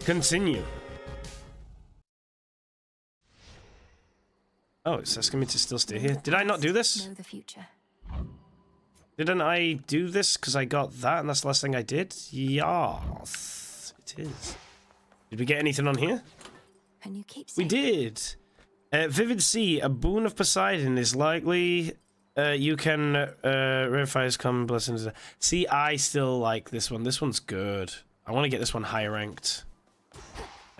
Continue. Oh, it's asking me to still stay here. Did I not do this? Know the future. Didn't I do this because I got that and that's the last thing I did? Yes, it is. Did we get anything on here? And you keep We did. Uh, Vivid Sea, a boon of Poseidon is likely. Uh, you can uh, verify his common blessings. See, I still like this one. This one's good. I want to get this one higher ranked.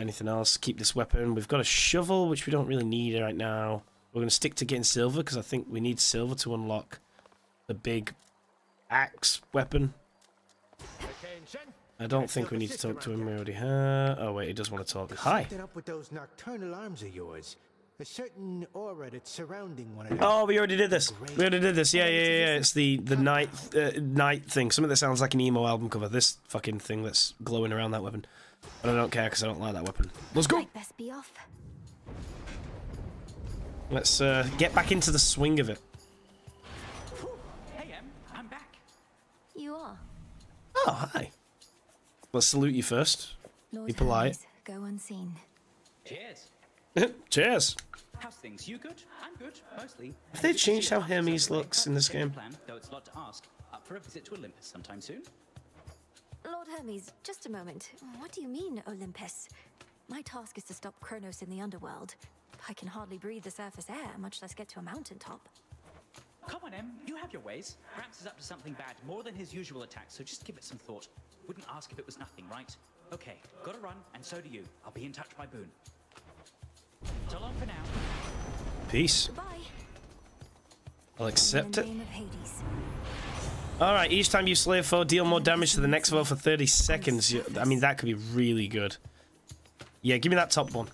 Anything else? Keep this weapon. We've got a shovel, which we don't really need right now. We're going to stick to getting silver because I think we need silver to unlock the big axe weapon. I don't think we need to talk to him. We already have. Oh wait, he does want to talk. Hi. Up with those nocturnal arms of yours. A certain aura that's surrounding one of them. Oh, we already did this. We already did this. Yeah, yeah, yeah. yeah. It's the the night uh, night thing. Something that sounds like an emo album cover. This fucking thing that's glowing around that weapon. But I don't care because I don't like that weapon. Let's go. best be off. Let's uh, get back into the swing of it. Hey, Em, I'm back. You are. Oh, hi. Let's salute you first. Lord Be polite. Hermes, Go unseen. Cheers. Cheers. How's things? You good? I'm good, mostly. Have they changed how Hermes looks in this game? Plan, though it's a lot to ask. Up for a visit to Olympus sometime soon. Lord Hermes, just a moment. What do you mean, Olympus? My task is to stop Kronos in the underworld. I can hardly breathe the surface air, much less get to a mountaintop. Come on, Em. You have your ways. Gramps is up to something bad, more than his usual attacks, so just give it some thought. Wouldn't ask if it was nothing, right? Okay, gotta run, and so do you. I'll be in touch by boon. So long for now. Peace. Goodbye. I'll accept in it. The name of Hades. Alright, each time you slay a foe, deal more damage to the next foe for 30 seconds. I mean, that could be really good. Yeah, give me that top one.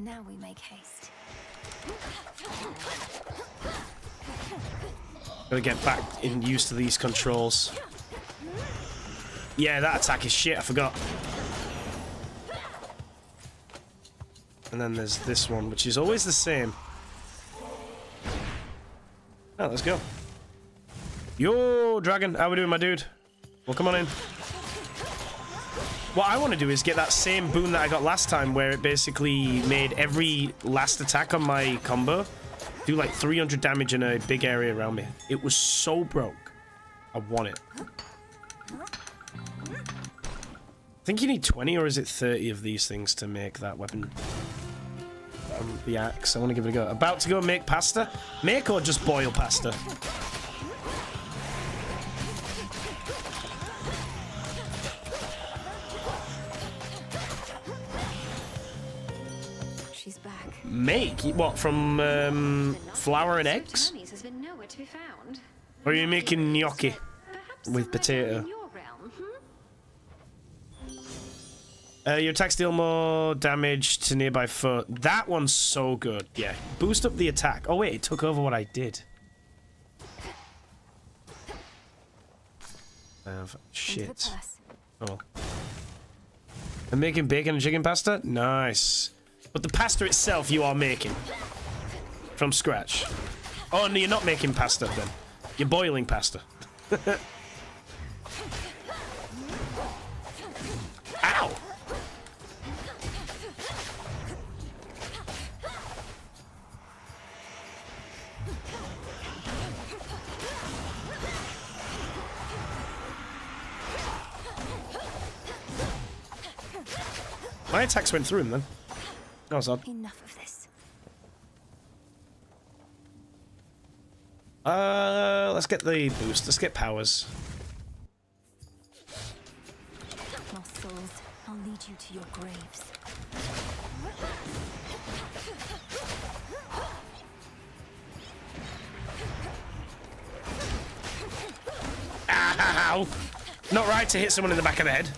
Now we make haste. Gotta get back in used to these controls. Yeah, that attack is shit, I forgot. And then there's this one, which is always the same. Oh, let's go. Yo, dragon, how we doing, my dude? Well, come on in. What I want to do is get that same boon that I got last time, where it basically made every last attack on my combo do like 300 damage in a big area around me. It was so broke. I want it. I think you need 20 or is it 30 of these things to make that weapon? Um, the axe. I want to give it a go. About to go make pasta? Make or just boil pasta? Make? What, from um, flour and eggs? Hermes has been nowhere to be found. Or are you making gnocchi? With potato. Uh, your attacks deal more damage to nearby foe. That one's so good. Yeah. Boost up the attack. Oh, wait. It took over what I did. Have shit. Oh. I'm making bacon and chicken pasta? Nice. But the pasta itself you are making. From scratch. Oh, no, you're not making pasta then. You're boiling pasta. Ow! My attacks went through him then. That was odd. Enough of this. Uh, let's get the boost. Let's get powers. Lost souls, I'll lead you to your graves. Ow! Not right to hit someone in the back of the head.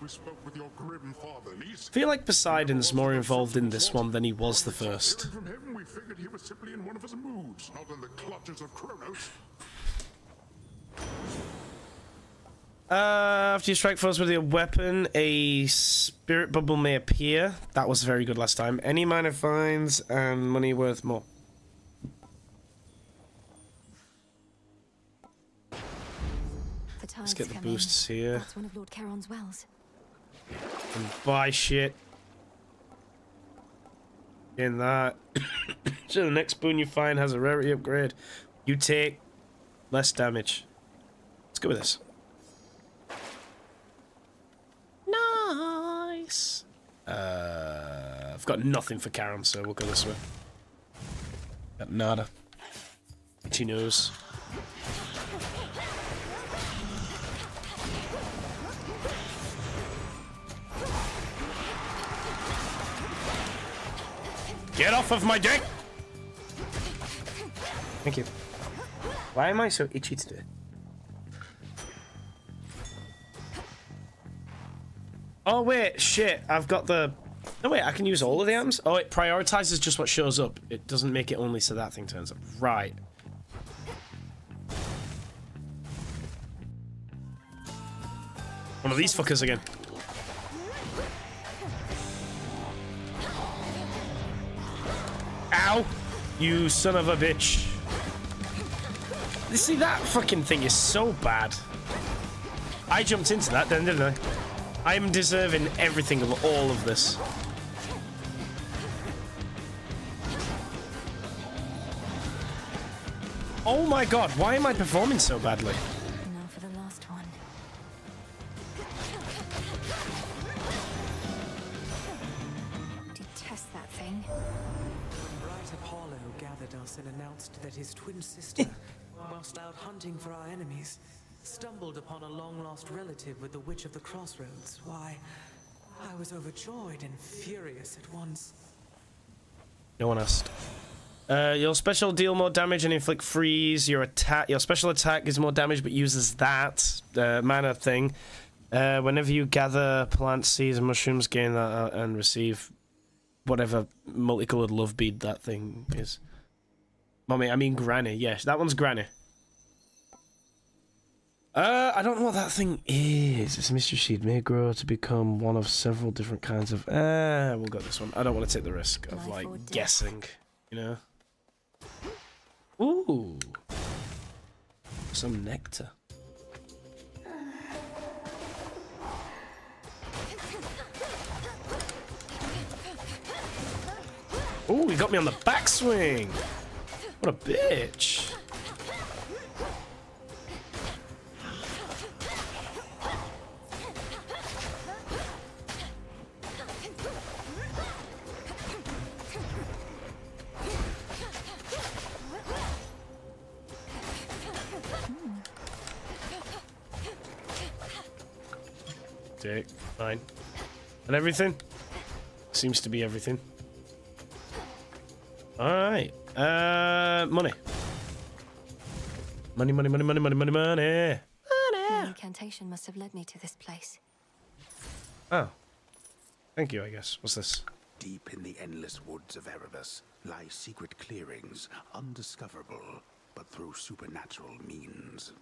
I feel like Poseidon's more involved in this one than he was the first. From him, we figured he was simply in one of his moods, not in the clutches of Kronos. Uh, after you strike foes with your weapon, a spirit bubble may appear. That was very good last time. Any minor fines and money worth more. Let's get the come in. boosts here That's one of Lord Charon's wells. And buy shit. In that. so the next boon you find has a rarity upgrade. You take less damage. Let's go with this. Nice. Uh, I've got nothing for Charon, so we'll go this way. Got nada. Itchy nose. Get off of my dick! Thank you. Why am I so itchy today? Oh wait, shit, I've got the... No wait, I can use all of the items? Oh, it prioritizes just what shows up. It doesn't make it only so that thing turns up. Right. One of these fuckers again. Ow! You son of a bitch. You See, that fucking thing is so bad. I jumped into that then, didn't I? I am deserving everything of all of this. Oh my god, why am I performing so badly? A long-lost relative with the Witch of the Crossroads. Why, I was overjoyed and furious at once. No one asked. Uh, your special deal more damage and inflict freeze. Your attack, your special attack gives more damage but uses that uh, mana thing. Uh, whenever you gather plant seeds and mushrooms, gain that and receive whatever multicolored love bead that thing is. Mommy, I mean Granny. Yes, that one's Granny. Uh, I don't know what that thing is. It's a mystery seed. May grow to become one of several different kinds of. Uh, we'll go this one. I don't want to take the risk of like guessing. You know. Ooh. Some nectar. Ooh, he got me on the backswing. What a bitch. Fine. And everything? Seems to be everything. Alright. Uh, money. Money, money, money, money, money, money, money. My incantation must have led me to this place. Oh. Thank you, I guess. What's this? Deep in the endless woods of Erebus lie secret clearings, undiscoverable, but through supernatural means.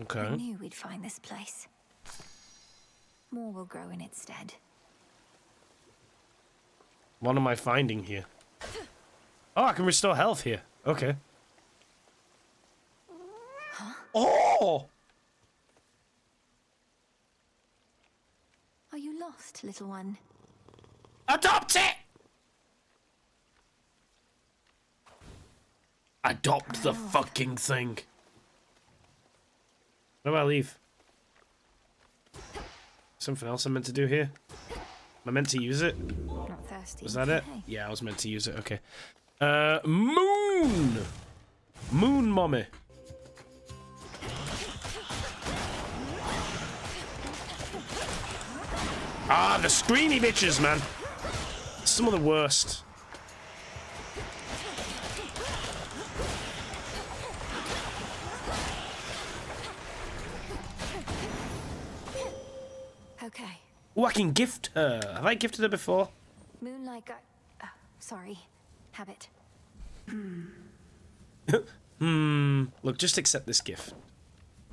Okay. I knew we'd find this place. More will grow in its stead. What am I finding here? Oh, I can restore health here. Okay. Oh! Are you lost, little one? Adopt it! Adopt the oh. fucking thing. Where do I leave? Something else I'm meant to do here? Am I meant to use it? Not thirsty. Was that it? Yeah, I was meant to use it. Okay. Uh, moon! Moon mommy. Ah, the screamy bitches, man. Some of the worst. Okay. Oh, I can gift her. Have I gifted her before? Moonlight. Gu- oh, sorry. Habit. Hmm. hmm. Look, just accept this gift.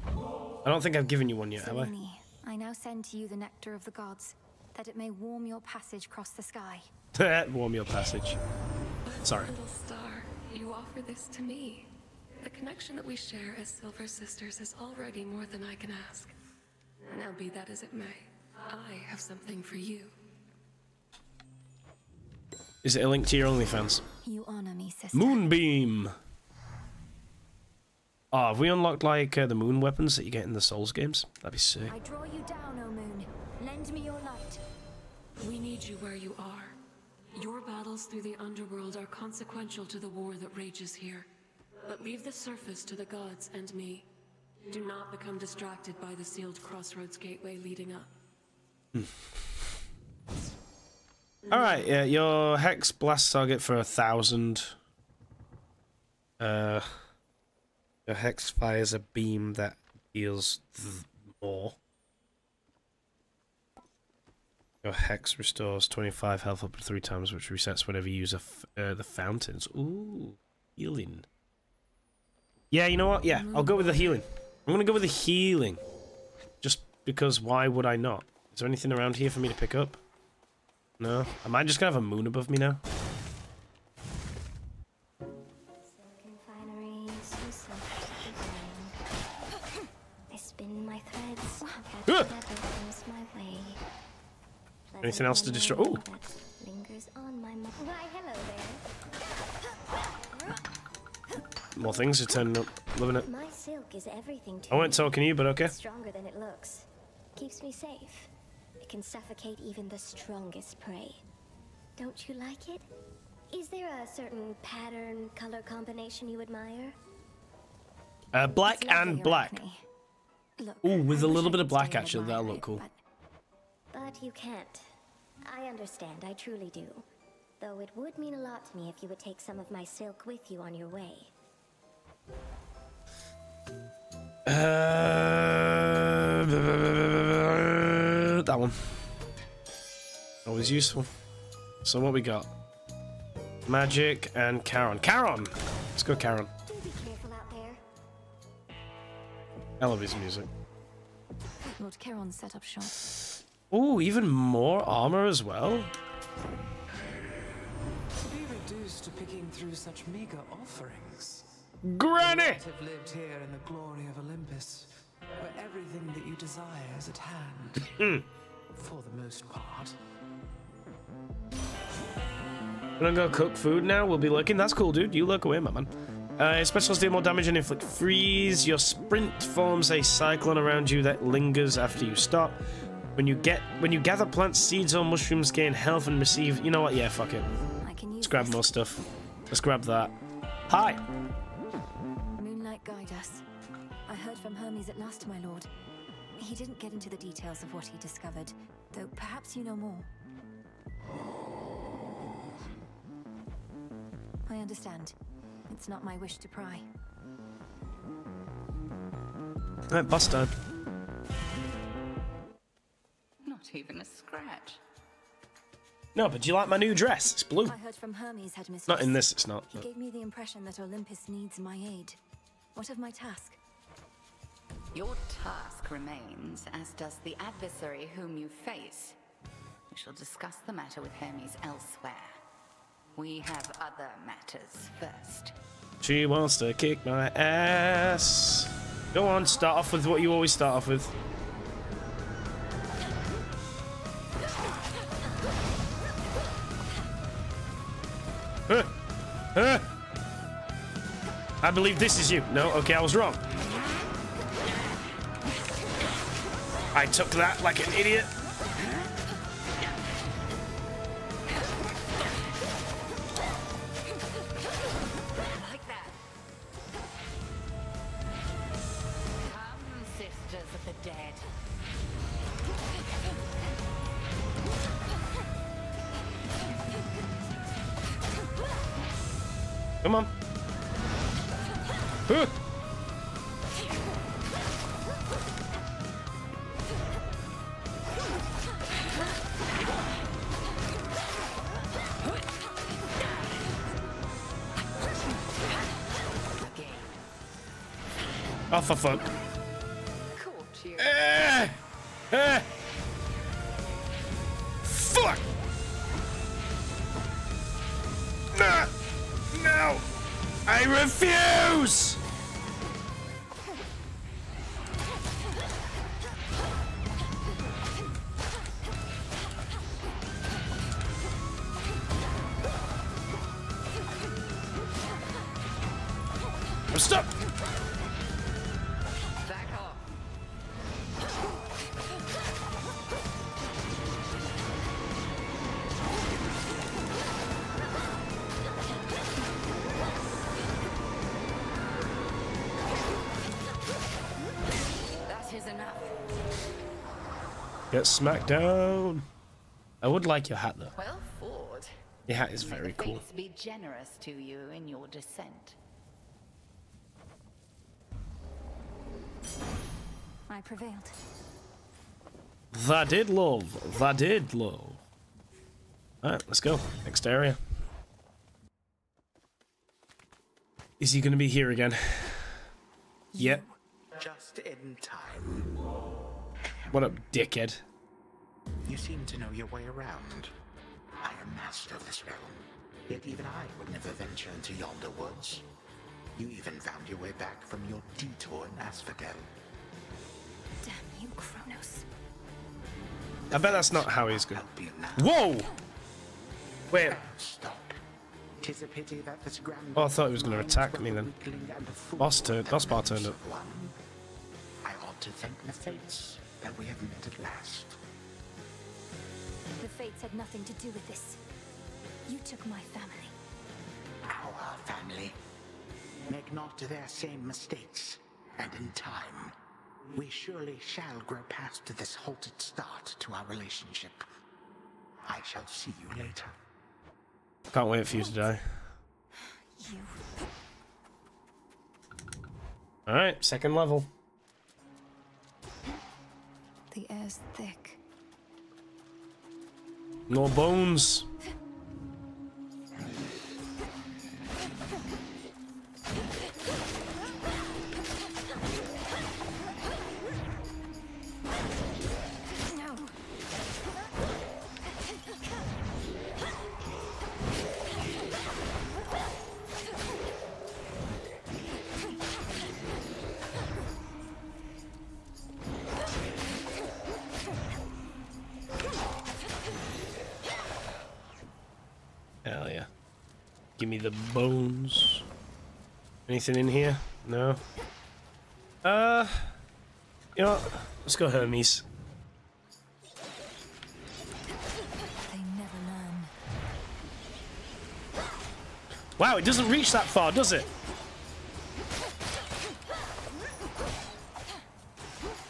I don't think I've given you one yet, have I? Selene, I now send to you the nectar of the gods, that it may warm your passage across the sky. Warm your passage. Sorry. Little star, you offer this to me. The connection that we share as Silver Sisters is already more than I can ask. Now, be that as it may, I have something for you. Is it a link to your OnlyFans? You honor me, sister. Moonbeam. Oh, have we unlocked like uh, the moon weapons that you get in the Souls games? That'd be sick. I draw you down, O moon. Lend me your light. We need you where you are. Your battles through the underworld are consequential to the war that rages here. But leave the surface to the gods and me. Do not become distracted by the sealed crossroads gateway leading up. All right, yeah, your hex blast target for a thousand. Uh, your hex fires a beam that deals more. Your hex restores twenty-five health up to three times, which resets whenever you use uh, the fountains. Ooh, healing. Yeah, you know what? Yeah, I'll go with the healing. I'm gonna go with the healing, just because. Why would I not? Is there anything around here for me to pick up? No. Am I just gonna have a moon above me now? Silken fineries, you soft divine. I spin my threads, and catch Ah! whatever comes my way. Anything else to destroy- memory Ooh. that Lingers on my mind. Why, hello there. More things are turning up. Loving it. My silk is everything to I weren't talking to you, but okay. Stronger than it looks. Keeps me safe. It can suffocate even the strongest prey. Don't you like it? Is there a certain pattern, color combination you admire? Uh, black and black. Look, Ooh, with I a little bit of black, actually, that'll look cool. but But you can't. I understand, I truly do. Though it would mean a lot to me if you would take some of my silk with you on your way. Uh, that one. Always useful. So what we got? Magic and Charon. Charon! Let's go Charon. Do be careful out there. I love his music. Lord Charon set up shop. Ooh, even more armor as well? To be reduced to picking through such meager offerings. Granny! Have lived here in the glory of Olympus, where everything that you desire is at hand. Hmm. For the most part. We're gonna go cook food now. We'll be looking. That's cool, dude. You look away, my man. Uh, specials deal more damage and inflict freeze. Your sprint forms a cyclone around you that lingers after you stop. When you get when you gather plant seeds or mushrooms, gain health and receive. You know what? Yeah, fuck it. I can use Let's grab this. more stuff. Let's grab that. Hi. Moonlight guide us. I heard from Hermes at last, my lord. He didn't get into the details of what he discovered, though perhaps you know more. I understand. It's not my wish to pry. Right, bus time. Not even a scratch. No, but do you like my new dress? It's blue. I heard from Hermes, headmistress. Not in this, it's not. He but- gave me the impression that Olympus needs my aid. What of my task? Your task remains, as does the adversary whom you face. We shall discuss the matter with Hermes elsewhere. We have other matters first. She wants to kick my ass. Go on, start off with what you always start off with. Huh. Huh. I believe this is you. No, okay, I was wrong. I took that like an idiot. Fuck. Get smacked down. I would like your hat though. Well, Ford. Your hat is very cool. be generous to you in your descent. I prevailed. That did love. That did love. Alright, let's go. Next area. Is he gonna be here again? Yep. Just in time. What up, dickhead? You seem to know your way around. I am master of this realm. Yet even I would never venture into yonder woods. You even found your way back from your detour in Asphodel. Damn you, Kronos. I bet that's not how he's going. Help you now. Whoa! Wait, Stop. Tis a pity that this grand Oh, I thought he was gonna attack me then. weakling and a fool Boss turn- boss bar turned up. one. I ought to thank the fates that we have met at last. The fates had nothing to do with this. You took my family. Our family. Make not their same mistakes, and in time, we surely shall grow past this halted start to our relationship. I shall see you later. can't wait for you to die. You. Alright, second level. The air's thick. No bones. The bones. Anything in here? No. Uh, you know what? Let's go Hermes. They never learn. Wow, it doesn't reach that far, does it?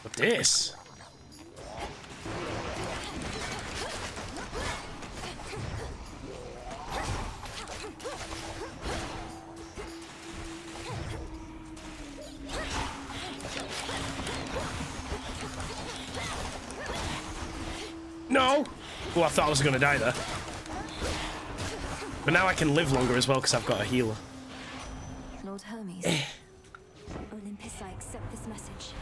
But this. Oh, I thought I was gonna die there. But now I can live longer as well because I've got a healer. Lord Hermes. Olympus, I accept this message.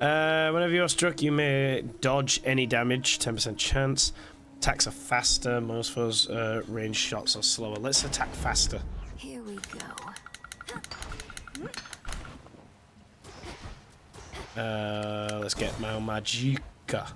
Uh, whenever you're struck, you may dodge any damage, 10% chance. Attacks are faster, most foes' uh, range shots are slower. Let's attack faster. Here we go. Uh, let's get my Magica.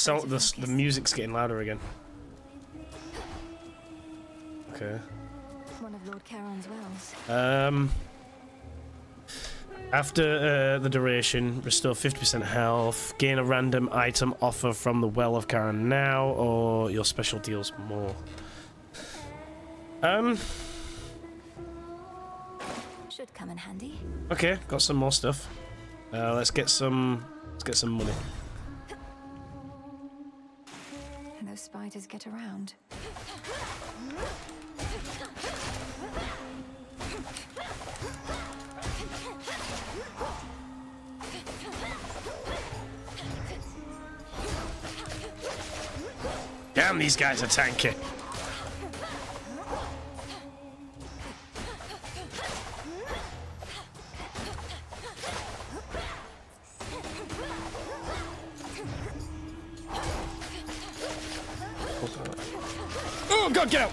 So the the music's getting louder again. Okay. One of Lord Charon's wells. Um. After uh, the duration, restore 50% health. Gain a random item offer from the Well of Charon now, or your special deals more. Um. Should come in handy. Okay, got some more stuff. Uh, let's get some. Let's get some money. guy's are tanky. Oh god, get out!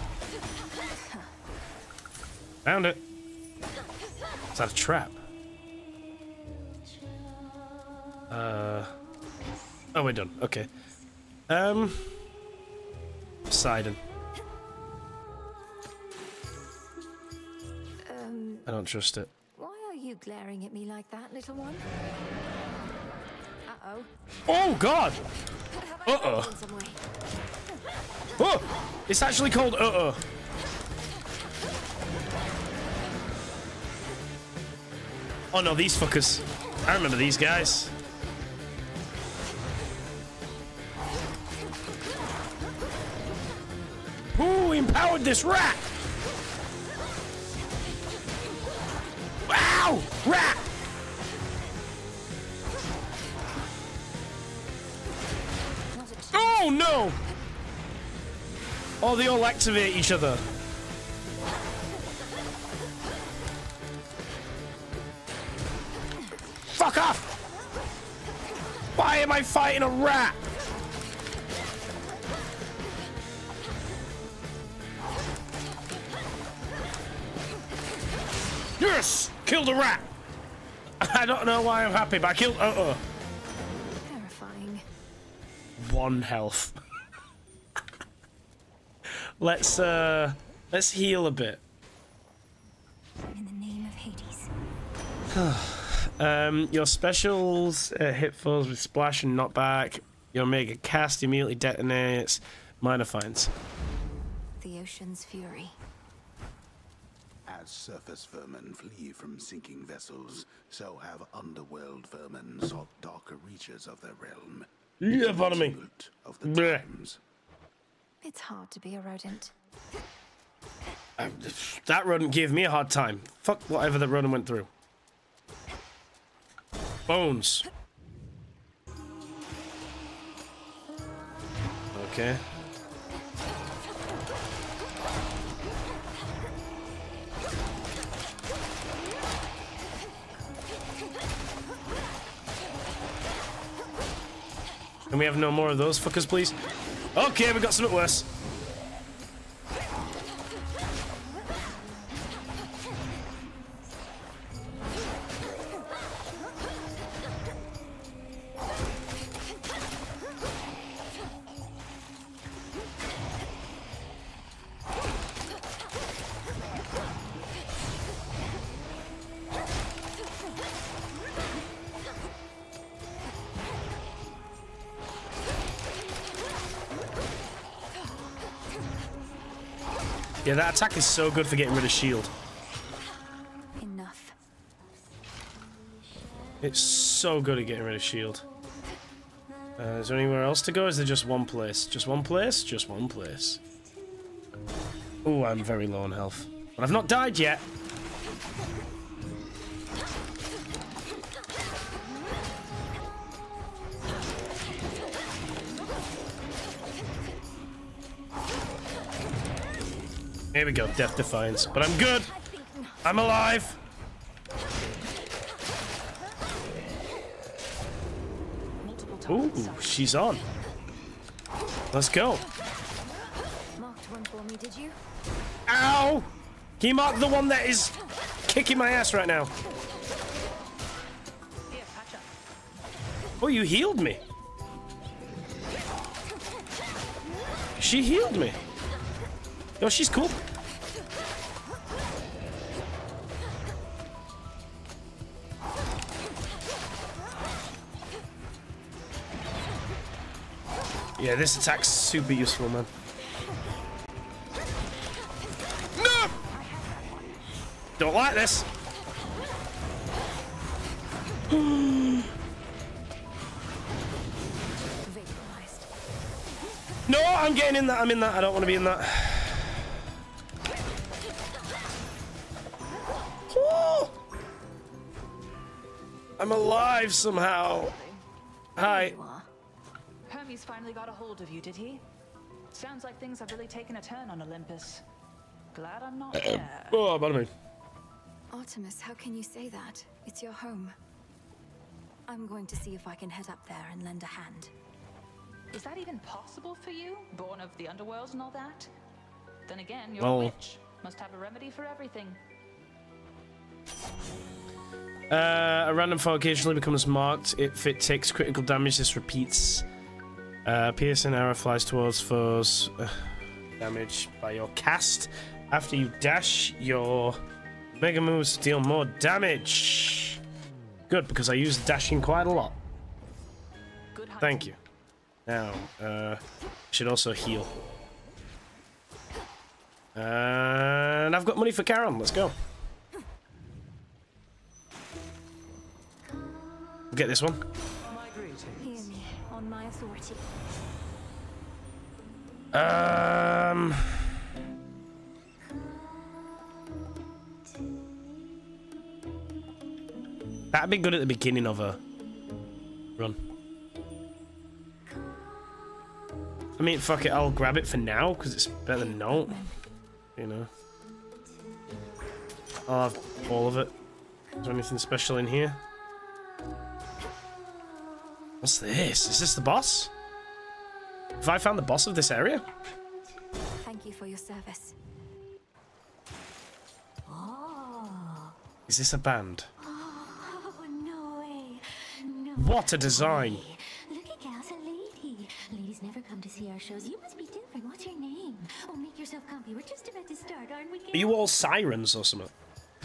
Found it. Is that a trap? Don't trust it. why are you glaring at me like that, little one? Uh-oh. Oh god! Uh-oh. failed in some way? Oh! It's actually called uh uh. Oh no, these fuckers. I remember these guys. Who empowered this rat? Oh, they all activate each other. Fuck off! Why am I fighting a rat? Yes! Killed a rat! I don't know why I'm happy, but I killed. Uh uh. Terrifying. One health. Let's uh let's heal a bit. In the name of Hades. Um, your specials uh, hit foes with splash and knockback. Your mega cast immediately detonates. Minor fines. The ocean's fury. As surface vermin flee from sinking vessels, so have underworld vermin sought darker reaches of their realm. Yeah, follow me. Tumult Of the Bleh. times. It's hard to be a rodent. Uh, that rodent gave me a hard time. Fuck whatever the rodent went through. Bones. Okay. Can we have no more of those fuckers, please? Okay, we've got something worse. That attack is so good for getting rid of shield. Enough. It's so good at getting rid of shield. Uh, is there anywhere else to go? Is there just one place? Just one place? Just one place. Oh, I'm very low on health. But I've not died yet. We go, Death Defiance. But I'm good. I'm alive. Ooh, she's on. Let's go. Ow! Can you the one that is kicking my ass right now? Oh, you healed me. She healed me. Yo, she's cool. This attack's super useful, man. No! Don't like this. No, I'm getting in that. I'm in that. I don't want to be in that. I'm alive somehow. Hi. You are. Hermes finally got a hold of you, did he? Sounds like things have really taken a turn on Olympus. Glad I'm not there. Oh, bottom me. Artemis, how can you say that? It's your home. I'm going to see if I can head up there and lend a hand. Is that even possible for you? Born of the underworld and all that? Then again, you're Well- a witch. Must have a remedy for everything. Uh, a random foe occasionally becomes marked if it takes critical damage. This repeats. Uh, piercing arrow flies towards foes. Uh, damage by your cast. After you dash, your mega moves deal more damage. Good, because I use dashing quite a lot. Thank you. Now, uh, should also heal. And I've got money for Charon. Let's go. Get this one. My greetings. Hear me, on my authority. Um. That'd be good at the beginning of a run. I mean, fuck it, I'll grab it for now because it's better than no. You know. I'll have all of it. Is there anything special in here? What's this? Is this the boss? Have I found the boss of this area? Thank you for your service. Oh, Is this a band? Oh, no way. No What a design! way. Look at Gal's a lady. Ladies never come to see our shows. You must be different. What's your name? Oh, make yourself comfy. We're just about to start, aren't we, Are you all sirens or something?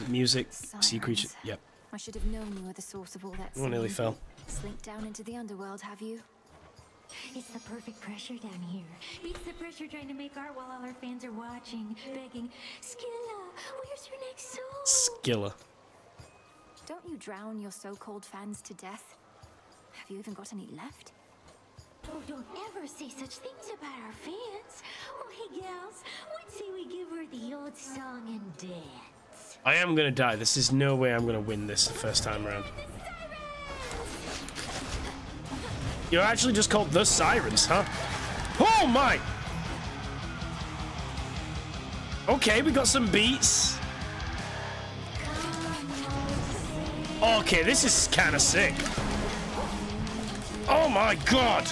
Music, sea creature. Yep. I should have known you were the source of all that. Oh, nearly fell. Slink down into the underworld, have you? It's the perfect pressure down here. It's the pressure trying to make art while all our fans are watching, begging, Skilla, where's your next song? Skilla. Don't you drown your so-called fans to death? Have you even got any left? Oh, don't ever say such things about our fans. Oh, hey, gals, what say we give her the old song and dance? I am gonna die. This is no way I'm gonna win this the first time around. You're actually just called the Sirens, huh? Oh my! Okay, we got some beats. Okay, this is kind of sick. Oh my god!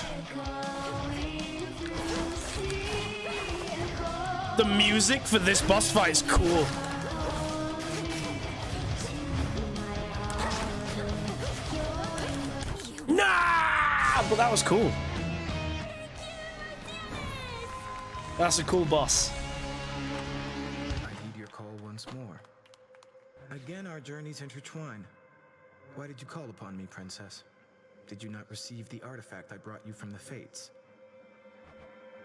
The music for this boss fight is cool. But that was cool. That's a cool boss. I heed your call once more. Again, our journeys intertwine. Why did you call upon me, Princess? Did you not receive the artifact I brought you from the Fates?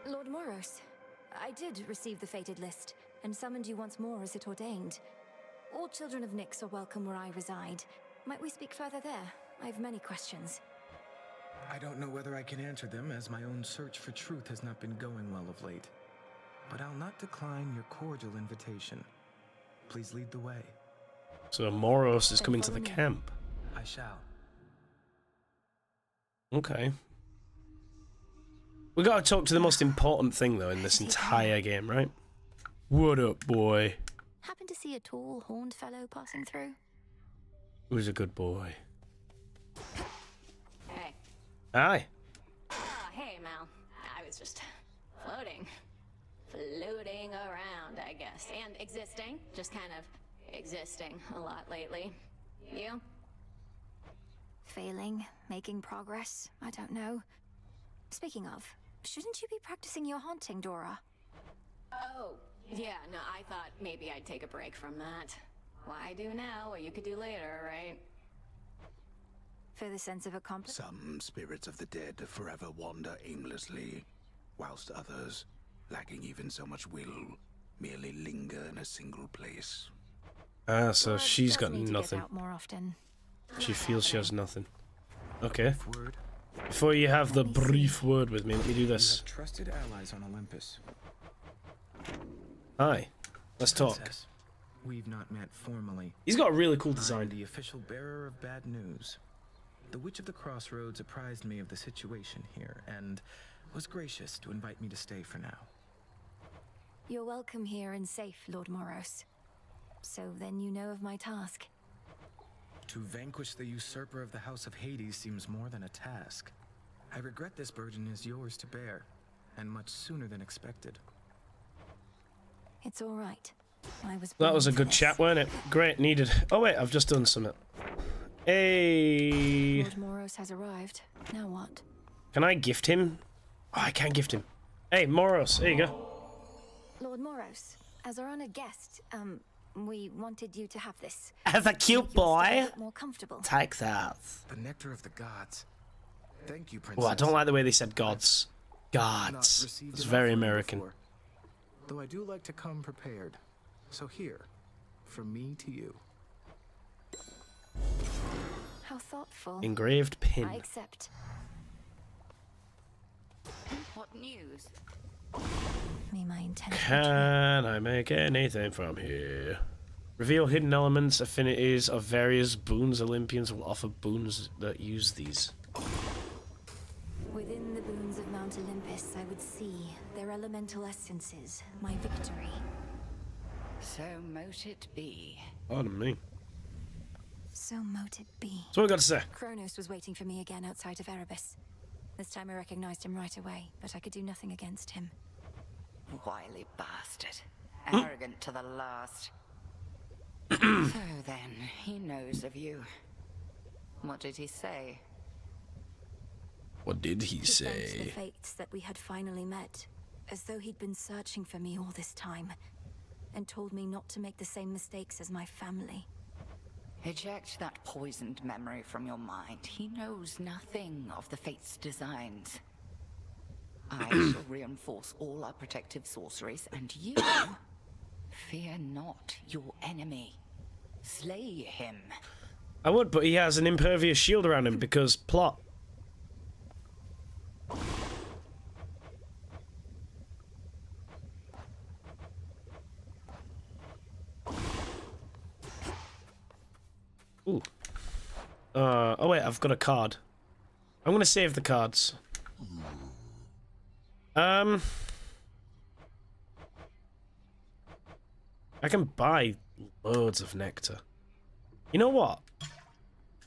Lord Moros, I did receive the fated list, and summoned you once more as it ordained. All children of Nyx are welcome where I reside. Might we speak further there? I have many questions. I don't know whether I can answer them, as my own search for truth has not been going well of late. But I'll not decline your cordial invitation. Please lead the way. So Moros is coming to the camp. I shall. Okay. We gotta talk to the most important thing though in this entire game, right? What up, boy? Happen to see a tall, horned fellow passing through? Who's a good boy? Hey. Aye. Oh, hey, Mal. I was just floating. Floating around, I guess. And existing. Just kind of existing a lot lately. You? Failing, making progress, I don't know. Speaking of, shouldn't you be practicing your haunting, Dora? Oh, yeah, no, I thought maybe I'd take a break from that. Why do now what you could do later, right? For the sense of accomplishment? Some spirits of the dead forever wander aimlessly, whilst others, lacking even so much will, merely linger in a single place. Ah, so Blood she's does got need to get nothing. out more often. She feels she has nothing. Okay. Before you have the Let me see. brief word with me, let me do this. trusted allies on Olympus. Hi. Let's talk. Princess, We've not met formally. He's got a really cool I'm design. the official bearer of bad news. The Witch of the Crossroads apprised me of the situation here and was gracious to invite me to stay for now. You're welcome here and safe, Lord Moros. So then you know of my task. To vanquish the usurper of the House of Hades seems more than a task. I regret this burden is yours to bear, and much sooner than expected. It's all right. I was. That was a good this. chat, weren't it? Great, needed. Oh wait, I've just done something. Hey, Lord Moros has arrived. Now what? can I gift him? Oh, I can't gift him. Hey, Moros, here you go. Lord Moros, as our honored guest, um, we wanted you to have this. As a cute Make your stay boy. a more comfortable. Take that. The nectar of the gods. Thank you, princess. Well, I don't like the way they said gods. Gods. It's very American. before, Though I do like to come prepared. So here, from me to you. How thoughtful. Engraved pin. I accept. What news? Me, my intention. Can I make anything from here? Reveal hidden elements, affinities of various boons. Olympians will offer boons that use these. Within the boons of Mount Olympus, I would see their elemental essences, my victory. So mote it be. Pardon me. So mote it be. So what we got to say? Kronos was waiting for me again outside of Erebus. This time I recognized him right away, but I could do nothing against him. Wily bastard. Hmm? Arrogant to the last. so then, he knows of you. What did he say? What did he He thanked the fates that we had finally met, as though he'd been searching for me all this time, and told me not to make the same mistakes as my family. Eject that poisoned memory from your mind. He knows nothing of the Fate's designs. I shall reinforce all our protective sorceries, and you fear not your enemy. Slay him. I would, but he has an impervious shield around him because plot. Uh, oh wait, I've got a card. I'm gonna save the cards. Um, I can buy loads of nectar. You know what?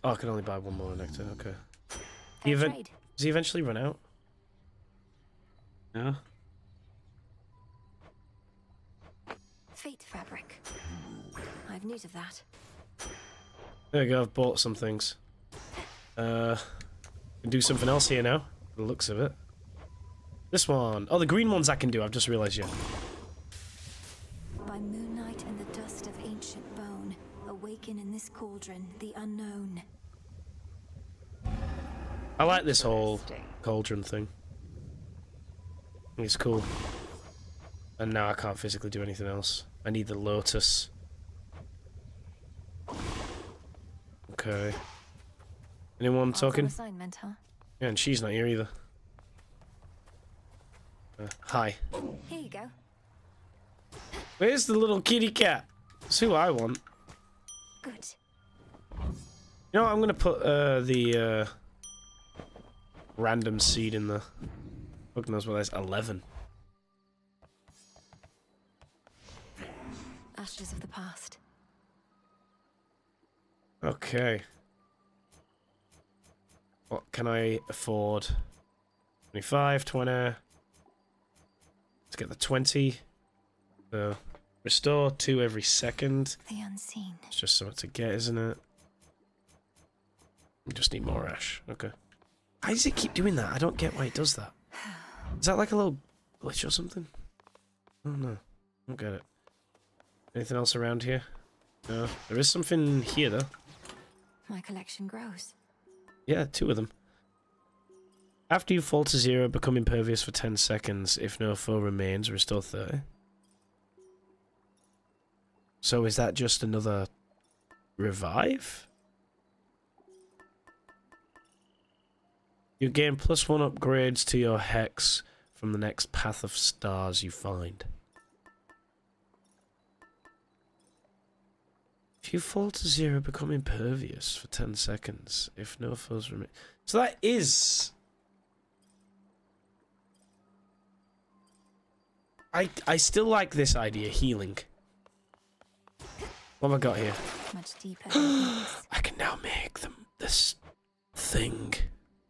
Oh, I can only buy one more nectar. Okay. He Fair even does he eventually run out? Yeah. Fate fabric. I've news of that. There you go. I've bought some things. Uh, can do something else here now. The looks of it. This one. Oh, the green ones I can do. I've just realised. Yeah. By moonlight and the dust of ancient bone, awaken in this cauldron the unknown. I like this whole cauldron thing. It's cool. And now I can't physically do anything else. I need the lotus. Okay. Anyone talking? assignment, huh? Yeah, and she's not here either. Uh, hi. Here you go. Where's the little kitty cat? That's who I want. Good. You know what? I'm gonna put uh, the uh, random seed in the. Look knows what that's. Eleven. Ashes of the past. Okay. What can I afford? 25, 20. Let's get the 20. So, restore two every second. The unseen. It's just something to get, isn't it? We just need more ash. Okay. Why does it keep doing that? I don't get why it does that. Is that like a little glitch or something? I don't know. I don't get it. Anything else around here? No. There is something here, though. My collection grows. Yeah, two of them. After you fall to zero, become impervious for 10 seconds. If no foe remains, restore 30. So is that just another revive? You gain plus one upgrades to your hex from the next path of stars you find. If you fall to zero, become impervious for 10 seconds. If no foes remain. So that is. I, I still like this idea, healing. What have I got here? Much deeper. this. I can now make them this thing.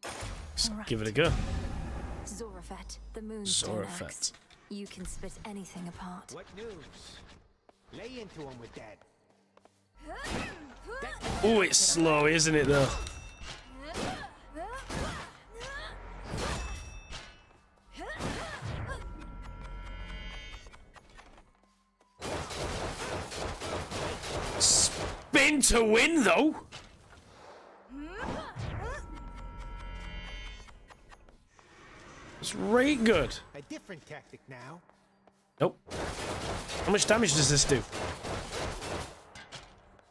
Let's give it a go. Zorephet, the moon Zorephet. You can split anything apart. What news? Lay into him with that. Oh, it's slow, isn't it, though? Spin to win, though. It's really good. A different tactic now. Nope. How much damage does this do?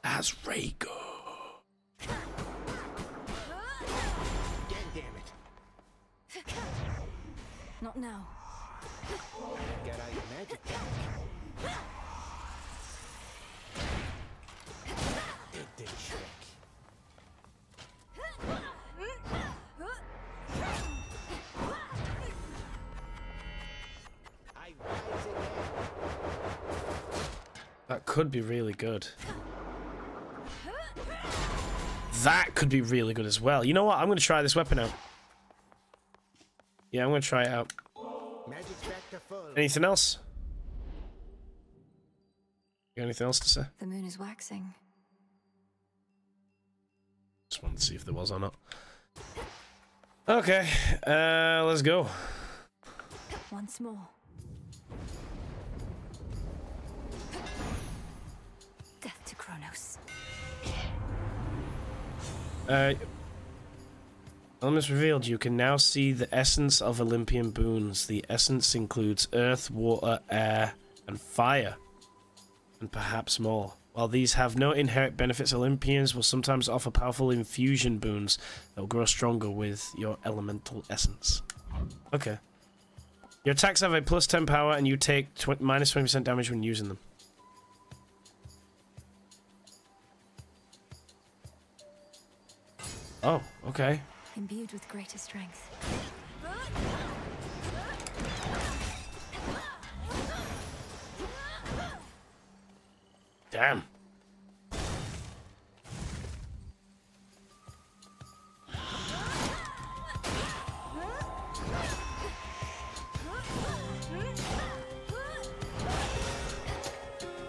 That's really good. Damn it. Not now. Get out your magic. Did trick. I rise again. That could be really good. That could be really good as well. You know what? I'm going to try this weapon out. Yeah, I'm going to try it out. Magic's back to full. Anything else? You got anything else to say? The moon is waxing. Just wanted to see if there was or not. Okay, uh, let's go. Once more. Death to Kronos. Uh, Elements revealed, you can now see the essence of Olympian boons. The essence includes earth, water, air, and fire. And perhaps more. While these have no inherent benefits, Olympians will sometimes offer powerful infusion boons that will grow stronger with your elemental essence. Okay. Your attacks have a plus 10 power and you take tw minus 20% damage when using them. Oh, okay. Imbued with greater strength. Damn.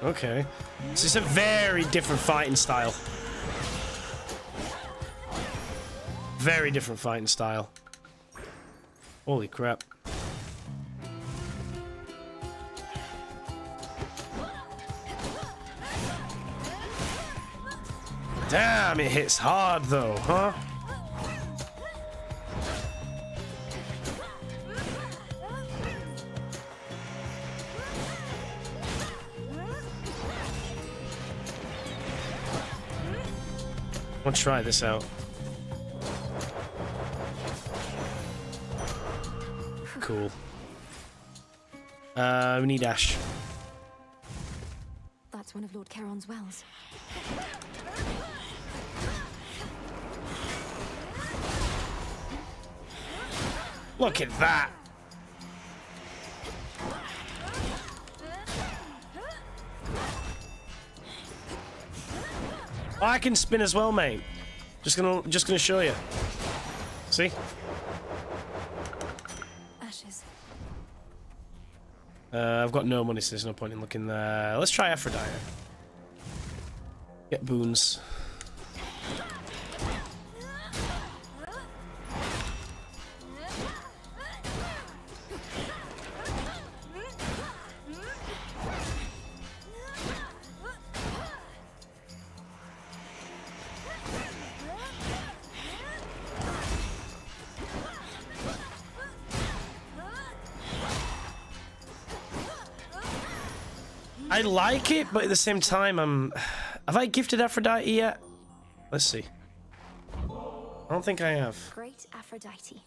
Okay. This is a very different fighting style. Very different fighting style. Holy crap. Damn, it hits hard though, huh? Let's try this out. Cool. Uh, we need Ash. That's one of Lord Charon's wells. Look at that. I can spin as well, mate. Just gonna, just gonna show you. See? Uh, I've got no money, so there's no point in looking there. Let's try Aphrodite. Get boons. I like it, but at the same time, I'm. Have I gifted Aphrodite yet? Let's see. I don't think I have. Great Aphrodite.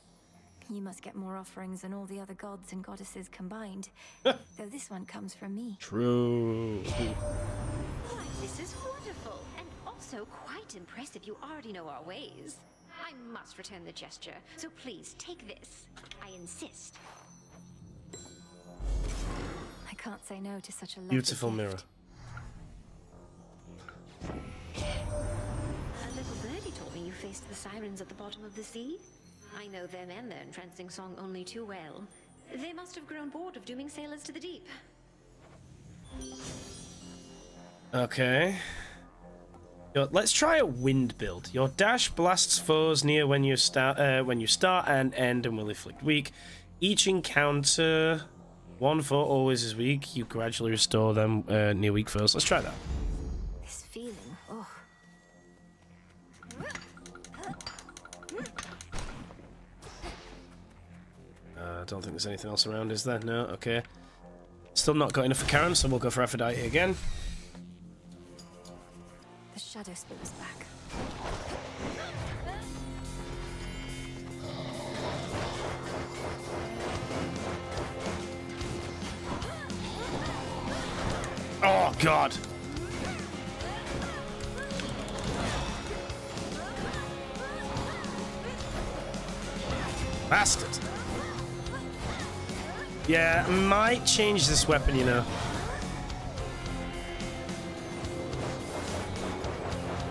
You must get more offerings than all the other gods and goddesses combined. Though this one comes from me. True. Why, this is wonderful, and also quite impressive. You already know our ways. I must return the gesture, so please take this. I insist. I can't say no to such a Beautiful gift. mirror. A little birdie told me you faced the sirens at the bottom of the sea. I know them and their entrancing song only too well. They must have grown bored of dooming sailors to the deep. Okay. Your- let's try a wind build. Your dash blasts foes near when you start, uh, when you start and end, and will inflict weak. Each encounter, one foot always is weak. You gradually restore them uh, near weak first. Let's try that. This feeling, oh. Uh, I don't think there's anything else around, is there? No. Okay. Still not got enough for Charon, so we'll go for Aphrodite again. The shadow spirit's back. Oh God. Bastard. Yeah, might change this weapon, you know.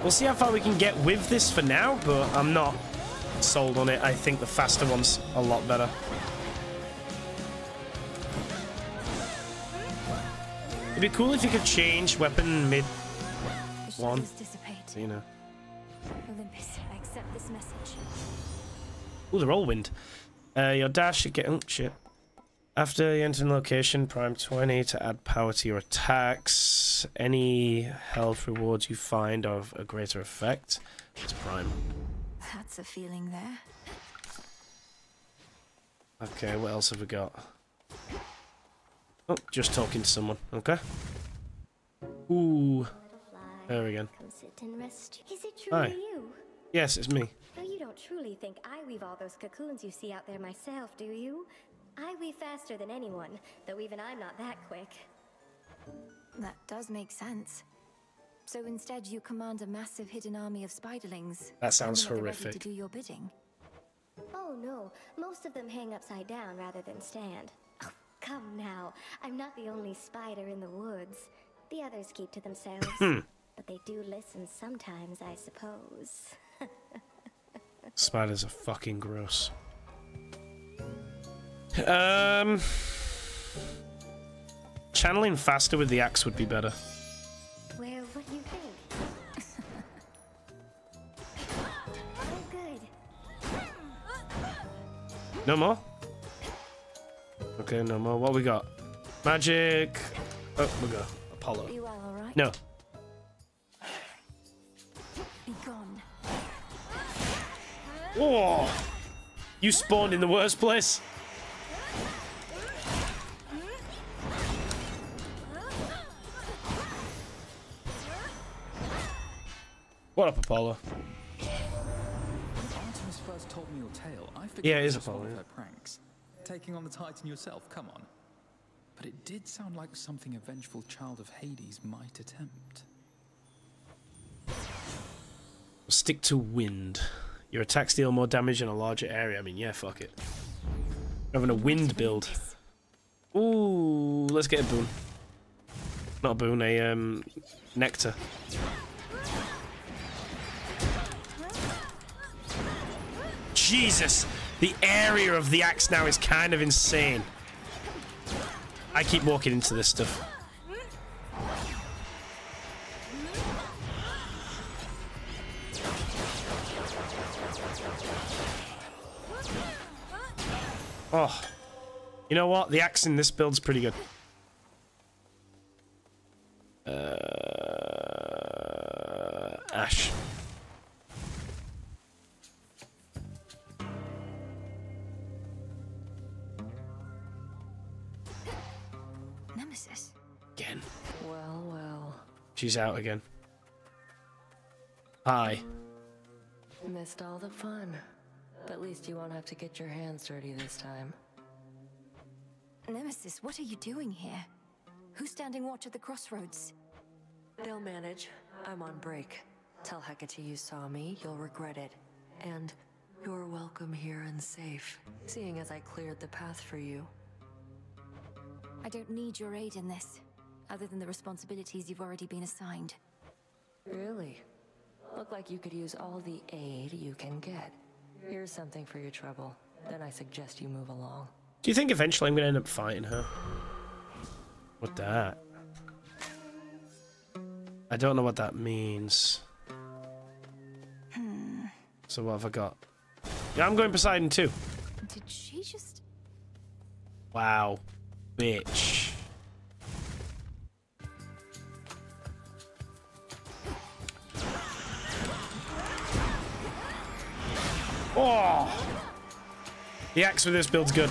We'll see how far we can get with this for now, but I'm not sold on it. I think the faster one's a lot better. It'd be cool if you could change weapon mid one. dissipate. You know. Olympus, I accept this message. Ooh, they're all wind. Uh, your dash should get. Oh, shit. After you enter the location, prime 20 to add power to your attacks. Any health rewards you find of a greater effect. It's prime. That's a feeling there. Okay, what else have we got? Oh, just talking to someone. Okay. Ooh. There we go. Come sit and rest. Is it Hi. truly you? Yes, it's me. No, you don't truly think I weave all those cocoons you see out there myself, do you? I weave faster than anyone, though even I'm not that quick. That does make sense. So instead, you command a massive hidden army of spiderlings. That sounds standing at the ready horrific. To do your bidding. Oh no, most of them hang upside down rather than stand. Come now, I'm not the only spider in the woods. The others keep to themselves. Hmm. but they do listen sometimes, I suppose. Spiders are fucking gross. Um, channeling faster with the axe would be better. Well, what do you think? oh, good. No more? Okay, no more. What we got? Magic. Oh, we go. Apollo. Be well, all right? No. Be gone. Whoa! You spawned in the worst place. What up, Apollo? First told me your tale. I Yeah, it it is Apollo, yeah. her pranks. Taking on the Titan yourself, come on. But it did sound like something a vengeful child of Hades might attempt. Stick to wind. Your attacks deal more damage in a larger area. I mean, yeah, fuck it. We're having a wind build. Ooh, let's get a boon. Not a boon, a um, nectar. Jesus! The area of the axe now is kind of insane. I keep walking into this stuff. Oh. You know what? The axe in this build's pretty good. Uh, She's out again. Hi. Missed all the fun. But at least you won't have to get your hands dirty this time. Nemesis, what are you doing here? Who's standing watch at the crossroads? They'll manage. I'm on break. Tell Hecate you saw me, you'll regret it. And you're welcome here and safe, seeing as I cleared the path for you. I don't need your aid in this, other than the responsibilities you've already been assigned. Really? Look like you could use all the aid you can get. Here's something for your trouble. Then I suggest you move along. Do you think eventually I'm going to end up fighting her? What that? I don't know what that means. Hmm. So what have I got? Yeah, I'm going Poseidon too. Did she just... Wow. Bitch. Oh! The axe with this build's good.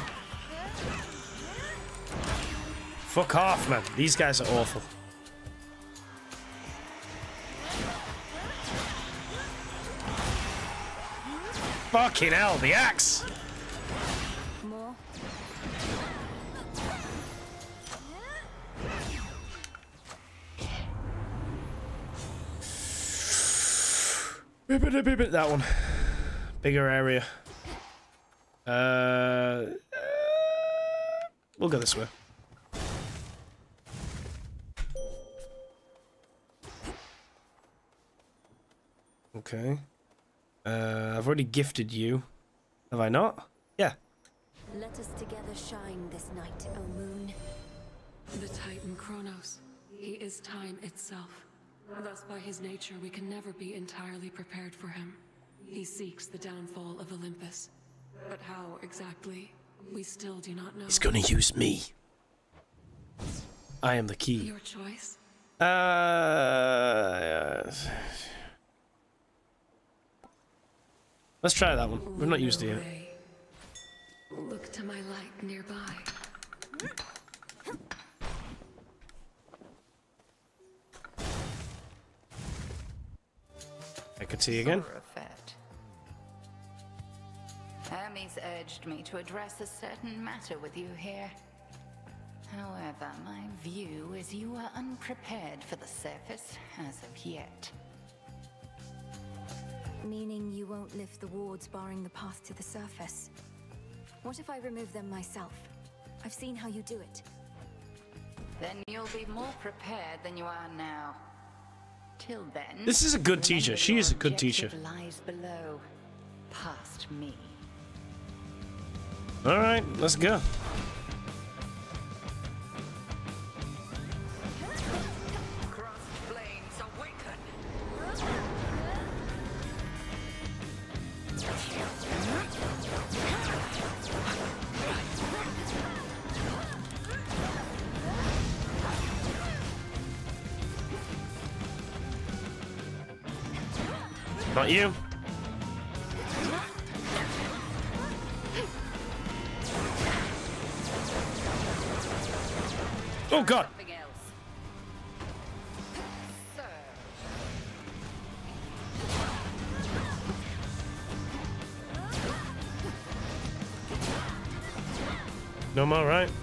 Fuck off, man. These guys are awful. Fucking hell, the axe! That one. Bigger area. Uh, uh, we'll go this way. Okay. Uh, I've already gifted you. Have I not? Yeah. Let us together shine this night, O moon. The Titan Kronos. He is time itself. Thus, by his nature, we can never be entirely prepared for him. He seeks the downfall of Olympus. But how exactly, we still do not know. He's gonna use me. I am the key. Your choice? Uh, let's try that one. We've not used it yet. Look to my light nearby. I could see you again. Zorephet. Hermes urged me to address a certain matter with you here. However, my view is you are unprepared for the surface as of yet. Meaning you won't lift the wards barring the path to the surface. What if I remove them myself? I've seen how you do it. Then you'll be more prepared than you are now. Till then, This is a good teacher. She is a good teacher. Lies below, past me. All right, let's go. Not you. More, right?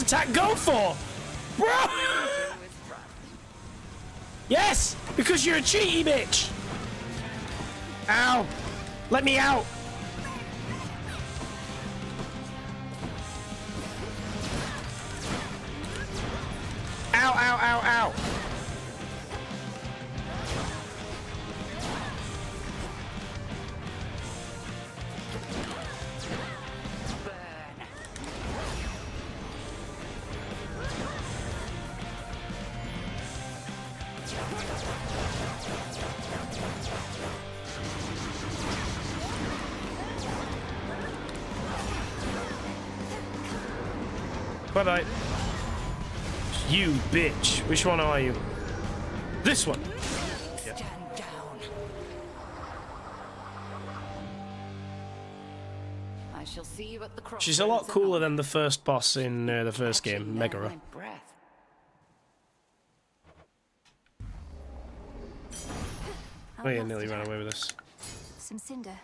Attack go for? Bro! Yes! Because you're a cheaty bitch! Ow! Let me out! Bitch. Which one are you? This one. Stand down. I shall see you at the crossroads. She's a lot cooler than the first boss in uh, the first game, Megara. Oh yeah, nearly ran away with this. Some cinder.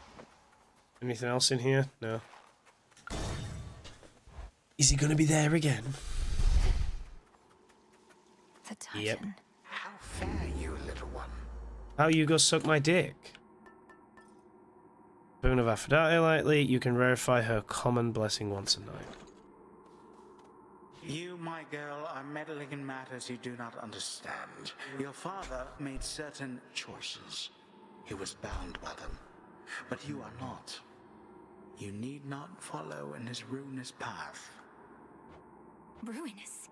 Anything else in here? No. Is he gonna be there again? The Yep. How fare you, little one? How you go suck my dick? Boon of Aphrodite lightly, you can verify her common blessing once a night. You, my girl, are meddling in matters you do not understand. Your father made certain choices. He was bound by them. But you are not. You need not follow in his ruinous path. Ruinous.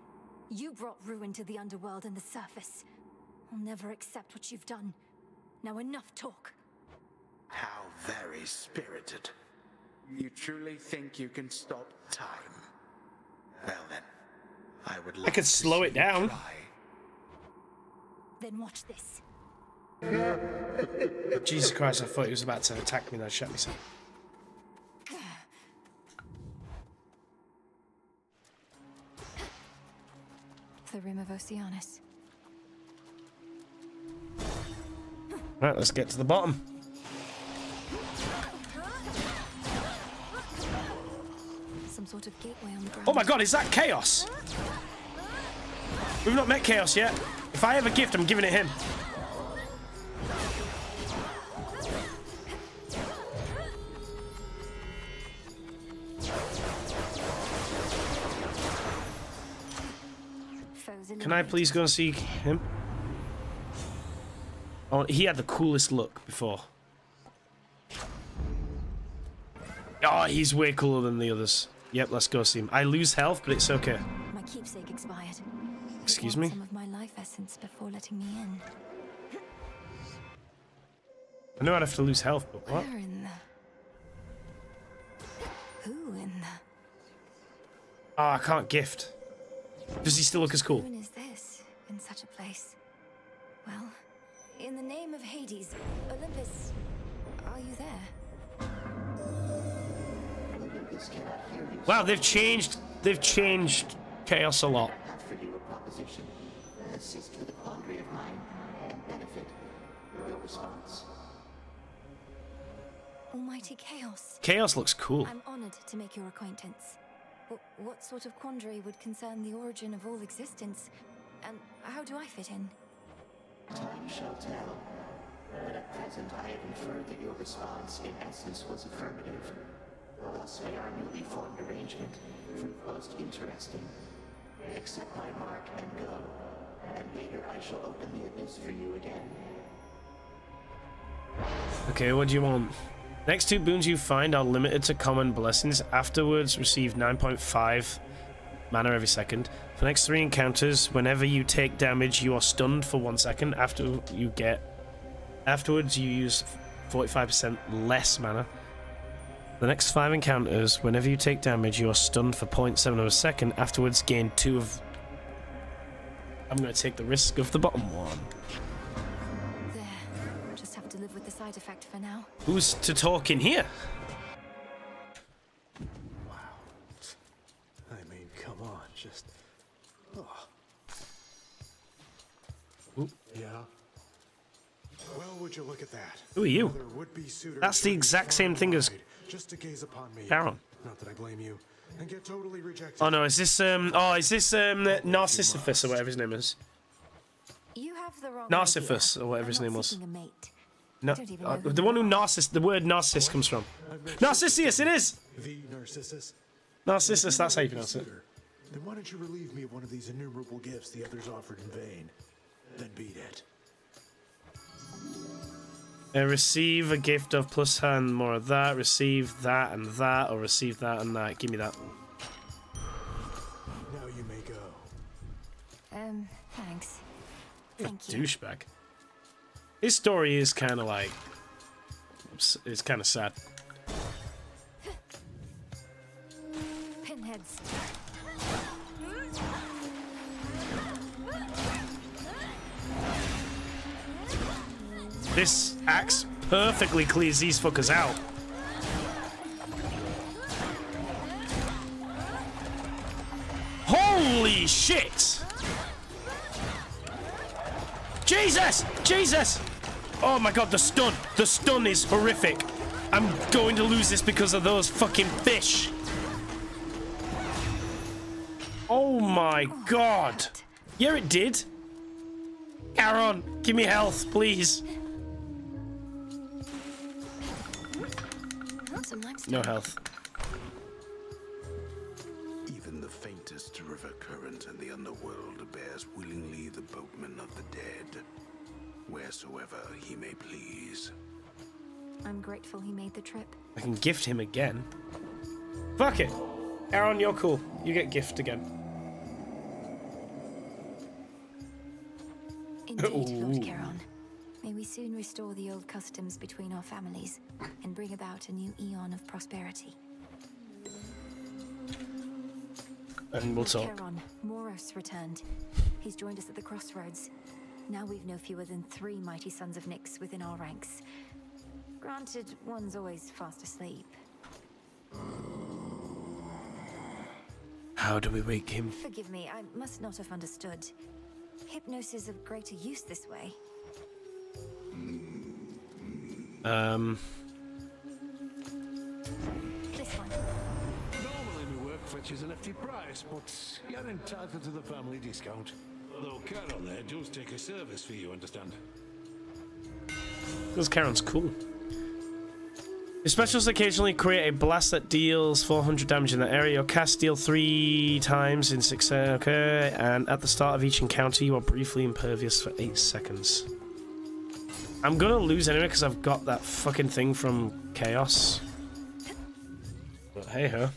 You brought ruin to the underworld and the surface. I'll never accept what you've done. Now enough talk. How very spirited. You truly think you can stop time? Well then, I would like I could to slow it down. try. Then watch this. Jesus Christ, I thought he was about to attack me and I shut myself. The Rim of Oceanus. Right, let's get to the bottom. Some sort of gateway on the ground. Oh my god, is that Chaos? We've not met Chaos yet. If I have a gift, I'm giving it him. I please go and see him? Oh, he had the coolest look before. Oh, he's way cooler than the others. Yep, let's go see him. I lose health, but it's okay. My keepsake expired. Excuse me? Some of my life essence before letting me in. I know I'd have to lose health, but what? Where in the? Who in the? Oh, I can't gift. Does he still look as cool? Who is this in such a place? Well, in the name of Hades, Olympus, are you there? Wow, they've changed. They've changed Chaos a lot. for you a proposition. Assist with a quandary of mine and benefit. Your response. Almighty Chaos. Chaos looks cool. I'm honored to make your acquaintance. Wh- what sort of quandary would concern the origin of all existence? And how do I fit in? Time shall tell. But at present I have inferred that your response in essence was affirmative. Thus may our newly formed arrangement prove most interesting. Accept my mark and go. And later I shall open the abyss for you again. Okay, what do you want? Next two boons you find are limited to common blessings. Afterwards, receive 9.5 mana every second. For the next three encounters, whenever you take damage, you are stunned for one second. After you get, afterwards you use 45% less mana. The next five encounters, whenever you take damage, you are stunned for 0.7 of a second. Afterwards, gain two of. I'm going to take the risk of the bottom one. There. Just have to live with the side effect for now. Who's to talk in here? Would you look at that? Who are you? Would-be That's the exact same thing as wide just to gaze upon me. Charon. Not that I blame you, and get totally rejected. Oh no, is this um? Oh, is this um Narcissus or whatever his name is? You have the wrong Narcissus or whatever I'm his name was. a mate. No, uh, the one who Narcissus, the word Narcissus comes from. Narcissus, it is. The Narcissus. Narcissus, that's how you pronounce it. Then why don't you relieve me of one of these innumerable gifts the others offered in vain? Then beat it. Uh, receive a gift of plus hand, more of that. Receive that and that, or receive that and that. Give me that. Now you may go. Um, thanks. Thank you. douchebag. His story is kind of like. It's kind of sad. Pinheads. This axe perfectly clears these fuckers out. Holy shit! Jesus! Jesus! Oh my god, the stun! The stun is horrific. I'm going to lose this because of those fucking fish. Oh my god. Yeah, it did. Charon, give me health, please. Some limestone. No health. Even the faintest river current in the underworld bears willingly the boatman of the dead, wheresoever he may please. I'm grateful he made the trip. I can gift him again. Fuck it. Charon, you're cool. You get gift again. Indeed, Lord Ooh. Charon. May we soon restore the old customs between our families and bring about a new eon of prosperity. And we'll talk. Charon, Moros returned. He's joined us at the crossroads. Now we've no fewer than three mighty sons of Nyx within our ranks. Granted, one's always fast asleep. How do we wake him? Forgive me, I must not have understood. Hypnosis of greater use this way. Um, This one. Normally my work fetches a hefty price, but you're entitled to the family discount. Though Charon there does take a service for you, understand? because Charon's cool. Your specials occasionally create a blast that deals 400 damage in that area. Your cast deal three times in six seconds. Okay, and at the start of each encounter, you are briefly impervious for eight seconds. I'm gonna lose anyway because I've got that fucking thing from Chaos. But hey ho.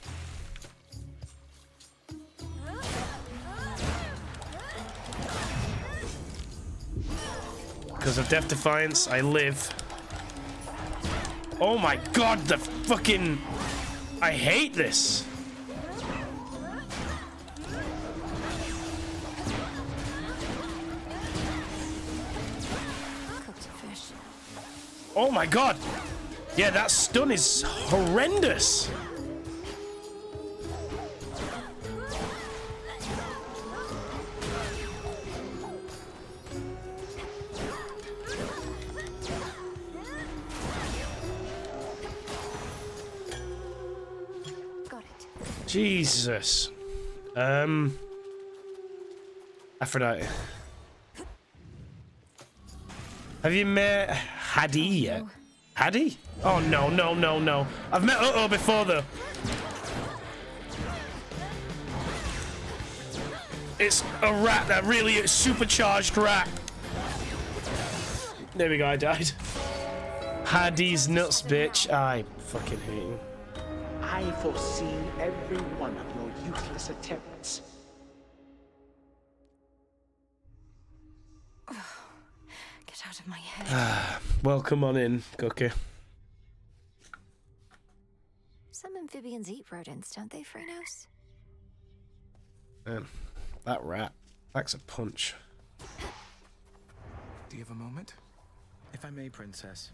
Because of Death Defiance, I live. Oh my god, the fucking... I hate this. Oh my god. Yeah, that stun is horrendous. Jesus. Um. Aphrodite. Have you met Hadi yet? Oh, Hadi? Oh no, no, no, no. I've met Otto before though. It's a rat that really is supercharged rat. There we go, I died. Hadi's nuts, bitch. I fucking hate you. I foresee every one of your useless attempts. Out of my head. Ah, well, come on in, Cookie. Some amphibians eat rodents, don't they, Frinos? Man, that rat packs a punch. Do you have a moment? If I may, Princess,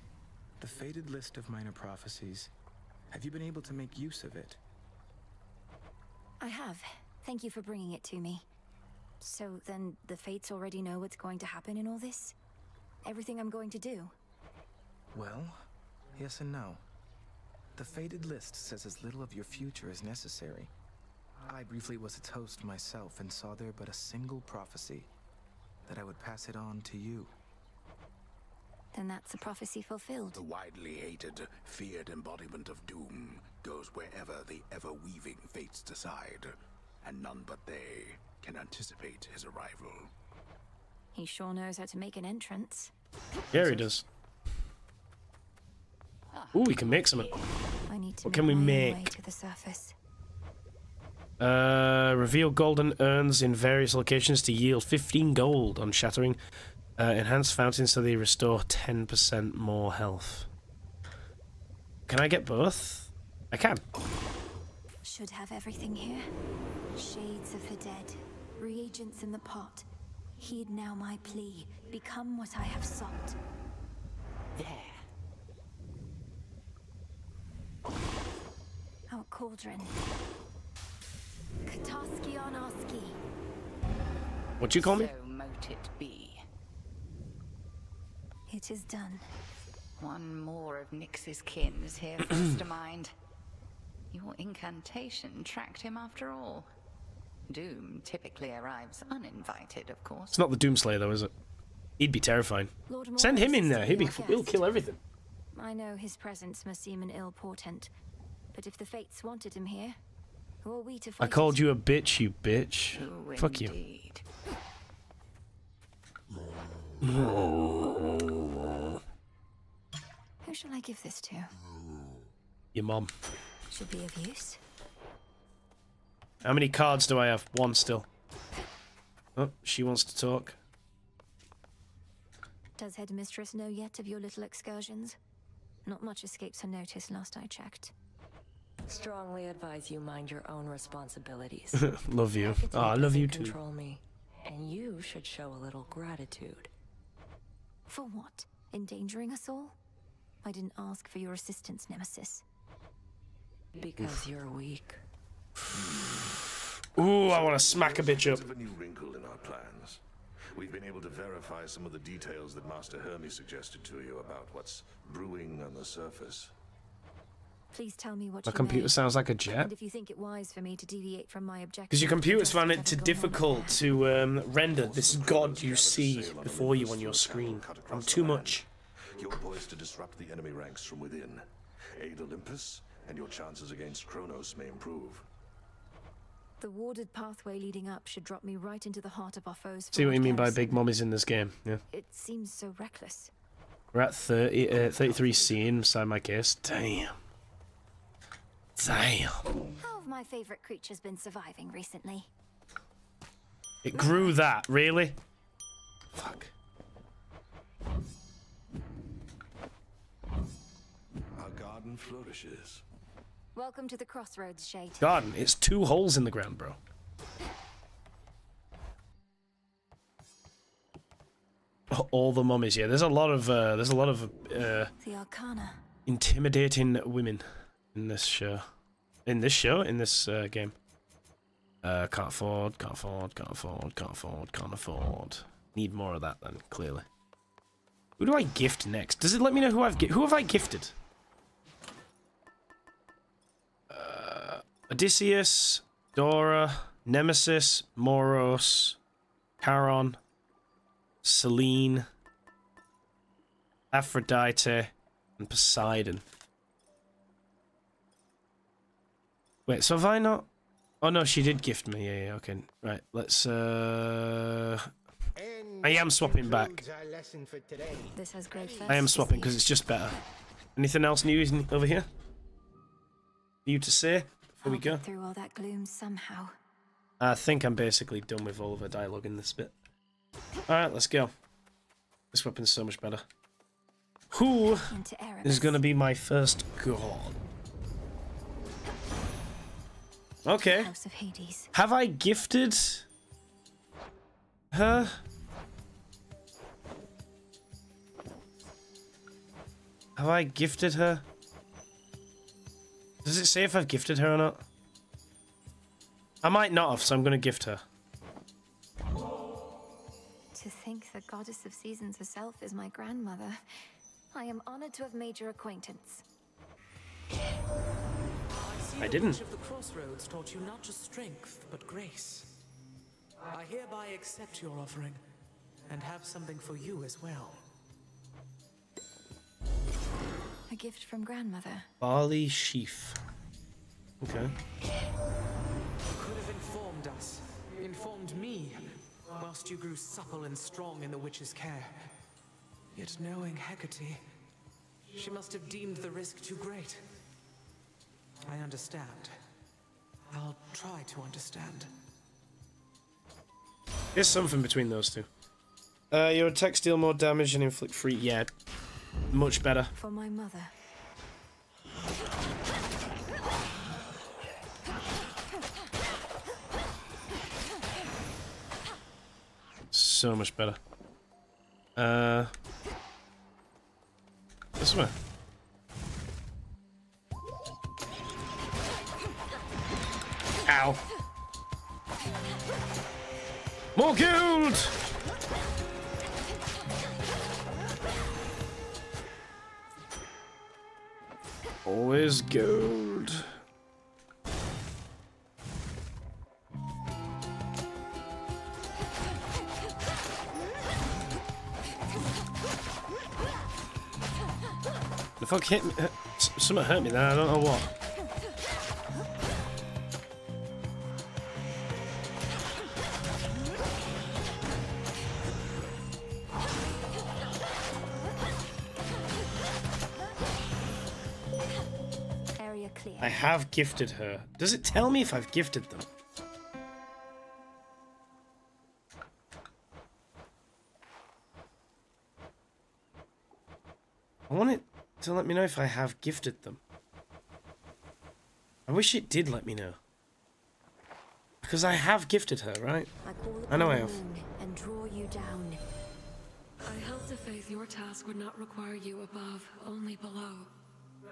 the fated list of minor prophecies. Have you been able to make use of it? I have. Thank you for bringing it to me. So then the Fates already know what's going to happen in all this? Everything I'm going to do? Well, yes and no. The fated list says as little of your future as necessary. I briefly was its host myself and saw there but a single prophecy that I would pass it on to you. Then that's a prophecy fulfilled. The widely hated, feared embodiment of doom goes wherever the ever-weaving fates decide, and none but they can anticipate his arrival. He sure knows how to make an entrance. Yeah, he does. Ooh, we can make something. I need to What can we my own way make? to the surface. Uh, reveal golden urns in various locations to yield 15 gold on shattering. Uh, enhance fountains so they restore 10% more health. Can I get both? I can. Should have everything here. Shades of the dead, reagents in the pot. Heed now my plea. Become what I have sought. There. Our cauldron. Kataski on Oski. What you call me? So mote it be. It is done. One more of Nyx's kin is here first to mind. Your incantation tracked him after all. Doom typically arrives uninvited, of course. It's not the Doomslayer though, is it? He'd be terrifying. Lord Send him in there. He'd be—he'll kill everything. I know his presence must seem an ill portent, but if the fates wanted him here, who are we to fight? I called you a bitch, you bitch. Who Fuck you. Who shall I give this to? Your mom. Should be of use. How many cards do I have? One still. Oh, she wants to talk. Does headmistress know yet of your little excursions? Not much escapes her notice last I checked. Strongly advise you mind your own responsibilities. love you. Hecate Oh, I love you too. Control me, and you should show a little gratitude. For what? Endangering us all? I didn't ask for your assistance, Nemesis. Because you're weak. Ooh, I want to smack a bitch up. of a new wrinkle in our plans. We've been able to verify some of the details that Master Hermes suggested to you about what's brewing on the surface. Please tell me what My you computer may, sounds like a jet. And if you think it wise for me to deviate from my objective. Because your computers found it too difficult to um, render this god you see before you on your screen. I'm too much. You're poised to disrupt the enemy ranks from within. Aid Olympus, and your chances against Kronos may improve. The warded pathway leading up should drop me right into the heart of our foes. See what you mean by big mummies in this game. Yeah. It seems so reckless. We're at 30, uh, 33 scene inside my case. Damn. Damn. How have my favorite creatures been surviving recently? It grew that, really? Fuck. Our garden flourishes. Welcome to the crossroads, Shade. Garden, it's two holes in the ground, bro. All the mummies, yeah. There's a lot of uh, there's a lot of uh, The Arcana. intimidating women in this show. In this show, in this uh, game. Uh, can't afford, can't afford, can't afford, can't afford, can't afford. Need more of that then, clearly. Who do I gift next? Does it let me know who I've who have I gifted? Odysseus, Dora, Nemesis, Moros, Charon, Selene, Aphrodite, and Poseidon. Wait, so have I not? Oh no, she did gift me. Yeah, yeah, okay. Right, let's. uh... I am swapping back. For today. This has great I am swapping because it's just better. Anything else new over here? For you to say before we go? through all that gloom somehow. I think I'm basically done with all of the dialogue in this bit. Alright, let's go. This weapon's so much better. Who is going to be my first god? Okay. House of Hades. Have I gifted her? Have I gifted her? Does it say if I've gifted her or not? I might not have, so I'm going to gift her. To think the goddess of seasons herself is my grandmother. I am honored to have made your acquaintance. I see I the didn't. Witch of the crossroads taught you not just strength, but grace. I hereby accept your offering, and have something for you as well. A gift from grandmother. Barley sheaf. Okay. Could have informed us, informed me, whilst you grew supple and strong in the witch's care. Yet knowing Hecate, she must have deemed the risk too great. I understand. I'll try to understand. There's something between those two. Uh, your attacks deal more damage and inflict free. Yeah, much better. For my mother. So much better. Uh, this way. Ow. More gold! Always gold. The fuck hit me? Uh, something hurt me there, I don't know what. Have gifted her. Does it tell me if I've gifted them? I want it to let me know if I have gifted them. I wish it did let me know. Because I have gifted her, right? I call I know I have. and draw you down. I held to faith your task would not require you above, only below.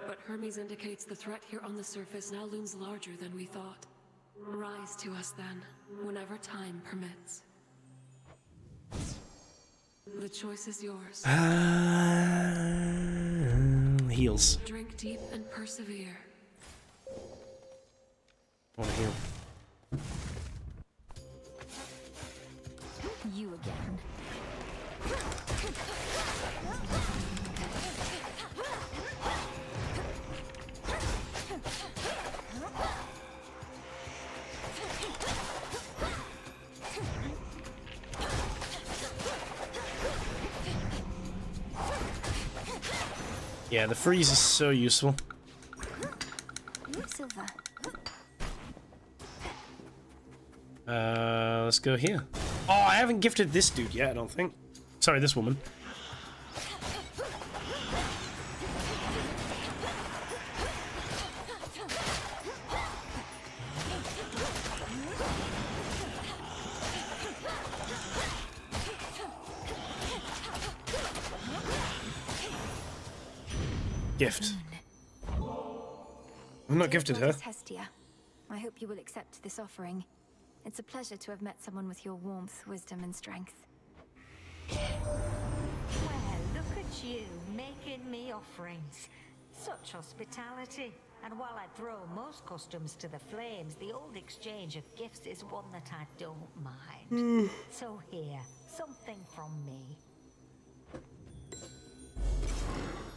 But Hermes indicates the threat here on the surface now looms larger than we thought. Rise to us then, whenever time permits. The choice is yours. Um, heals. Drink deep and persevere. I want to heal. You again. Yeah, the freeze is so useful. Uh, let's go here. Oh, I haven't gifted this dude yet, I don't think. Sorry, this woman. Not gifted her. Hestia, I hope you will accept this offering. It's a pleasure to have met someone with your warmth, wisdom, and strength. Well, look at you, making me offerings. Such hospitality. And while I throw most customs to the flames, the old exchange of gifts is one that I don't mind. Mm. so here, something from me.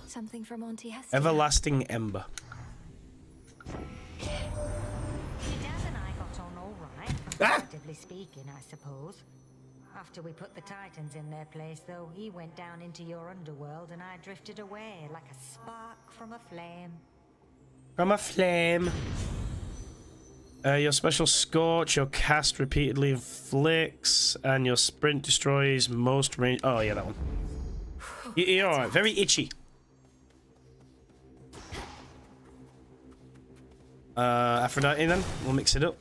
Something from Auntie Hestia. Everlasting Ember. Right, comparatively speaking, I suppose. After we put the Titans in their place, though, he went down into your underworld and I drifted away like a spark from a flame. From a flame. Uh, your special Scorch, your cast repeatedly inflicts, and your sprint destroys most range. Oh, yeah, that one. You- You're alright. Very itchy. Uh, Aphrodite then. We'll mix it up.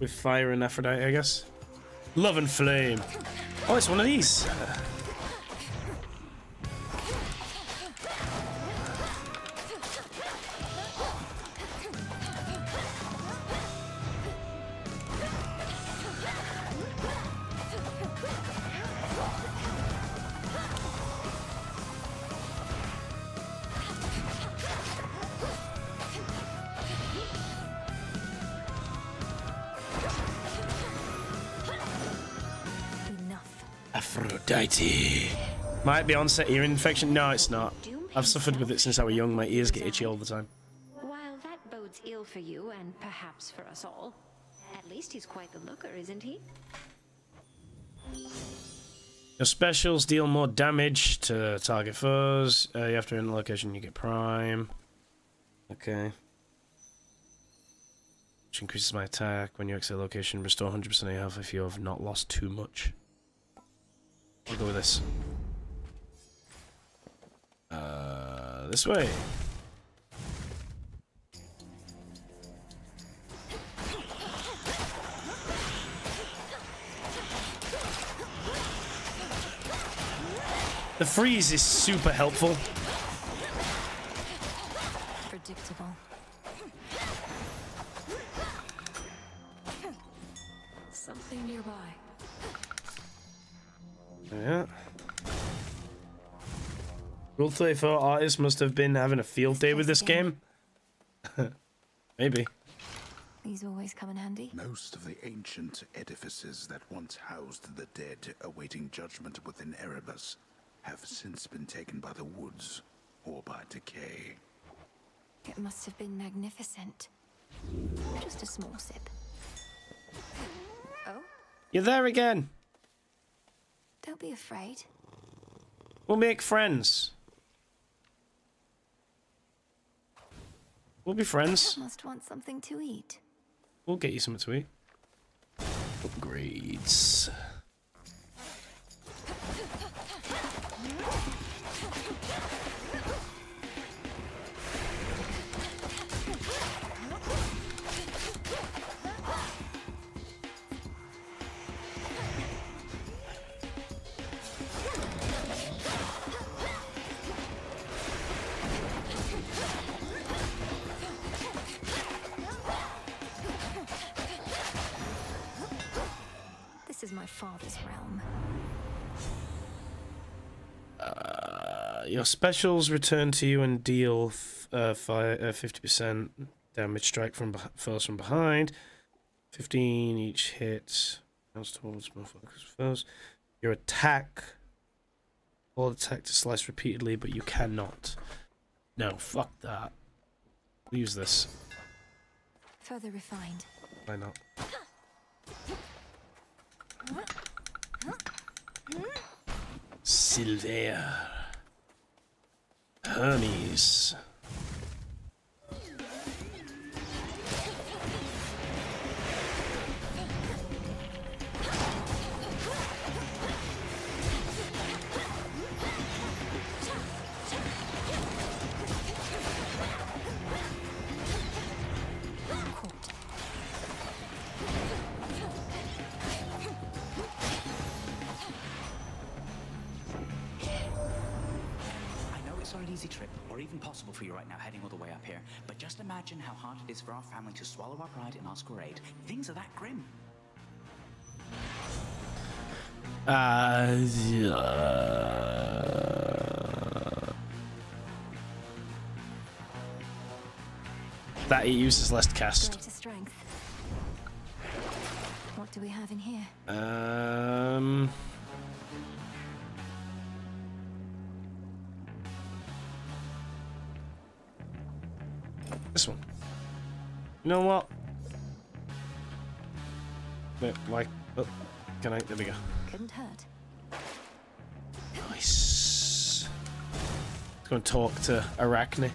With fire and Aphrodite, I guess. Love and flame. Oh, it's one of these. Aphrodite. Might be onset ear infection. No, it's not. I've suffered with it since I was young. My ears get itchy all the time. While that bodes ill for you, and perhaps for us all, at least he's quite the looker, isn't he? Your specials deal more damage to target foes. Uh, you have to enter the location, you get prime. Okay. Which increases my attack. When you exit location, restore 100% of your health if you have not lost too much. I'll go with this. Uh, this way. The freeze is super helpful. Predictable. Something nearby. Yeah. Rule 34 artists must have been having a field day with this game. Maybe. These always come in handy. Most of the ancient edifices that once housed the dead awaiting judgment within Erebus have since been taken by the woods. or by decay. It must have been magnificent. Just a small sip. Oh, You're there again. Don't be afraid. We'll make friends. We'll be friends. Must want something to eat. We'll get you something to eat. Upgrades. Father's realm. Uh, your specials return to you and deal uh, uh, 50% damage strike from foes from behind. 15 each hit. Counts towards more focus foes. Your attack. All attack to slice repeatedly, but you cannot. No, fuck that. Use this. Further refined. Why not? Silver. Hermes. How hard it is for our family to swallow our pride and ask for aid. Things are that grim. Uh, yeah. That he uses less cast. Strength. What do we have in here? Um. This one. You know what? Wait, like, oh, can I? There we go. Couldn't hurt. Nice. Let's go and talk to Arachne.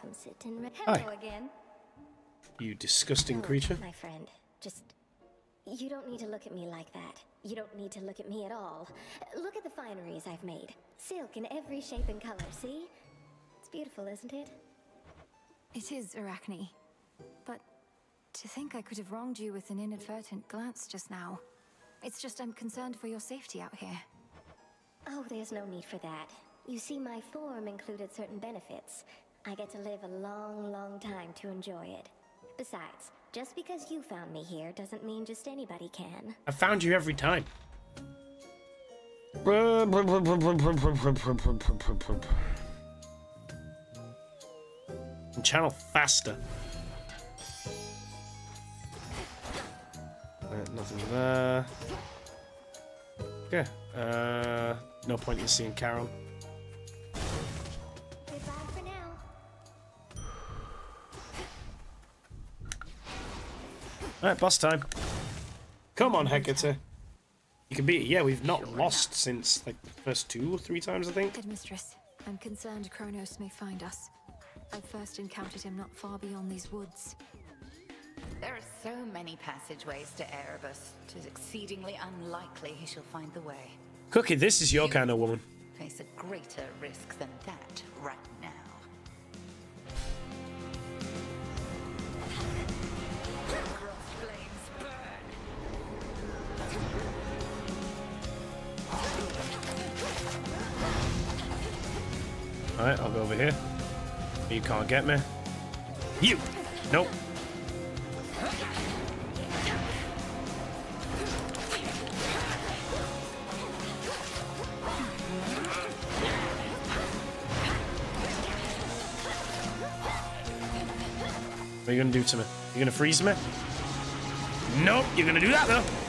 Come sit and re- Hi. Again. You disgusting Oh, creature. My friend, just. You don't need to look at me like that. You don't need to look at me at all. Look at the fineries I've made. Silk in every shape and color, see? It's beautiful, isn't it? It is Arachne. But to think I could have wronged you with an inadvertent glance just now. It's just I'm concerned for your safety out here. Oh, there's no need for that. You see, my form included certain benefits. I get to live a long, long time to enjoy it. Besides, just because you found me here doesn't mean just anybody can. I found you every time. And channel faster. Right, nothing there. Yeah. Uh, no point in seeing now. Alright, boss time. Come on, Hecate. You can beat it. Yeah, we've not lost since like the first two or three times, I think. Headmistress, I'm concerned Kronos may find us. I first encountered him not far beyond these woods. There are so many passageways to Erebus. It is exceedingly unlikely he shall find the way. Cookie, this is your kind of woman. Face a greater risk than that right now. Cross flames burn. Alright, I'll go over here. You can't get me. You! Nope. What are you gonna do to me? You gonna freeze me? Nope, you're gonna do that though.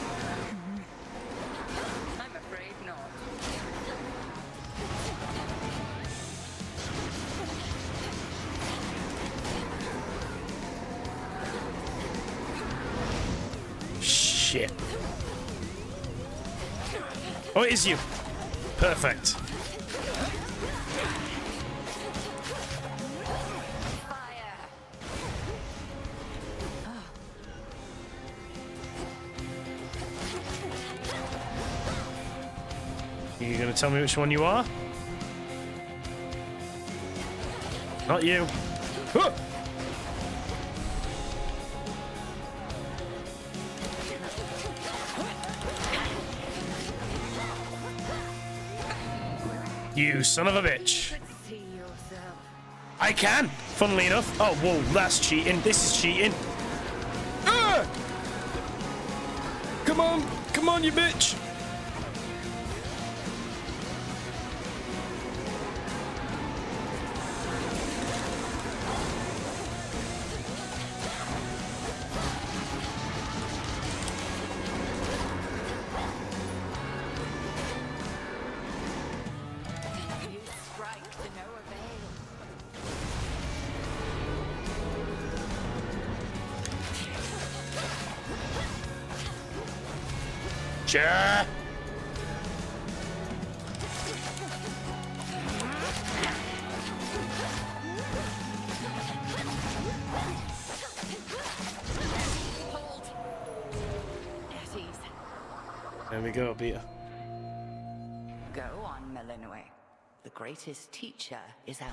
Oh, you. Perfect. You gonna tell me which one you are? Not you. Huh! Son of a bitch. I can, funnily enough. Oh, whoa, that's cheating. This is cheating. Ah! Come on, come on, you bitch.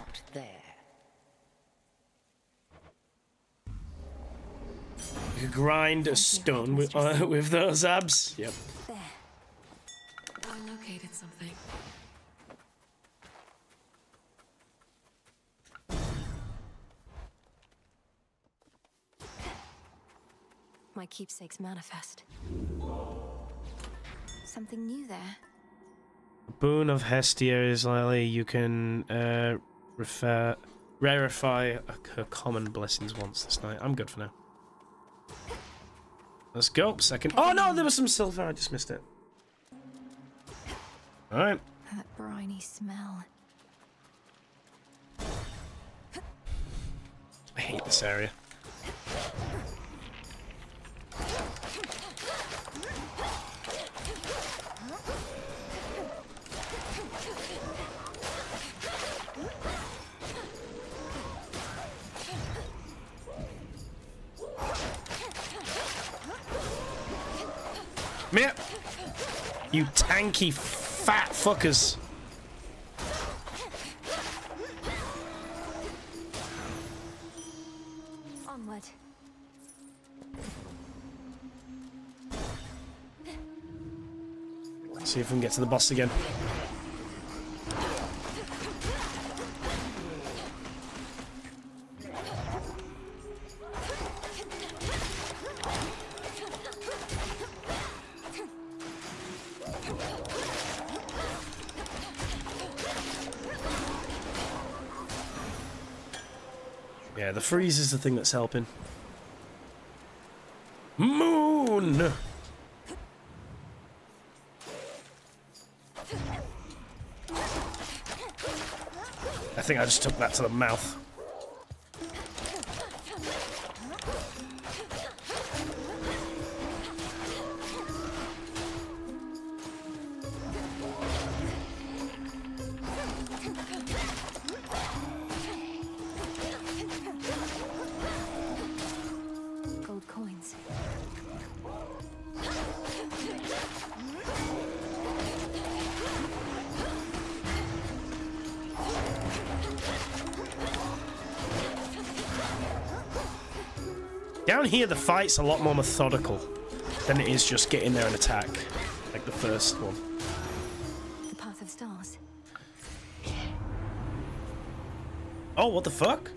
Out there. You could grind a stone with, uh, with those abs. Yep. There. I located something. My keepsake's manifest. Something new there. Boon of Hestia is likely you can uh, refer, rarefy her common blessings once this night. I'm good for now. Let's go. Second. Oh no, there was some silver. I just missed it. All right. That briny smell. I hate this area. Come. You tanky fat fuckers. Onward. See if we can get to the boss again. Yeah, the freeze is the thing that's helping. Moon! I think I just took that to the mouth. Here, the fight's a lot more methodical than it is just get in there and attack, like the first one. The path of stars. Oh, what the fuck?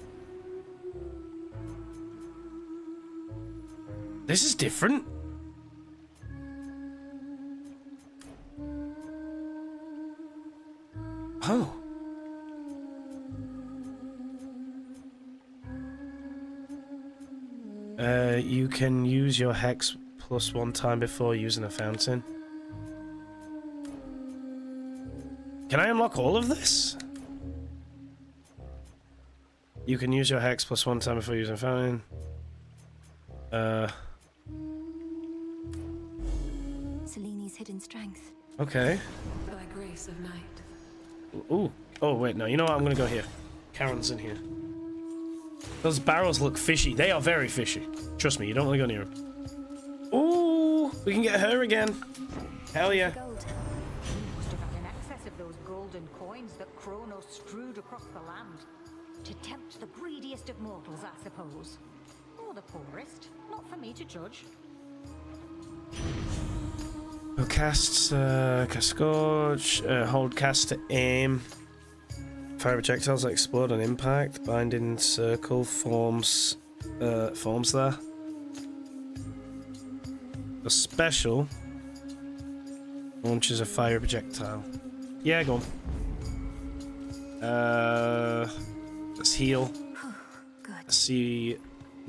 This is different. Your hex plus one time before using a fountain. Can I unlock all of this? You can use your hex plus one time before using a fountain. Uh. Hades' hidden strength. Okay. By grace of night. Ooh. Oh, wait, no. You know what? I'm gonna go here. Charon's in here. Those barrels look fishy. They are very fishy. Trust me, you don't want to go near them. We can get her again. Hell yeah. Gold. He must have had an excess of those golden coins that Kronos strewed across the land. To tempt the greediest of mortals, I suppose. Or the poorest. Not for me to judge. Oh, casts, uh, cast scorch, uh, hold cast to aim. Fire projectiles that explode on impact. Binding circle forms, uh, forms there. Special launches a fire projectile. Yeah, go on. Uh, let's heal. Good. Let's see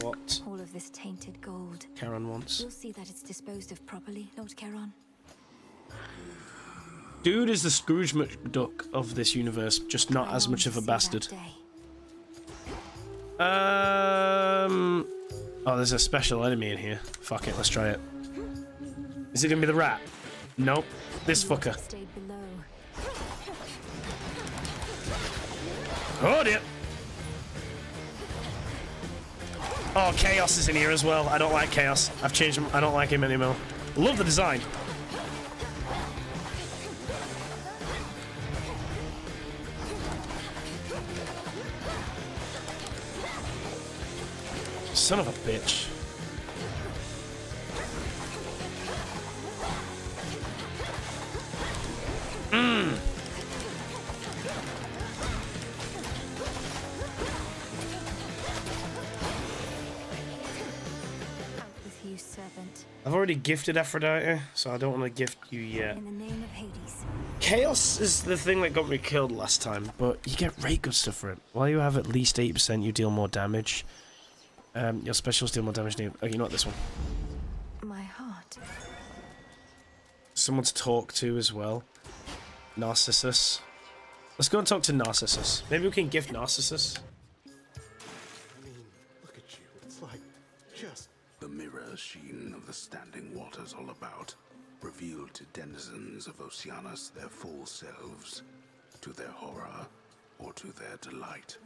what All of this tainted gold. Charon wants. You'll see that it's disposed of properly, Lord Charon. Dude is the Scrooge McDuck of this universe, just not as much of a bastard. Um. Oh, there's a special enemy in here. Fuck it, let's try it. Is it gonna be the rat? Nope. This fucker. Oh dear. Oh, Chaos is in here as well. I don't like Chaos. I've changed him. I don't like him anymore. Love the design. Son of a bitch. Already gifted Aphrodite, so I don't want to gift you yet. In the name of Hades. Chaos is the thing that got me killed last time, but you get rate good stuff for it. While you have at least 8%, you deal more damage. Um, your specials deal more damage. than- Oh, you know what, this one. My heart. Someone to talk to as well. Narcissus. Let's go and talk to Narcissus. Maybe we can gift Narcissus. The standing waters all about, revealed to denizens of Oceanus their full selves, to their horror or to their delight.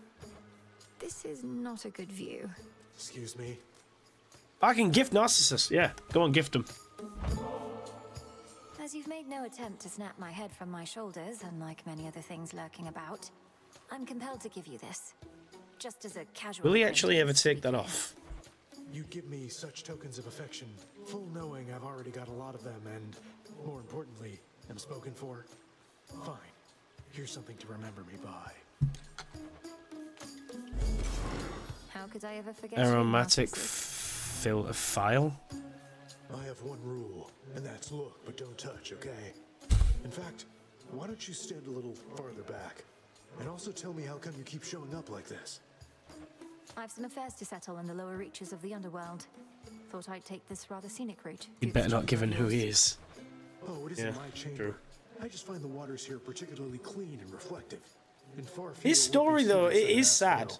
This is not a good view. Excuse me. I can gift Narcissus. Yeah, go on, gift him. As you've made no attempt to snap my head from my shoulders, unlike many other things lurking about, I'm compelled to give you this. Just as a casual. Will he actually ever take that off? You give me such tokens of affection, full knowing I've already got a lot of them, and more importantly, am spoken for. Fine. Here's something to remember me by. How could I ever forget? you, Aromatic Narcissus? fil file. I have one rule, and that's look, but don't touch, okay? In fact, why don't you stand a little farther back? And also tell me how come you keep showing up like this? I've some affairs to settle in the lower reaches of the underworld. Thought I'd take this rather scenic route. You'd better not given who he is. Oh, it isn't Yeah, my chamber. true. I just find the waters here particularly clean and reflective. And far His story, though, it is sad.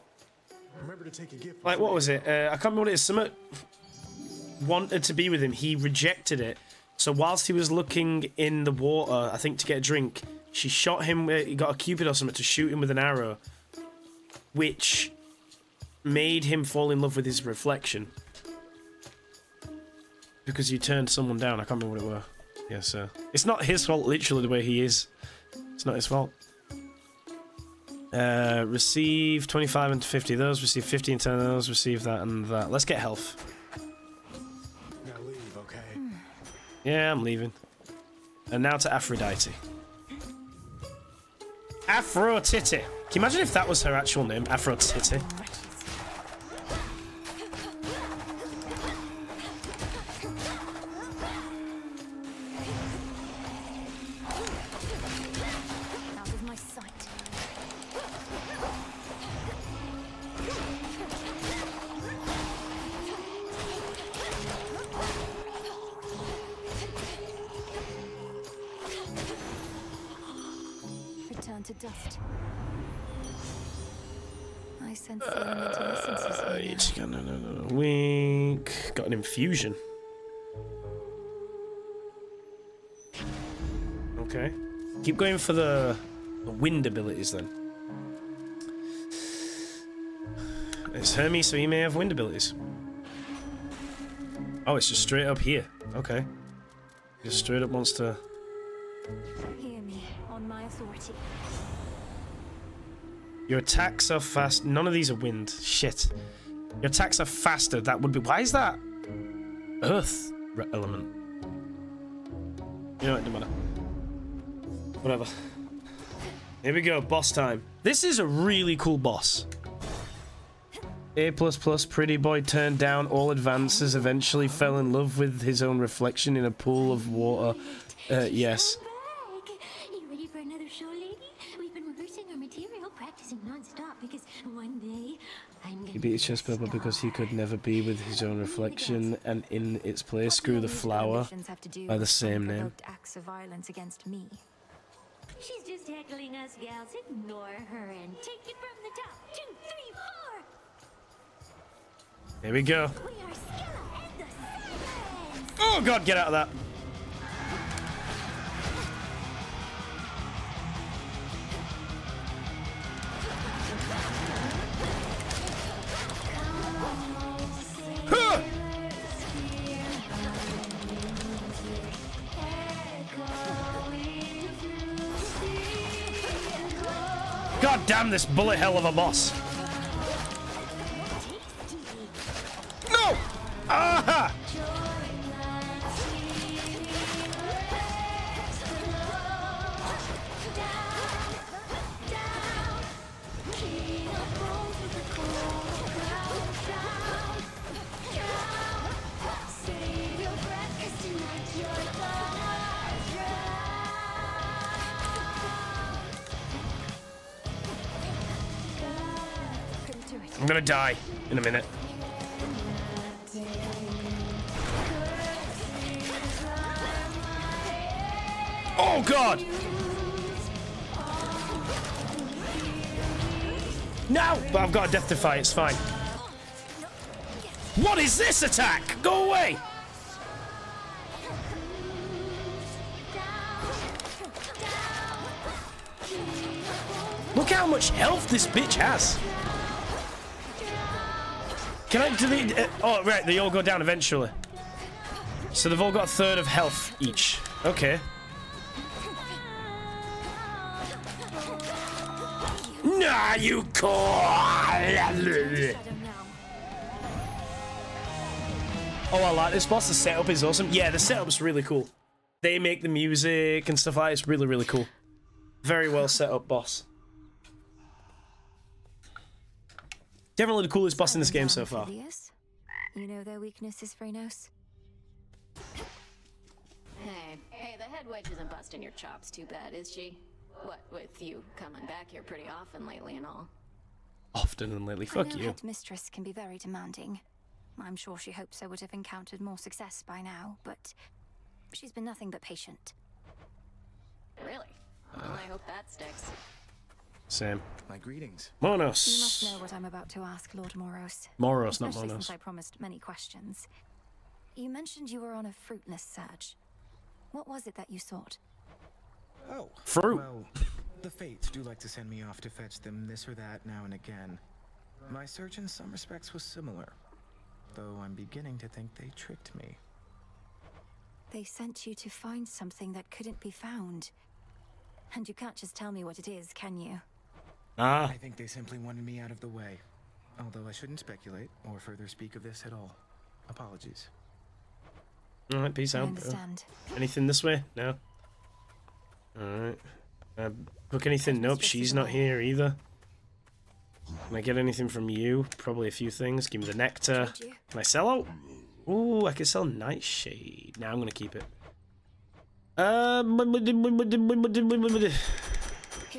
Remember to take a gift. Like, what was it? Uh, I can't remember what it is. Someone wanted to be with him. He rejected it. So whilst he was looking in the water, I think to get a drink, she shot him. Uh, he got a cupid or something to shoot him with an arrow, which made him fall in love with his reflection. Because you turned someone down. I can't remember what it were. Yes, sir. It's not his fault, literally, the way he is. It's not his fault. Uh, receive 25 and 50 of those, receive 50 and 10 of those, receive that and that. Let's get health. Now leave, okay? Yeah, I'm leaving. And now to Aphrodite. Aphrodite. Can you imagine if that was her actual name? Aphrodite. Out for the, the wind abilities then. It's Hermes, so he may have wind abilities. Oh, it's just straight up here. Okay. Just straight up wants to... Hear me on my authority. Your attacks are fast. None of these are wind. Shit. Your attacks are faster. That would be. Why is that? Earth element. You know what? Doesn't matter. Whatever. Here we go. Boss time. This is a really cool boss. A plus plus pretty boy turned down all advances. Eventually fell in love with his own reflection in a pool of water. Uh, yes. You ready for another show, lady? We've been rehearsing our material, practicing non-stop because one day I'm gonna He beat his chest purple because he could never be with his own reflection, and in its place grew the flower Ambitions have to do by the with same name. She's just heckling us gals. Ignore her and take it from the top. Two, three, four. There we go. We are and the Oh god, get out of that. God damn this bullet hell of a boss. No! Aha! Gonna die in a minute. Oh god! No! But I've got a death defy, it's fine. What is this attack? Go away! Look how much health this bitch has. Can I delete? Uh, oh, right, they all go down eventually. So they've all got a third of health each. Okay. Nah, you call. Oh, I like this boss. The setup is awesome. Yeah, the setup's really cool. They make the music and stuff like that. It's really, really cool. Very well set up boss. Definitely the coolest boss in this game so far. Amphibious? You know their weaknesses, Frinos? Hey, hey, the head wedge isn't busting your chops too bad, is she? What with you coming back here pretty often lately and all? Often and lately. I Fuck know you. Headmistress can be very demanding. I'm sure she hopes I would have encountered more success by now, but she's been nothing but patient. Really? Well, I hope that sticks. Same. My greetings. Monos. You must know what I'm about to ask, Lord Moros. Moros, not Especially Monos. since I promised many questions. You mentioned you were on a fruitless search. What was it that you sought? Oh. Fruit. Well, the fates do like to send me off to fetch them this or that now and again. My search in some respects was similar, though I'm beginning to think they tricked me. They sent you to find something that couldn't be found. And you can't just tell me what it is, can you? Ah. I think they simply wanted me out of the way. Although I shouldn't speculate or further speak of this at all. Apologies. Alright, peace I out. understand. Uh, anything this way? No. Alright. Uh, book anything? Nope, she's not here either. Can I get anything from you? Probably a few things. Give me the nectar. Can I sell out? Ooh, I can sell Nightshade. Now I'm gonna keep it. Uh, Here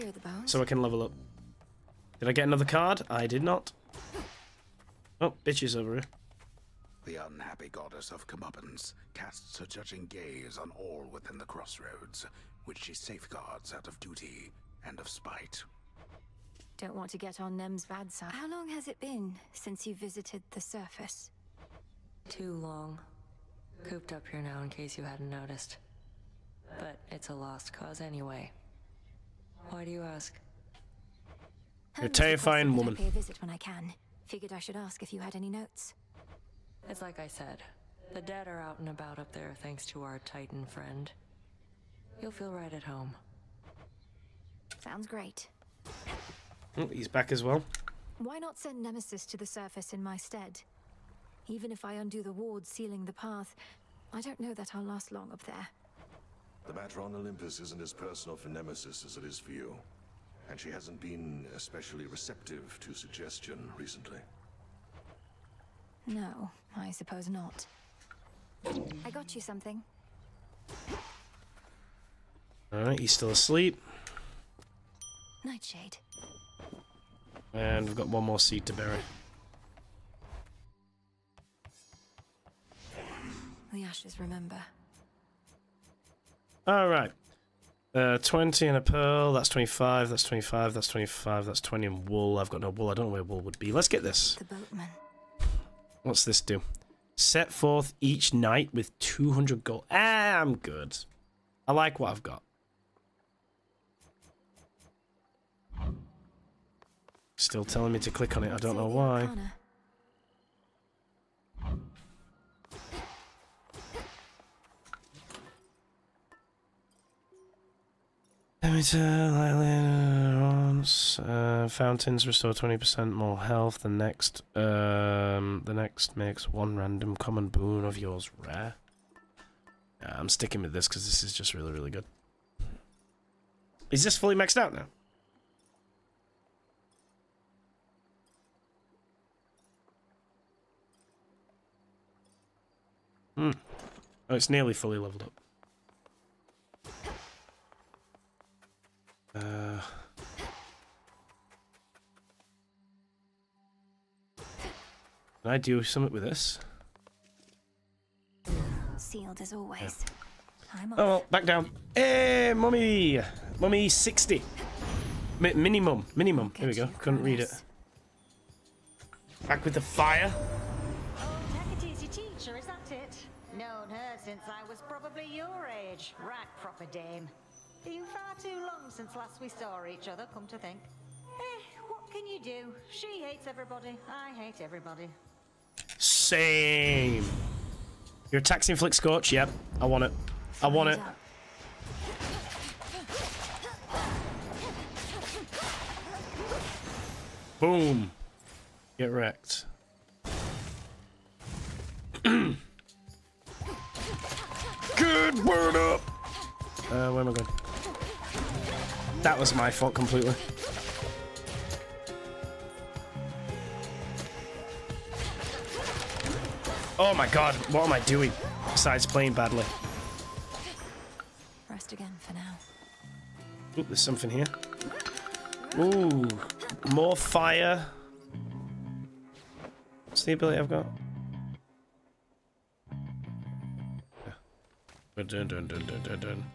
are the bones. so I can level up. Did I get another card? I did not. Oh, bitches over here. The unhappy goddess of comeuppance casts her judging gaze on all within the crossroads, which she safeguards out of duty and of spite. Don't want to get on Nem's bad side. How long has it been since you visited the surface? Too long. Cooped up here now in case you hadn't noticed. but it's a lost cause anyway. Why do you ask? You're a terrifying I'd woman. Pay a visit when I can. Figured I should ask if you had any notes. It's like I said. The dead are out and about up there thanks to our Titan friend. You'll feel right at home. Sounds great. Oh, he's back as well. Why not send Nemesis to the surface in my stead? Even if I undo the ward sealing the path, I don't know that I'll last long up there. The matter on Olympus isn't as personal for Nemesis as it is for you. And she hasn't been especially receptive to suggestion recently. No, I suppose not. I got you something. Alright, he's still asleep. Nightshade. And we've got one more seed to bury. The ashes remember. Alright. Uh, 20 and a pearl, that's 25, that's 25, that's 25, that's 20 in wool. I've got no wool, I don't know where wool would be. Let's get this. The boatman. What's this do? Set forth each night with 200 gold. Ah, I'm good. I like what I've got. Still telling me to click on it, I don't know why. Emitter, lightly once. Uh, fountains restore 20% more health. The next, um, the next makes one random common boon of yours rare. Yeah, I'm sticking with this because this is just really, really good. Is this fully maxed out now? Hmm. Oh, it's nearly fully leveled up. Uh, can I do something with this? Sealed as always. I'm off. Oh, well, back down. Hey, mummy! Mummy 60. Mi minimum, minimum. Here we go. Couldn't read it. Back with the fire. Hecate's your teacher, is that it? Known her since I was probably your age. Right, proper dame. Been far too long since last we saw each other, come to think. Eh, what can you do? She hates everybody. I hate everybody. Same. You're taxing flick scorch? Yep. I want it. I want it. Boom. Get wrecked. Good burn up. Uh, where am I going? That was my fault completely. Oh my god, what am I doing? Besides playing badly. Rest again for now. Ooh, there's something here. Ooh, more fire. What's the ability I've got? Yeah. Dun, dun, dun, dun, dun, dun.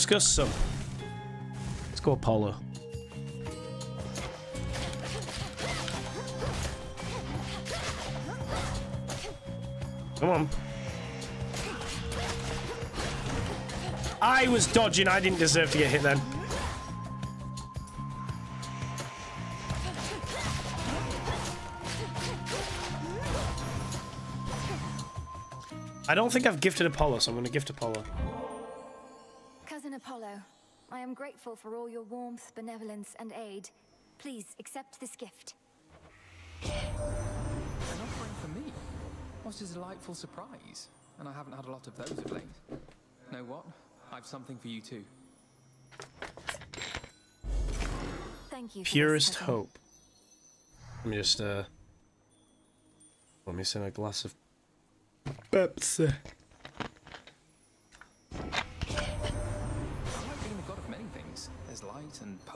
Let's go some. Let's go Apollo. Come on. I was dodging. I didn't deserve to get hit then. I don't think I've gifted Apollo, so I'm going to gift Apollo. Cousin Apollo, I am grateful for all your warmth, benevolence, and aid. Please accept this gift. An offering for me? What a delightful surprise. And I haven't had a lot of those of late. Know what? I've something for you too. Thank you. Purest hope. Let me just, uh... Let me send a glass of Pepsi.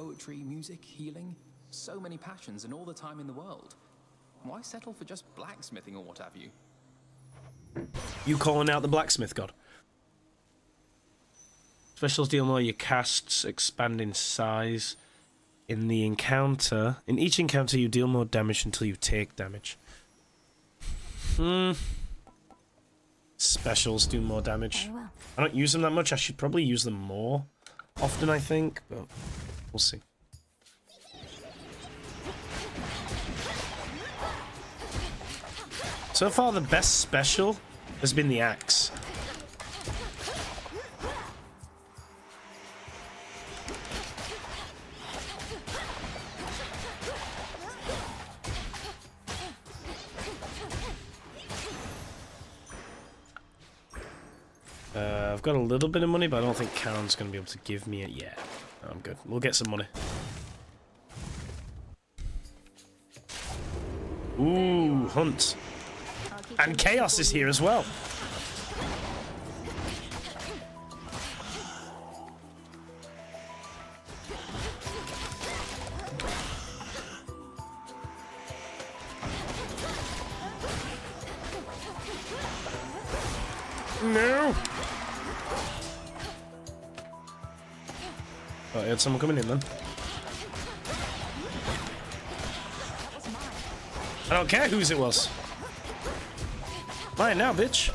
Poetry, music, healing. So many passions and all the time in the world. Why settle for just blacksmithing or what have you? You calling out the blacksmith god? Specials deal more your casts expand in size. In the encounter, in each encounter, you deal more damage until you take damage. Hmm. specials do more damage. I don't use them that much. I should probably use them more often, I think, but we'll see. So far, the best special has been the axe. Uh, I've got a little bit of money, but I don't think Charon's going to be able to give me it yet. I'm good. We'll get some money. Ooh, hunt. And Chaos is here as well. Someone coming in then. I don't care whose it was. Mine now, bitch.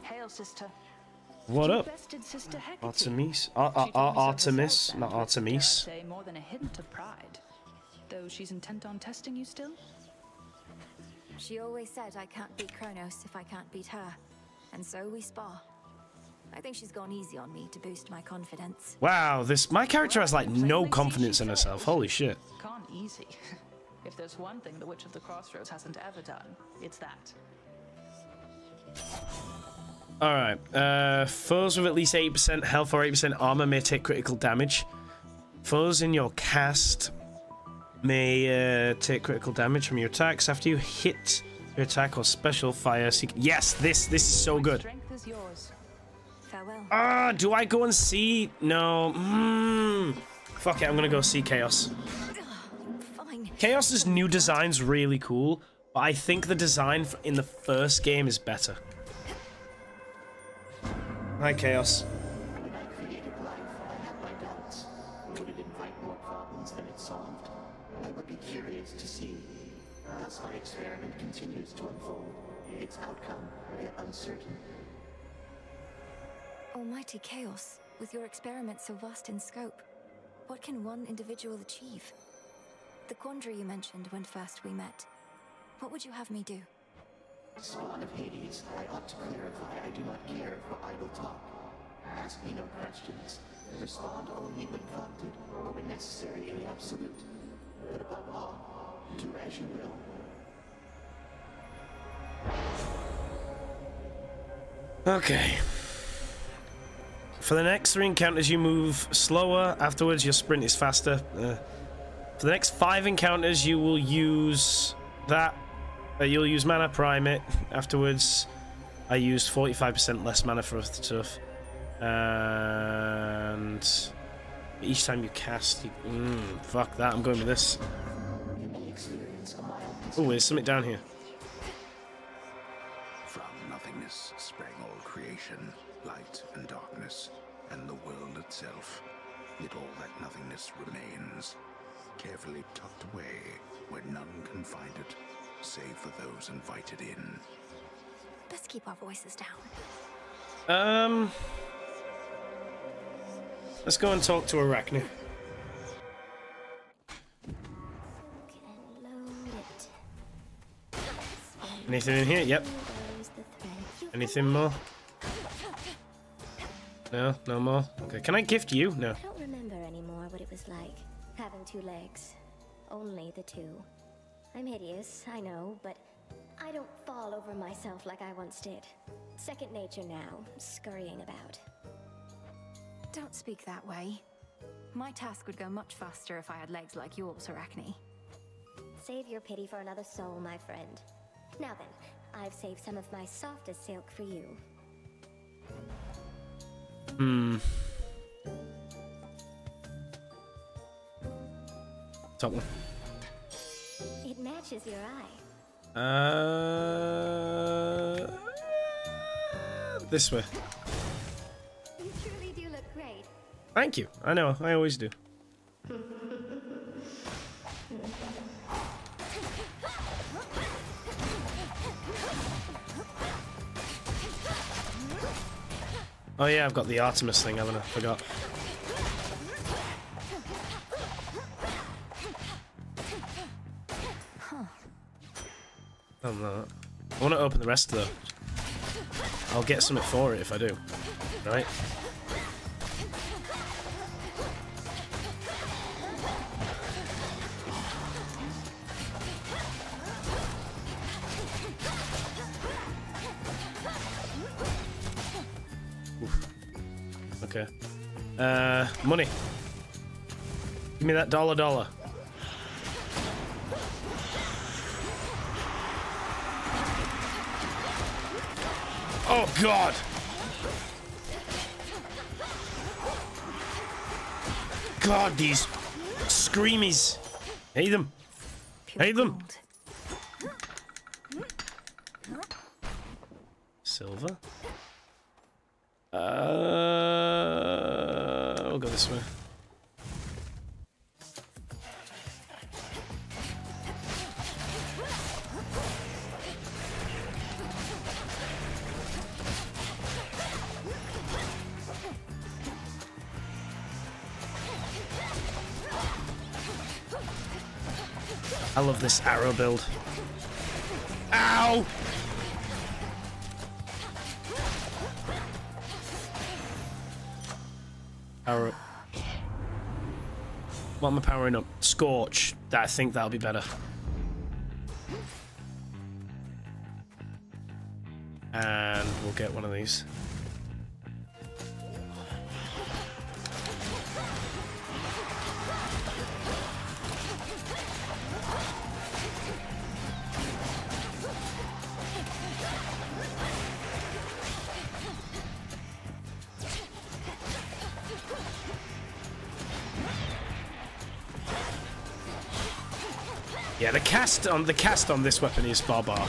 Hail, sister. What You up? Sister Artemis? Ar Ar Ar told me so Artemis? Not and with, dare I Artemis. say more than a hint of pride. Though she's intent on testing you still? She always said I can't beat Kronos if I can't beat her. And so we spar. I think she's gone easy on me to boost my confidence. Wow, this my character has like no confidence in herself. Holy shit. Can't easy. if there's one thing the Witch of the Crossroads hasn't ever done, it's that. Alright, uh, foes with at least 8% health or 8% armor may take critical damage. Foes in your cast may uh, take critical damage from your attacks after you hit your attack or special fire. seek- Yes, this this is so good. Strength is yours. Farewell. Ah, do I go and see? No. Mm. Fuck it, I'm gonna go see Chaos. Fine. Chaos's new design's really cool, but I think the design in the first game is better. Hi, Chaos. Almighty Chaos, with your experiments so vast in scope, what can one individual achieve? The quandary you mentioned when first we met. What would you have me do? Spawn of Hades, I ought to clarify I do not care for idle talk. Ask me no questions. Respond only when prompted or when necessary in the absolute. But above all, do as you will. Okay. For the next three encounters, you move slower. Afterwards, your sprint is faster. Uh, for the next five encounters, you will use that. Uh, you'll use mana prime it. Afterwards, I used 45% less mana for the stuff. And each time you cast, you, mm, fuck that. I'm going with this. Oh, there's something down here. From nothingness sprang all creation, itself. Yet all that nothingness remains, carefully tucked away where none can find it, save for those invited in. Best keep our voices down. Um, let's go and talk to Arachne. Anything in here? Yep. Anything more? No, no more. Okay, can I gift you? No. I don't remember anymore what it was like having two legs. Only the two. I'm hideous, I know, but I don't fall over myself like I once did. Second nature now, scurrying about. Don't speak that way. My task would go much faster if I had legs like yours, Arachne. Save your pity for another soul, my friend. Now then, I've saved some of my softest silk for you. Hmm. Top one. It matches your eye. Uh, this way. You truly do look great. Thank you. I know. I always do. Oh yeah, I've got the Artemis thing, haven't I? Forgot. Oh, Not. I want to open the rest though. I'll get something for it if I do. Right? Money. Give me that dollar dollar. Oh god! God, these screamies. Hate them. Hate them. Silver. Uh, go this way. I love this arrow build. Ow! Arrow. What am I powering up? Scorch. I think that'll be better. And we'll get one of these. Cast on the cast on this weapon is barbar.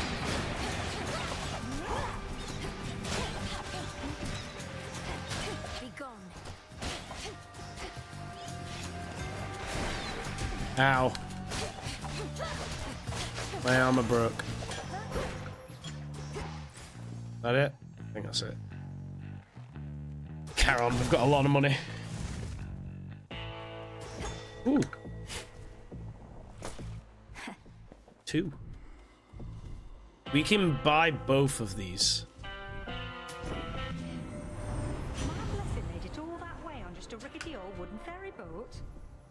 Ow. My armor broke. That it? I think that's it. Charon, we've got a lot of money. Two. We can buy both of these. Blessed made it all that way on just a rickety old wooden ferry boat.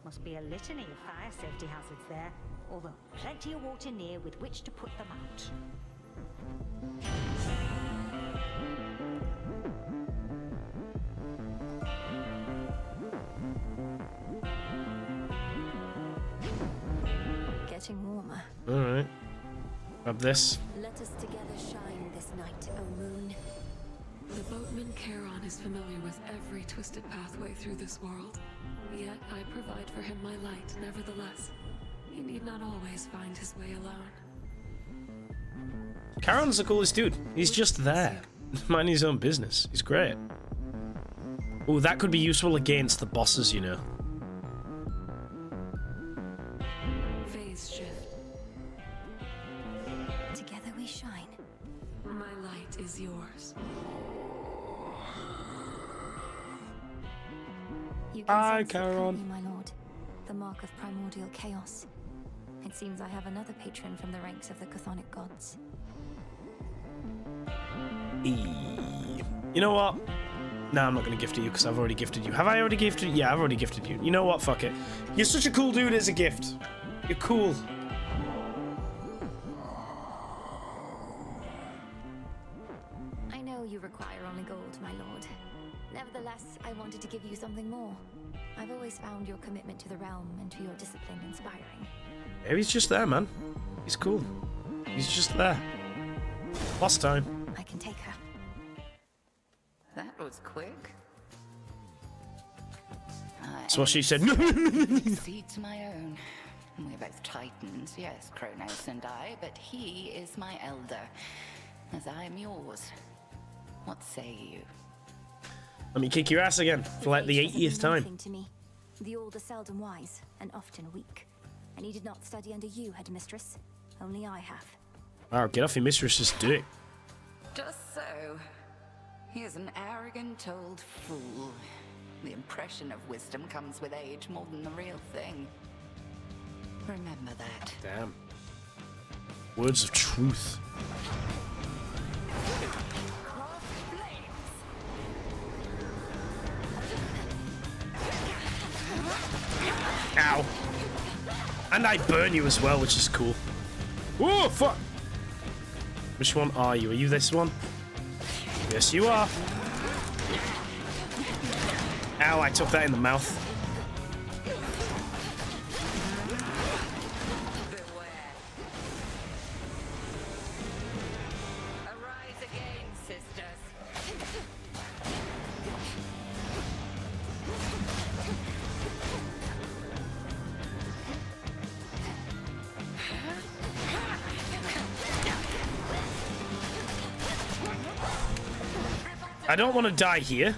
Must be a litany of fire safety hazards there, although plenty of water near with which to put them out. Getting warmer. Alright. Grab this. Let us together shine this night, O moon. The boatman Charon is familiar with every twisted pathway through this world. Yet I provide for him my light, nevertheless. He need not always find his way alone. Charon's the coolest dude. He's just there. Minding his own business. He's great. Oh, that could be useful against the bosses, you know. Hi, Charon. my lord. The mark of primordial chaos. It seems I have another patron from the ranks of the chthonic gods. E- You know what? No, I'm not going to gift you because I've already gifted you. Have I already gifted you? Yeah, I've already gifted you. You know what? Fuck it. You're such a cool dude as a gift. You're cool. Nevertheless, I wanted to give you something more. I've always found your commitment to the realm and to your discipline inspiring. Maybe he's just there, man. He's cool. He's just there. Boss time. I can take her. That was quick. That's what she said. Seeds my own. We're both titans, yes, Kronos and I, but he is my elder, as I am yours. What say you? Let me kick your ass again for like the 80th time. to me. The old are seldom wise, and often weak. And he did not study under you, headmistress. Only I have. Wow, get off your mistress's dick. Just so. He is an arrogant old fool. The impression of wisdom comes with age more than the real thing. Remember that. Damn. Words of truth. Ow. And I burn you as well, which is cool. Whoa, fuck! Which one are you? Are you this one? Yes, you are. Ow, I took that in the mouth. I don't want to die here.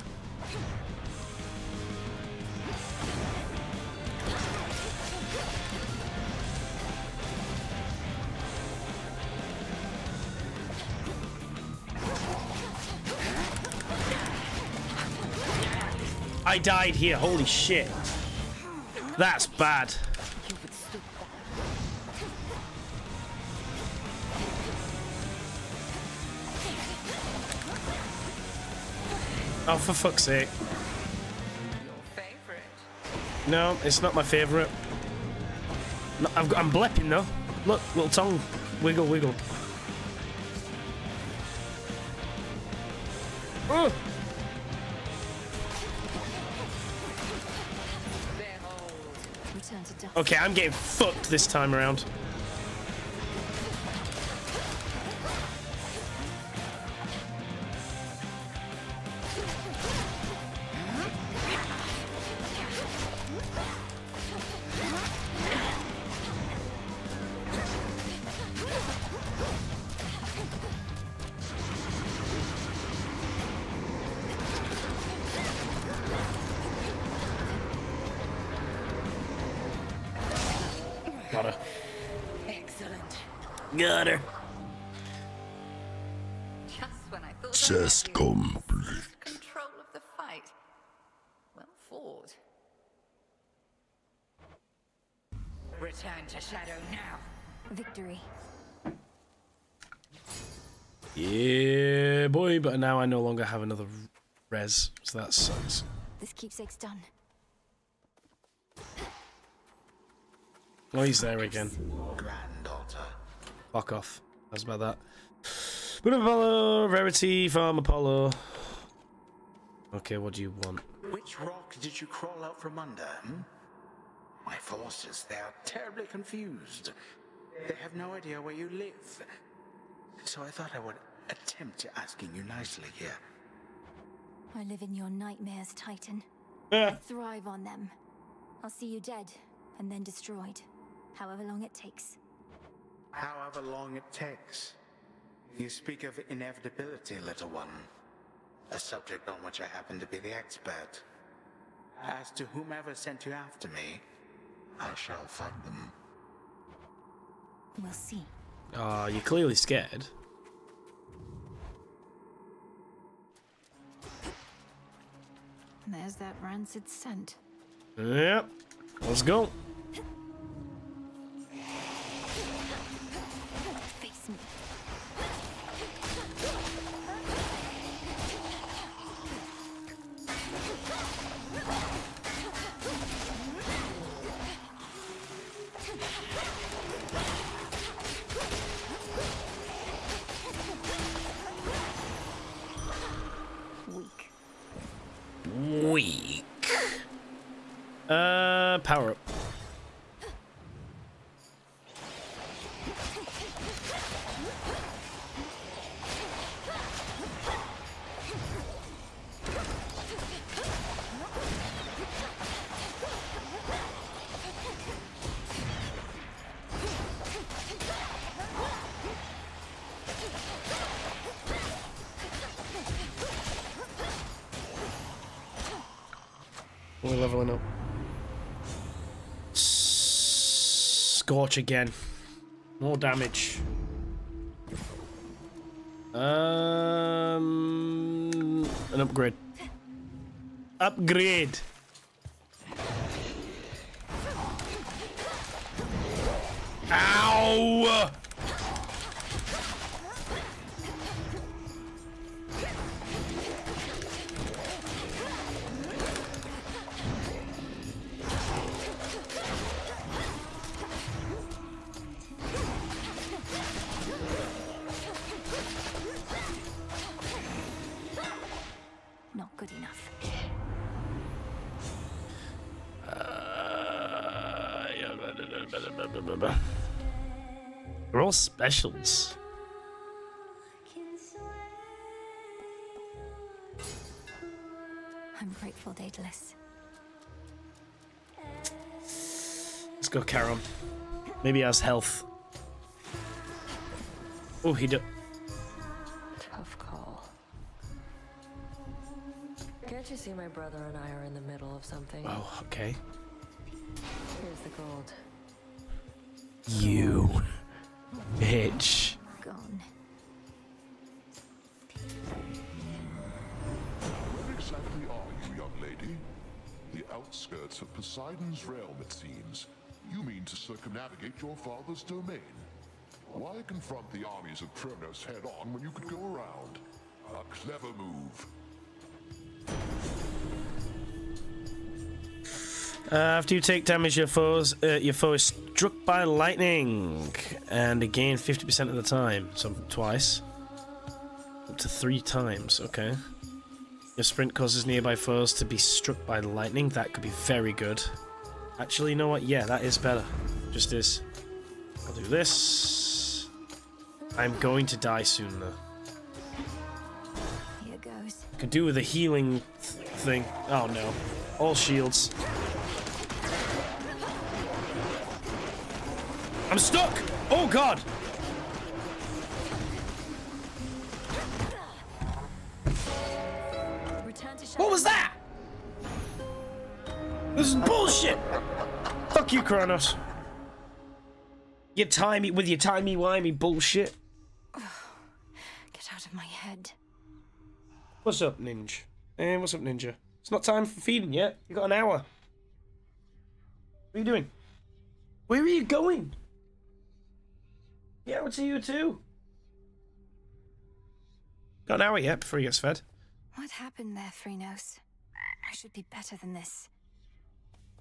I died here. Holy shit. That's bad. Oh, for fuck's sake. No, it's not my favourite. No, I've got, I'm blepping though. Look, little tongue. Wiggle, wiggle. Oh! Return to dust. Okay, I'm getting fucked this time around. Now I no longer have another res, so that sucks. This keepsake's done. Oh, he's there again. Granddaughter. Fuck off. That's about that. Boon of Apollo, Rarity, Farm Apollo. Okay, what do you want? Which rock did you crawl out from under, hmm? My forces, they are terribly confused. They have no idea where you live. So I thought I would attempt asking you nicely here. I live in your nightmares, Titan. I thrive on them. I'll see you dead, and then destroyed. However long it takes. However long it takes. You speak of inevitability, little one. A subject on which I happen to be the expert. As to whomever sent you after me, I shall find them. We'll see. Ah, you're clearly scared. There's that rancid scent. Yep. Let's go. Again. More damage. Um, an upgrade. Upgrade. Maybe he has health. Oh, he do. Tough call. Can't you see my brother and I are in the middle of something? Oh, okay. Circumnavigate your father's domain? Why confront the armies of Kronos head-on when you could go around? A clever move. Uh, after you take damage, your foes, uh, your foe is struck by lightning, and again 50% of the time. So twice, up to three times. Okay. Your sprint causes nearby foes to be struck by lightning. That could be very good. Actually, you know what? Yeah, that is better. Just this. I'll do this. I'm going to die soon, though. Here goes. Could do with a healing th thing. Oh no. All shields. I'm stuck! Oh god! What was that? This is bullshit! Fuck you, Kronos. You timey with your timey wimey bullshit. Get out of my head. What's up, Ninja? Eh, what's up, Ninja? It's not time for feeding yet. You got an hour. What are you doing? Where are you going? Yeah, what's to you too. Got an hour yet before he gets fed. What happened there, Frinos? I should be better than this.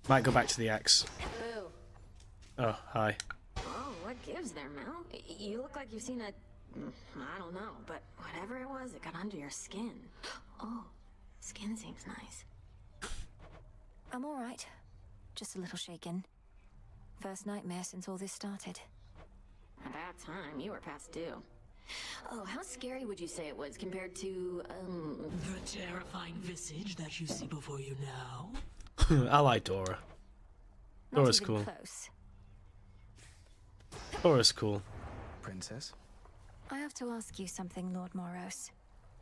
Might go back to the axe. Oh, hi. What gives there, Mel? You look like you've seen a. mm, don't know, but whatever it was, it got under your skin. Oh, skin seems nice. I'm alright. Just a little shaken. First nightmare since all this started. About time, you were past due. Oh, how scary would you say it was compared to, um. The terrifying visage that you see before you now? I like Dora. Dora's cool. close. Dora's cool. Princess? I have to ask you something, Lord Moros.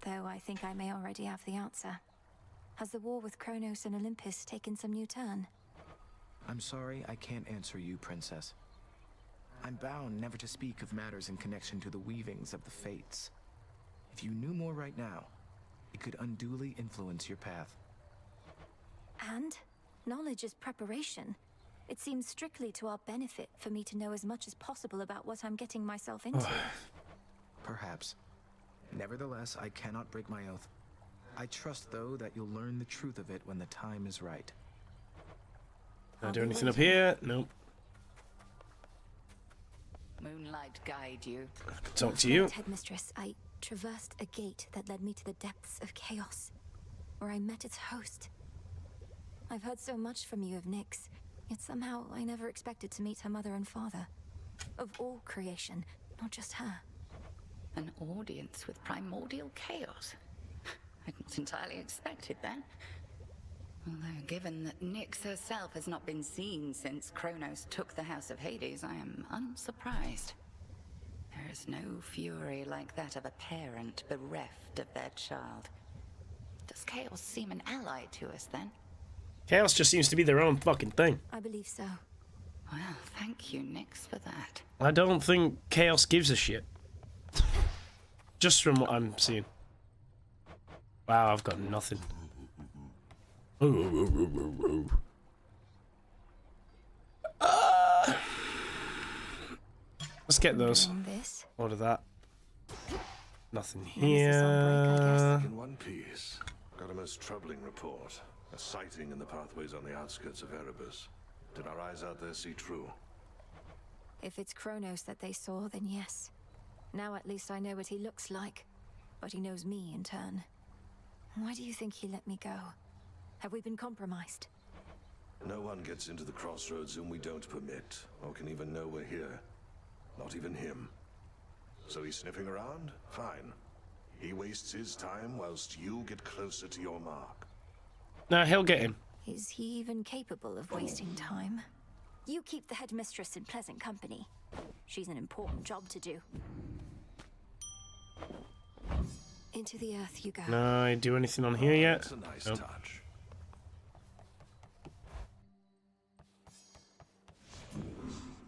Though I think I may already have the answer. Has the war with Kronos and Olympus taken some new turn? I'm sorry I can't answer you, Princess. I'm bound never to speak of matters in connection to the weavings of the fates. If you knew more right now, it could unduly influence your path. And knowledge is preparation. It seems strictly to our benefit for me to know as much as possible about what I'm getting myself into. Perhaps. Nevertheless, I cannot break my oath. I trust, though, that you'll learn the truth of it when the time is right. Can I do anything up here? Nope. Moonlight guide you. Talk to you. Headmistress, I traversed a gate that led me to the depths of chaos, where I met its host. I've heard so much from you of Nyx, yet somehow I never expected to meet her mother and father. Of all creation, not just her. An audience with primordial chaos. I'd not entirely expected that. Although, given that Nyx herself has not been seen since Kronos took the House of Hades, I am unsurprised. There is no fury like that of a parent bereft of their child. Does Chaos seem an ally to us then? Chaos just seems to be their own fucking thing. I believe so. Well, thank you, Nyx, for that. I don't think Chaos gives a shit. Just from what I'm seeing. Wow, I've got nothing. Uh, let's get those. Order that. Nothing here. in one piece. Got a most troubling report. A sighting in the pathways on the outskirts of Erebus. Did our eyes out there see true? If it's Kronos that they saw, then yes. Now at least I know what he looks like. But he knows me in turn. Why do you think he let me go? Have we been compromised? No one gets into the crossroads whom we don't permit, or can even know we're here. Not even him. So he's sniffing around? Fine. He wastes his time whilst you get closer to your mark. No, he'll get him. Is he even capable of wasting time? You keep the headmistress in pleasant company. She's an important job to do. Into the earth you go. Can I do anything on here yet? That's a nice Nope. touch.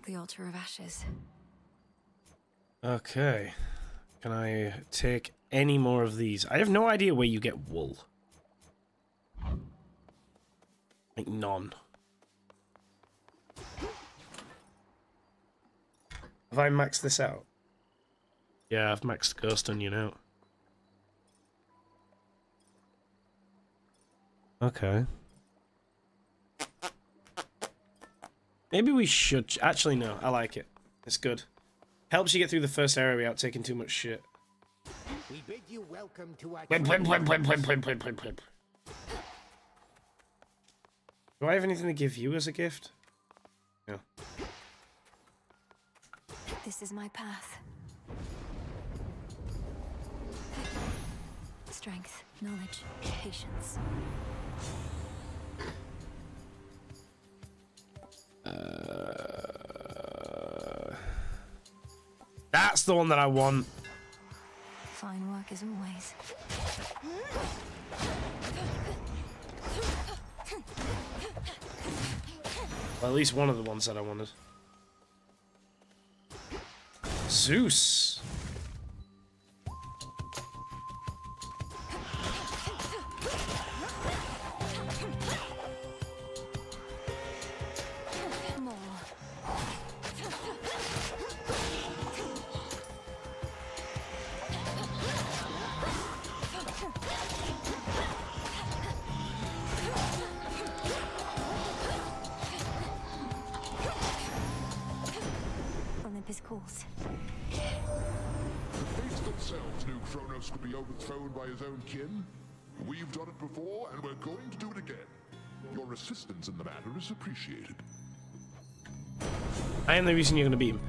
The altar of ashes. Okay. Can I take any more of these? I have no idea where you get wool. Like none. Have I maxed this out? Yeah, I've maxed Ghost Onion out. Okay. Maybe we should... ch- Actually, no. I like it. It's good. Helps you get through the first area without taking too much shit. We bid you welcome to our. Do I have anything to give you as a gift? No. This is my path. Strength, knowledge, patience. Uh, that's the one that I want. Fine work as always. Well, at least one of the ones that I wanted. Zeus. Olympus. The fates themselves knew Kronos could be overthrown by his own kin. We've done it before, and we're going to do it again. Your assistance in the matter is appreciated. I am the reason you're going to beat him.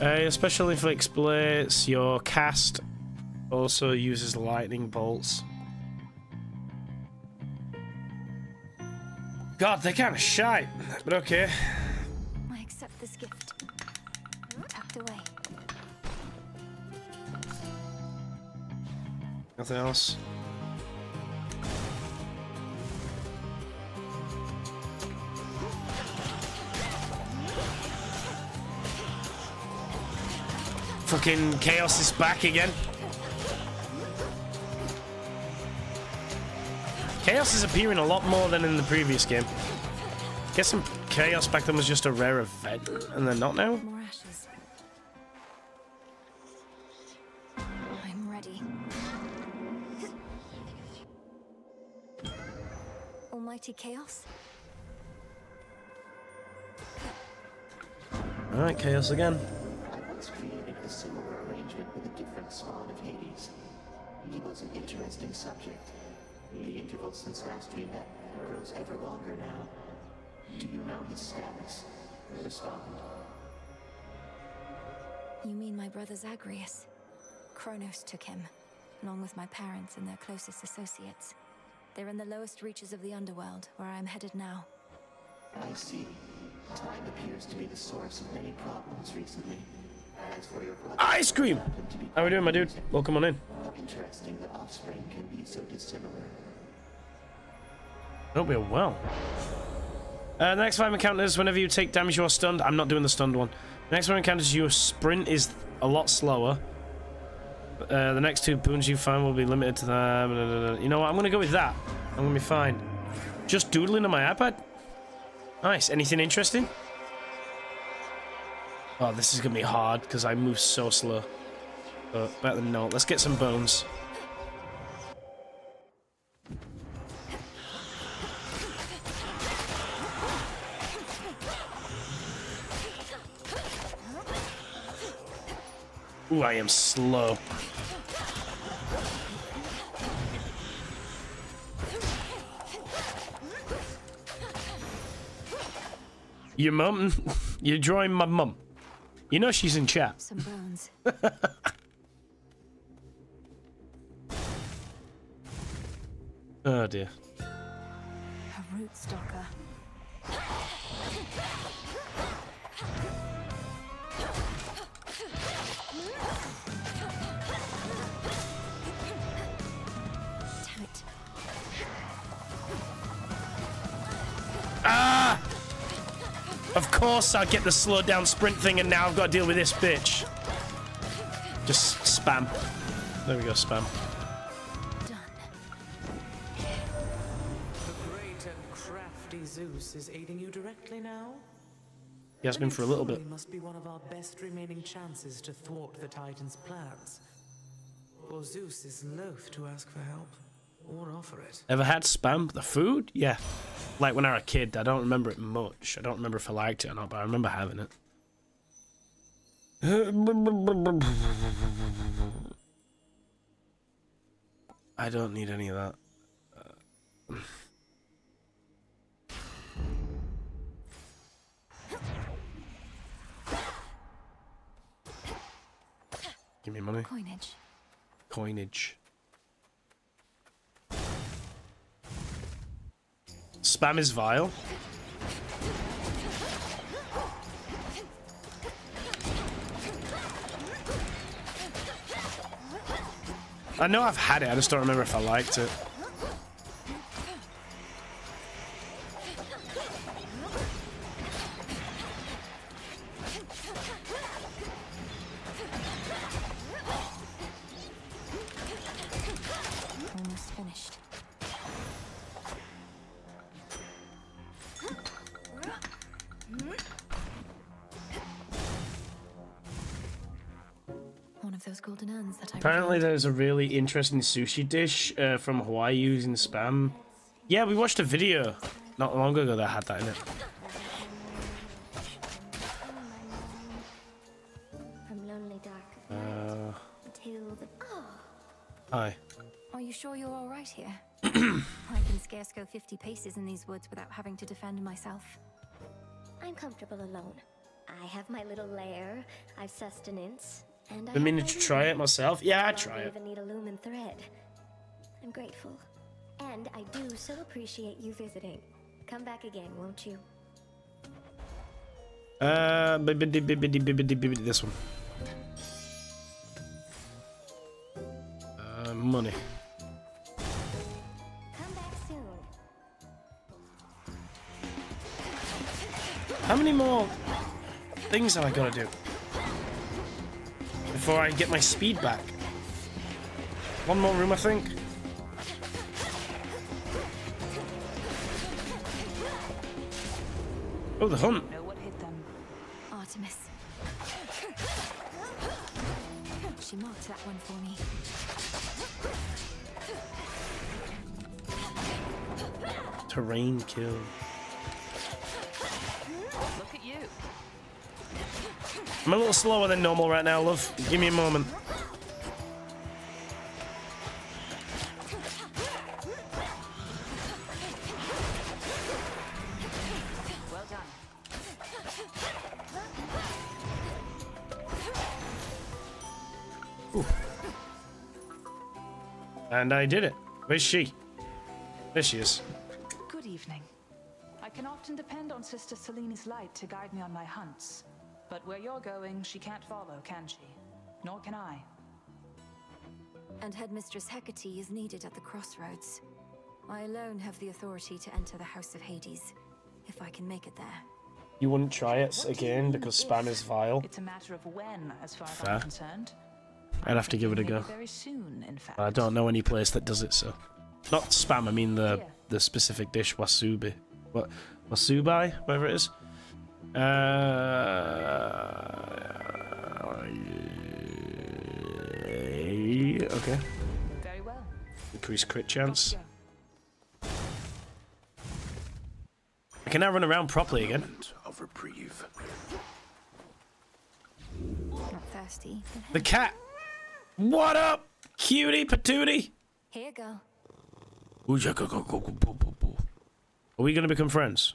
Uh, your special inflicts blades. Your cast also uses lightning bolts. God, they're kind of shy, but okay. Nothing else. Fucking chaos is back again. Chaos is appearing a lot more than in the previous game. Guess some chaos back then was just a rare event, and they're not now. Almighty chaos? Alright, chaos again. I once created a similar arrangement with a different spawn of Hades. He was an interesting subject. The interval since last we met grows ever longer now. Do you know his status? Respond. You mean my brother Zagreus? Kronos took him, along with my parents and their closest associates. They're in the lowest reaches of the underworld, where I am headed now. I see. Time appears to be the source of many problems recently. As for your brother, Ice cream! How we doing, my dude? Welcome on in. interesting that offspring can be so dissimilar. Hope we're well. Uh, the next five encounters, whenever you take damage, you are stunned. I'm not doing the stunned one. The next one encounters, your sprint is a lot slower. Uh, the next two boons you find will be limited to them. You know what? I'm gonna go with that. I'm gonna be fine. Just doodling on my iPad. Nice. Anything interesting? Oh, this is gonna be hard because I move so slow. But better than no. Let's get some bones. Ooh, I am slow. Your mum? You're drawing my mum. You know she's in chat. Some bones. Oh dear. A root stalker. Ah! Of course I get the slow down sprint thing and now I've got to deal with this bitch. Just spam. There we go, spam. The great and crafty Zeus is aiding you directly now? He has been for a little bit. Must be one of our best remaining chances to thwart the Titan's plans. For Zeus is loath to ask for help or offer it. Ever had spam? The food? Yeah. Like when I was a kid, I don't remember it much. I don't remember if I liked it or not, but I remember having it. I don't need any of that. Uh, Give me money. Coinage. Coinage. Spam is vile. I know I've had it, I just don't remember if I liked it. Apparently, there's a really interesting sushi dish uh, from Hawaii using spam. Yeah, we watched a video not long ago that had that in it. From Lonely Dark Uh, till. Oh, hi. Are you sure you're all right here? I can scarce go 50 paces in these woods without having to defend myself. I'm comfortable alone. I have my little lair. I've sustenance, I. Have meaning to try it myself. Yeah, Don't try it. even need a lumen thread. I'm grateful, and I do so appreciate you visiting. Come back again, won't you? Uh, this one. Uh, money. Come back soon. How many more things have I got to do before I get my speed back? One more room, I think. Oh, the hunt. Know what hit them? Artemis. She marked that one for me. Terrain kill. I'm a little slower than normal right now, love. Give me a moment. And I did it. Where's she? There she is. Good evening. I can often depend on Sister Selene's light to guide me on my hunts. But where you're going, she can't follow, can she? Nor can I. And Headmistress Hecate is needed at the crossroads. I alone have the authority to enter the House of Hades, if I can make it there. You wouldn't try it again because spam is vile. It's a matter of when, as far as Fair. I'm concerned. I'd have to give it a go. Very soon, in fact. I don't know any place that does it, so not spam. I mean the the specific dish wasubi, what wasubai, whatever it is. Uh, okay. Very well. Increase crit chance. I can now run around properly again. Of reprieve. Not thirsty. The cat. What up, cutie patootie? Here you go. Are we gonna become friends?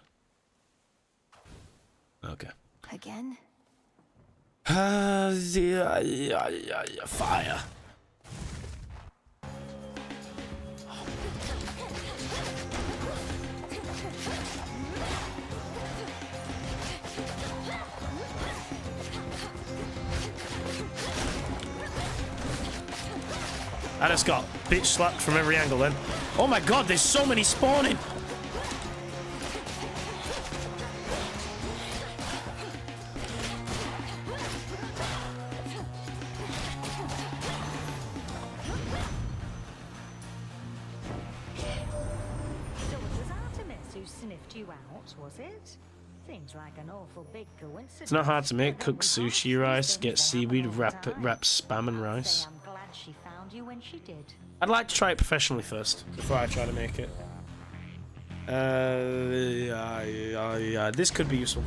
Okay. Again? Uh, yeah, yeah, yeah, yeah, fire. I just got bitch slapped from every angle then. Oh my god, there's so many spawning! It's not hard to make. Cook sushi rice, get seaweed, wrap it, wrap spam and rice. I'm glad she found you when she did. I'd like to try it professionally first before I try to make it. Uh, yeah, yeah, yeah. This could be useful.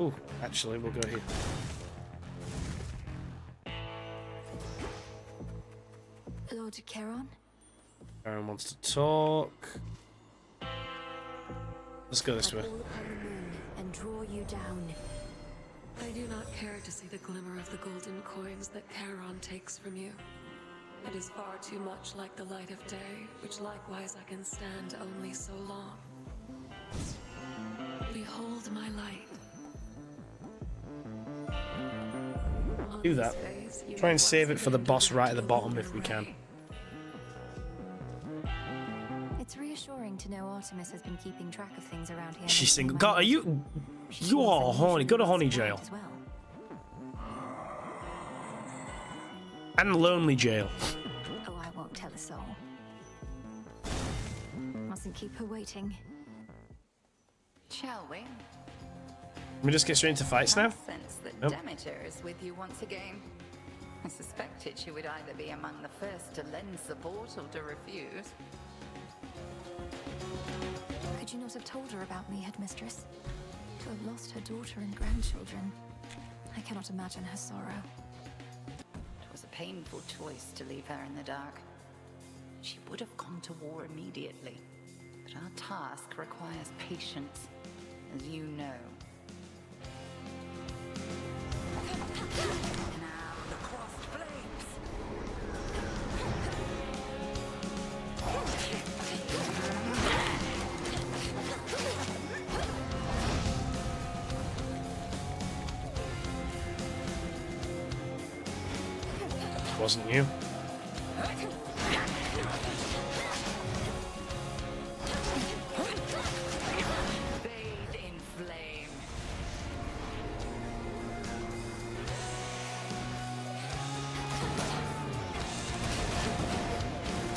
Oh, actually, we'll go here. Lord Charon? Aaron wants to talk. Let's go this way. Fall upon the moon and draw you down. I do not care to see the glimmer of the golden coins that Charon takes from you. It is far too much like the light of day, which likewise I can stand only so long. Behold my light. Do that. Try and save it for the boss right at the bottom if we can. Reassuring to know Artemis has been keeping track of things around here. She's single. God, are you? You are horny. Go to horny jail. And lonely jail. Oh, I won't tell a soul. Mustn't keep her waiting. Shall we? We just get straight into fights now? Sense that Nope. Demeter is with you once again. I suspected she would either be among the first to lend support or to refuse. Could you not have told her about me, headmistress? To have lost her daughter and grandchildren. I cannot imagine her sorrow. It was a painful choice to leave her in the dark. She would have gone to war immediately, but our task requires patience, as you know. Wasn't you?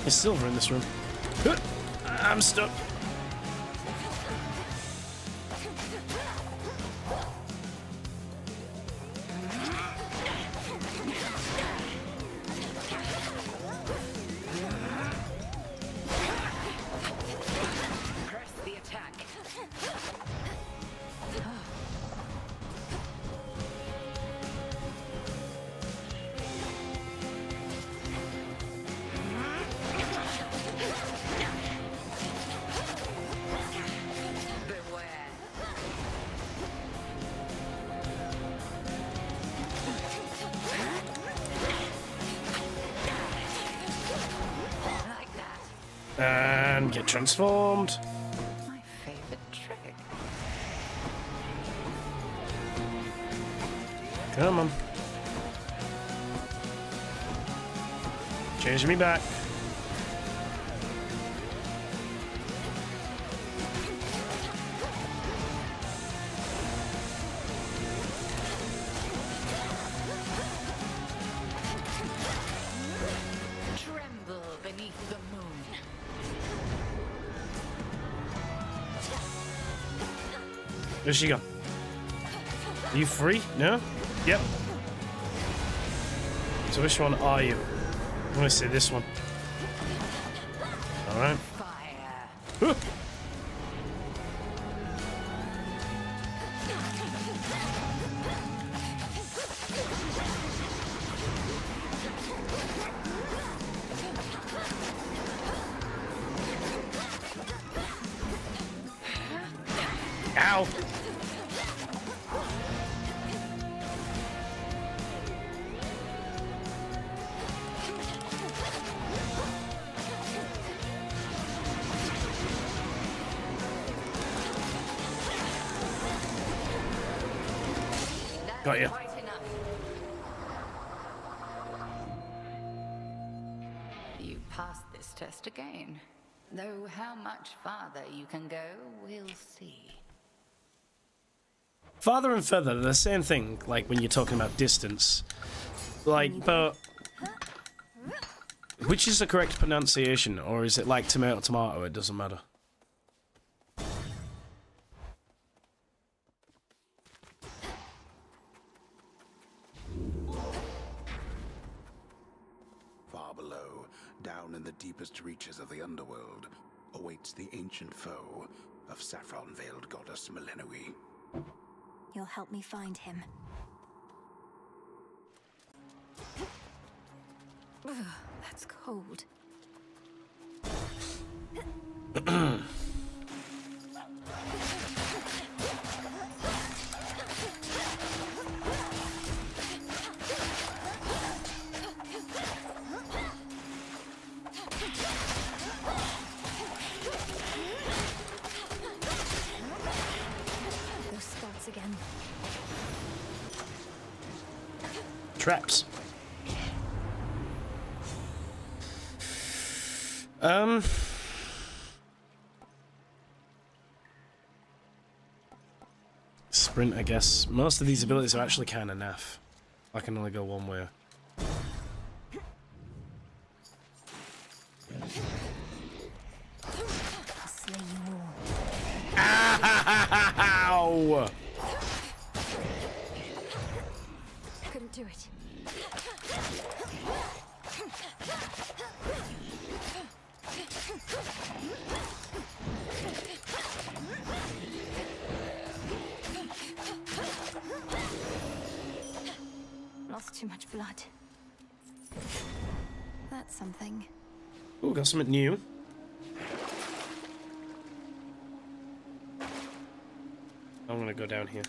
There's silver in this room. I'm stuck. Transformed. My favorite trick. Come on. Change me back. Where's she gone? Are you free? No? Yep. So which one are you? I'm gonna say this one. Farther and further, the same thing, like when you're talking about distance. Like, but... Which is the correct pronunciation, or is it like tomato tomato, it doesn't matter? Far below, down in the deepest reaches of the underworld, awaits the ancient foe of saffron-veiled goddess Melinoë. You'll help me find him. Ugh, that's cold. Traps. Um. Sprint, I guess. Most of these abilities are actually kind of naff. I can only go one way. Do it. Lost too much blood. That's something. Ooh, got something new. I'm gonna go down here.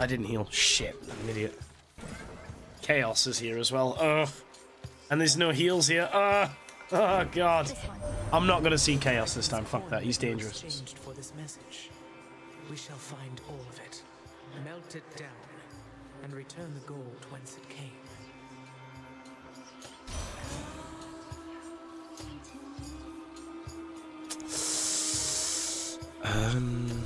I didn't heal. Shit, I'm an idiot. Chaos is here as well. Ugh. And there's no heals here. Ugh. Oh, God. I'm not gonna see Chaos this time. Fuck that. He's dangerous. For this message. We shall find all of it, melt it down, and return the gold whence it came. Um.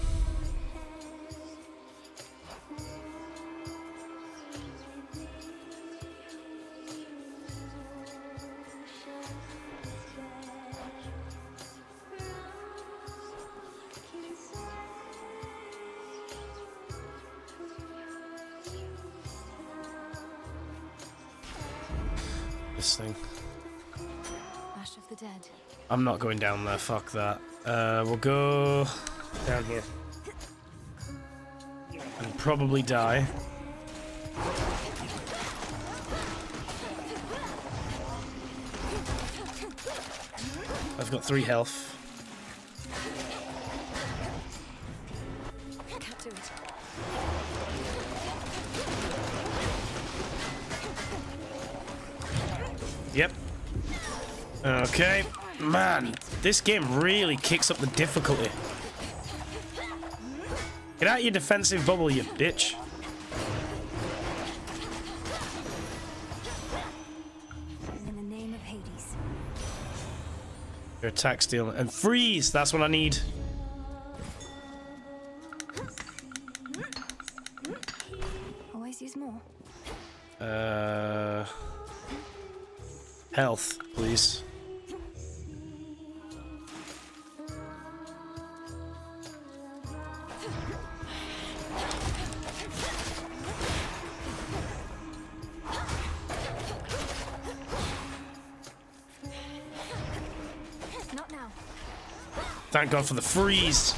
I'm not going down there. Fuck that. Uh, we'll go down here. And probably die. I've got three health. This game really kicks up the difficulty. Get out your defensive bubble, you bitch. In the name of Hades. Your attack steal and freeze. That's what I need. Always use more. Uh, health, please. Thank God for the freeze.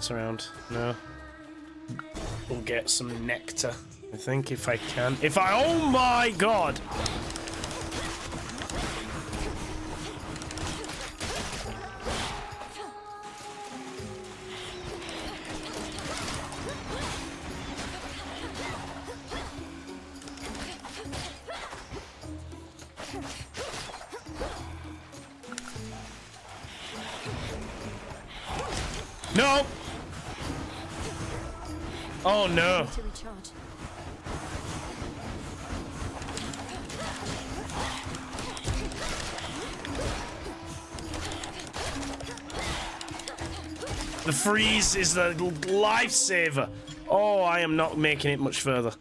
Else around? No. We'll get some nectar. I think if I can. If I. Oh my god! Recharge. The freeze is the lifesaver. Oh, I am not making it much further.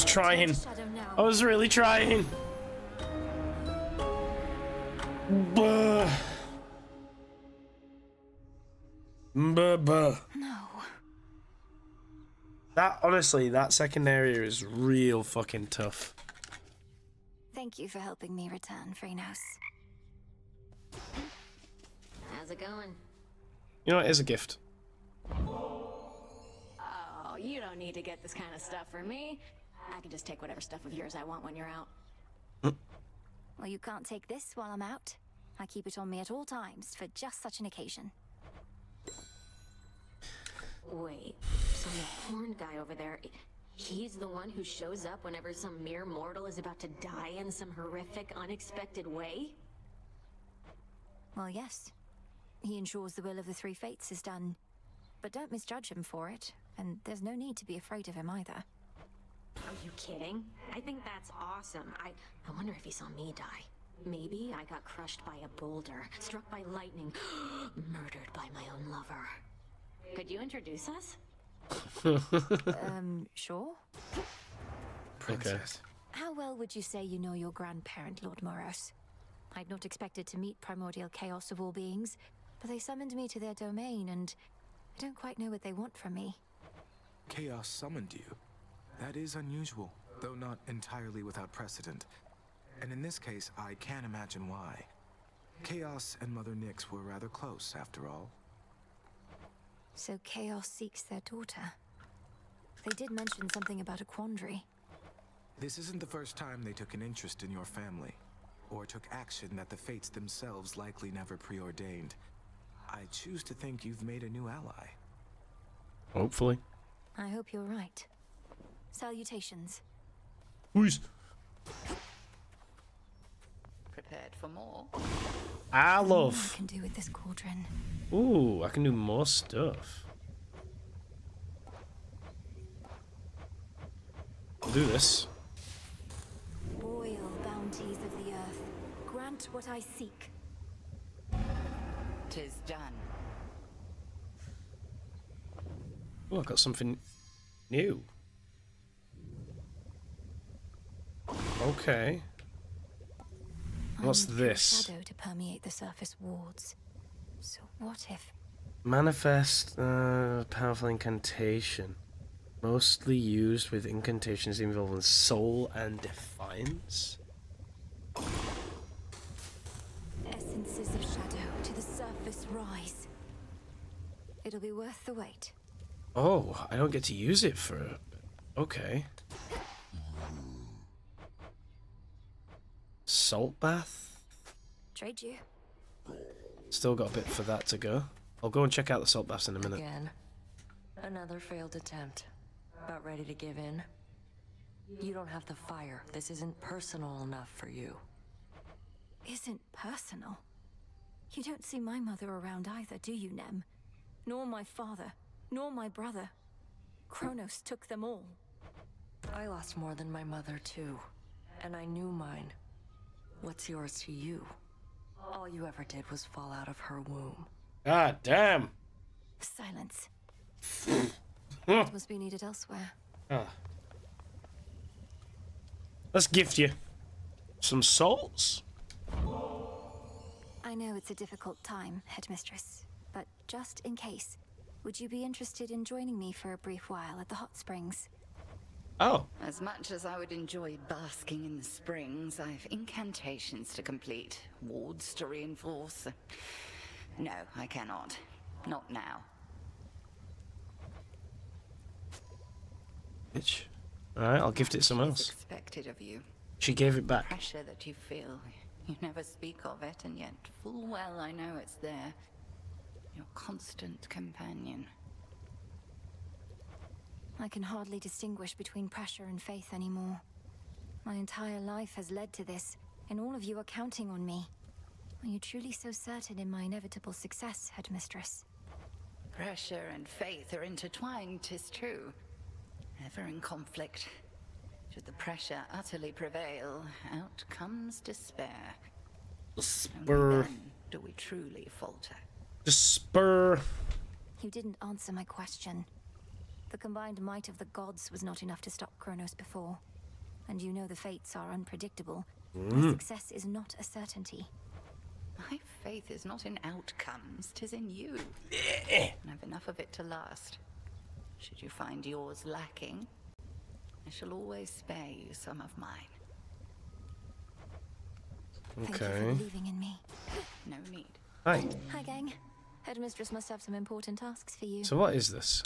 Was trying. I was really trying. Buh. Buh, buh. No. That honestly, that second area is real fucking tough. Thank you for helping me return, Frinos. How's it going? You know, it is a gift. Oh, you don't need to get this kind of stuff from me. I can just take whatever stuff of yours I want when you're out. Well, you can't take this while I'm out. I keep it on me at all times for just such an occasion. Wait, so the horned guy over there, he's the one who shows up whenever some mere mortal is about to die in some horrific, unexpected way? Well, yes. He ensures the will of the Three Fates is done. But don't misjudge him for it, and there's no need to be afraid of him either. Are you kidding? I think that's awesome. I, I wonder if he saw me die. Maybe I got crushed by a boulder, struck by lightning, murdered by my own lover. Could you introduce us? um, sure. Princess. How well would you say you know your grandparent, Lord Moros? I'd not expected to meet primordial chaos of all beings, but they summoned me to their domain, and I don't quite know what they want from me. Chaos summoned you. That is unusual, though not entirely without precedent. And in this case, I can't imagine why. Chaos and Mother Nyx were rather close, after all. So Chaos seeks their daughter. They did mention something about a quandary. This isn't the first time they took an interest in your family, or took action that the fates themselves likely never preordained. I choose to think you've made a new ally. Hopefully. I hope you're right. Salutations. Who's? Prepared for more? I I love. can do with this cauldron. Ooh, I can do more stuff. I'll do this. Boil bounties of the earth. Grant what I seek. Tis done. Oh, I got something new. Okay. What's this? Shadow to permeate the surface wards. So what if? Manifest uh, powerful incantation, mostly used with incantations involving soul and defiance. Essences of shadow to the surface rise. It'll be worth the wait. Oh, I don't get to use it for. Okay. Salt bath? Trade you. Still got a bit for that to go. I'll go and check out the salt baths in a minute. Again. Another failed attempt. About ready to give in? You don't have the fire. This isn't personal enough for you. Isn't personal. You don't see my mother around either, do you, Nem? Nor my father, nor my brother. Kronos took them all. I lost more than my mother, too. And I knew mine. What's yours to you? All you ever did was fall out of her womb. God damn. Silence. it must be needed elsewhere. Ah. Let's gift you some salts. I know it's a difficult time, Headmistress, but just in case, would you be interested in joining me for a brief while at the hot springs? Oh. As much as I would enjoy basking in the springs, I've incantations to complete, wards to reinforce. No, I cannot. Not now. Bitch. Alright, I'll gift it someone else. expected of you. She gave it back. The Pressure that you feel. You never speak of it, and yet full well I know it's there. Your constant companion. I can hardly distinguish between pressure and faith anymore. My entire life has led to this, and all of you are counting on me. Are you truly so certain in my inevitable success, Headmistress? Pressure and faith are intertwined, tis true. Ever in conflict. Should the pressure utterly prevail, out comes despair. Spur. Only then do we truly falter. Despair. You didn't answer my question. The combined might of the gods was not enough to stop Kronos before. And you know the fates are unpredictable. Mm. success is not a certainty. My faith is not in outcomes, tis in you. and I've enough of it to last. Should you find yours lacking, I shall always spare you some of mine. Okay. Thank you for Okay. believing in me. No need. Hi. Hi, gang. Headmistress must have some important tasks for you. So what is this?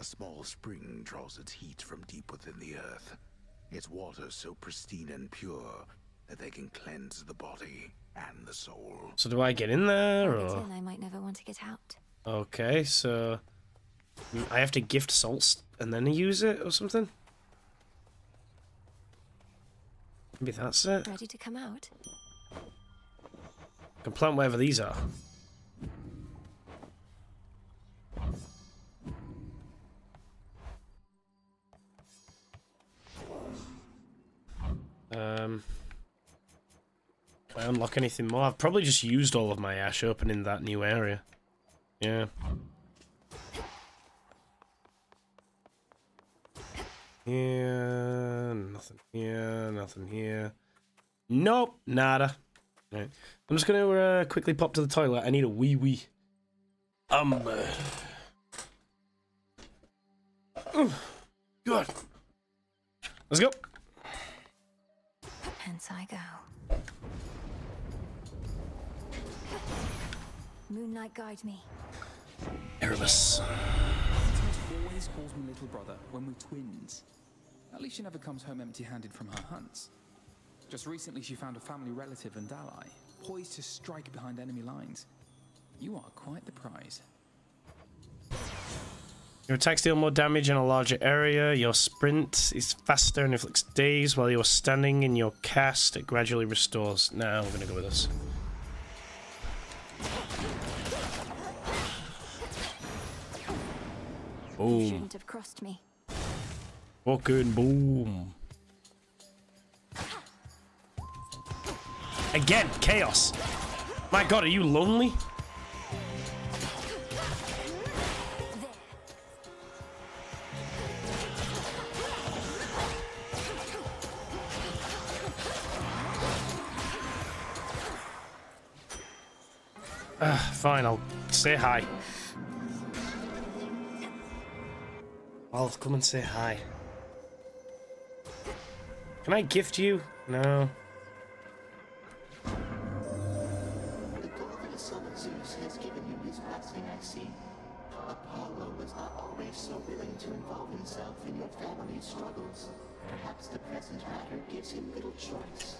A small spring draws its heat from deep within the earth. Its water so pristine and pure that they can cleanse the body and the soul. So do I get in there I or? I might never want to get out. Okay, so mm, I have to gift salts and then use it or something. Maybe that's it. Ready to come out? I can plant whatever these are. Um, I unlock anything more? I've probably just used all of my ash opening that new area. Yeah. Here, nothing here, nothing here. Nope, nada. Right. I'm just gonna uh, quickly pop to the toilet. I need a wee wee. Um. Uh, oh, Let's go. Hence I go. Moonlight guide me. Erebus. always calls me little brother when we're twins. At least she never comes home empty-handed from her hunts. Just recently she found a family relative and ally, poised to strike behind enemy lines. You are quite the prize. Your attacks deal more damage in a larger area. Your sprint is faster and inflicts daze while you're standing in your cast. It gradually restores. Now I'm gonna go with this. Boom. shouldn't have crossed me. Fucking boom. Again, chaos. My god, are you lonely? Ah, fine, I'll say hi. I'll come and say hi. Can I gift you? No. The son of Zeus, has given you his blessing, I see. Apollo was not always so willing to involve himself in your family's struggles. Perhaps the present matter gives him little choice.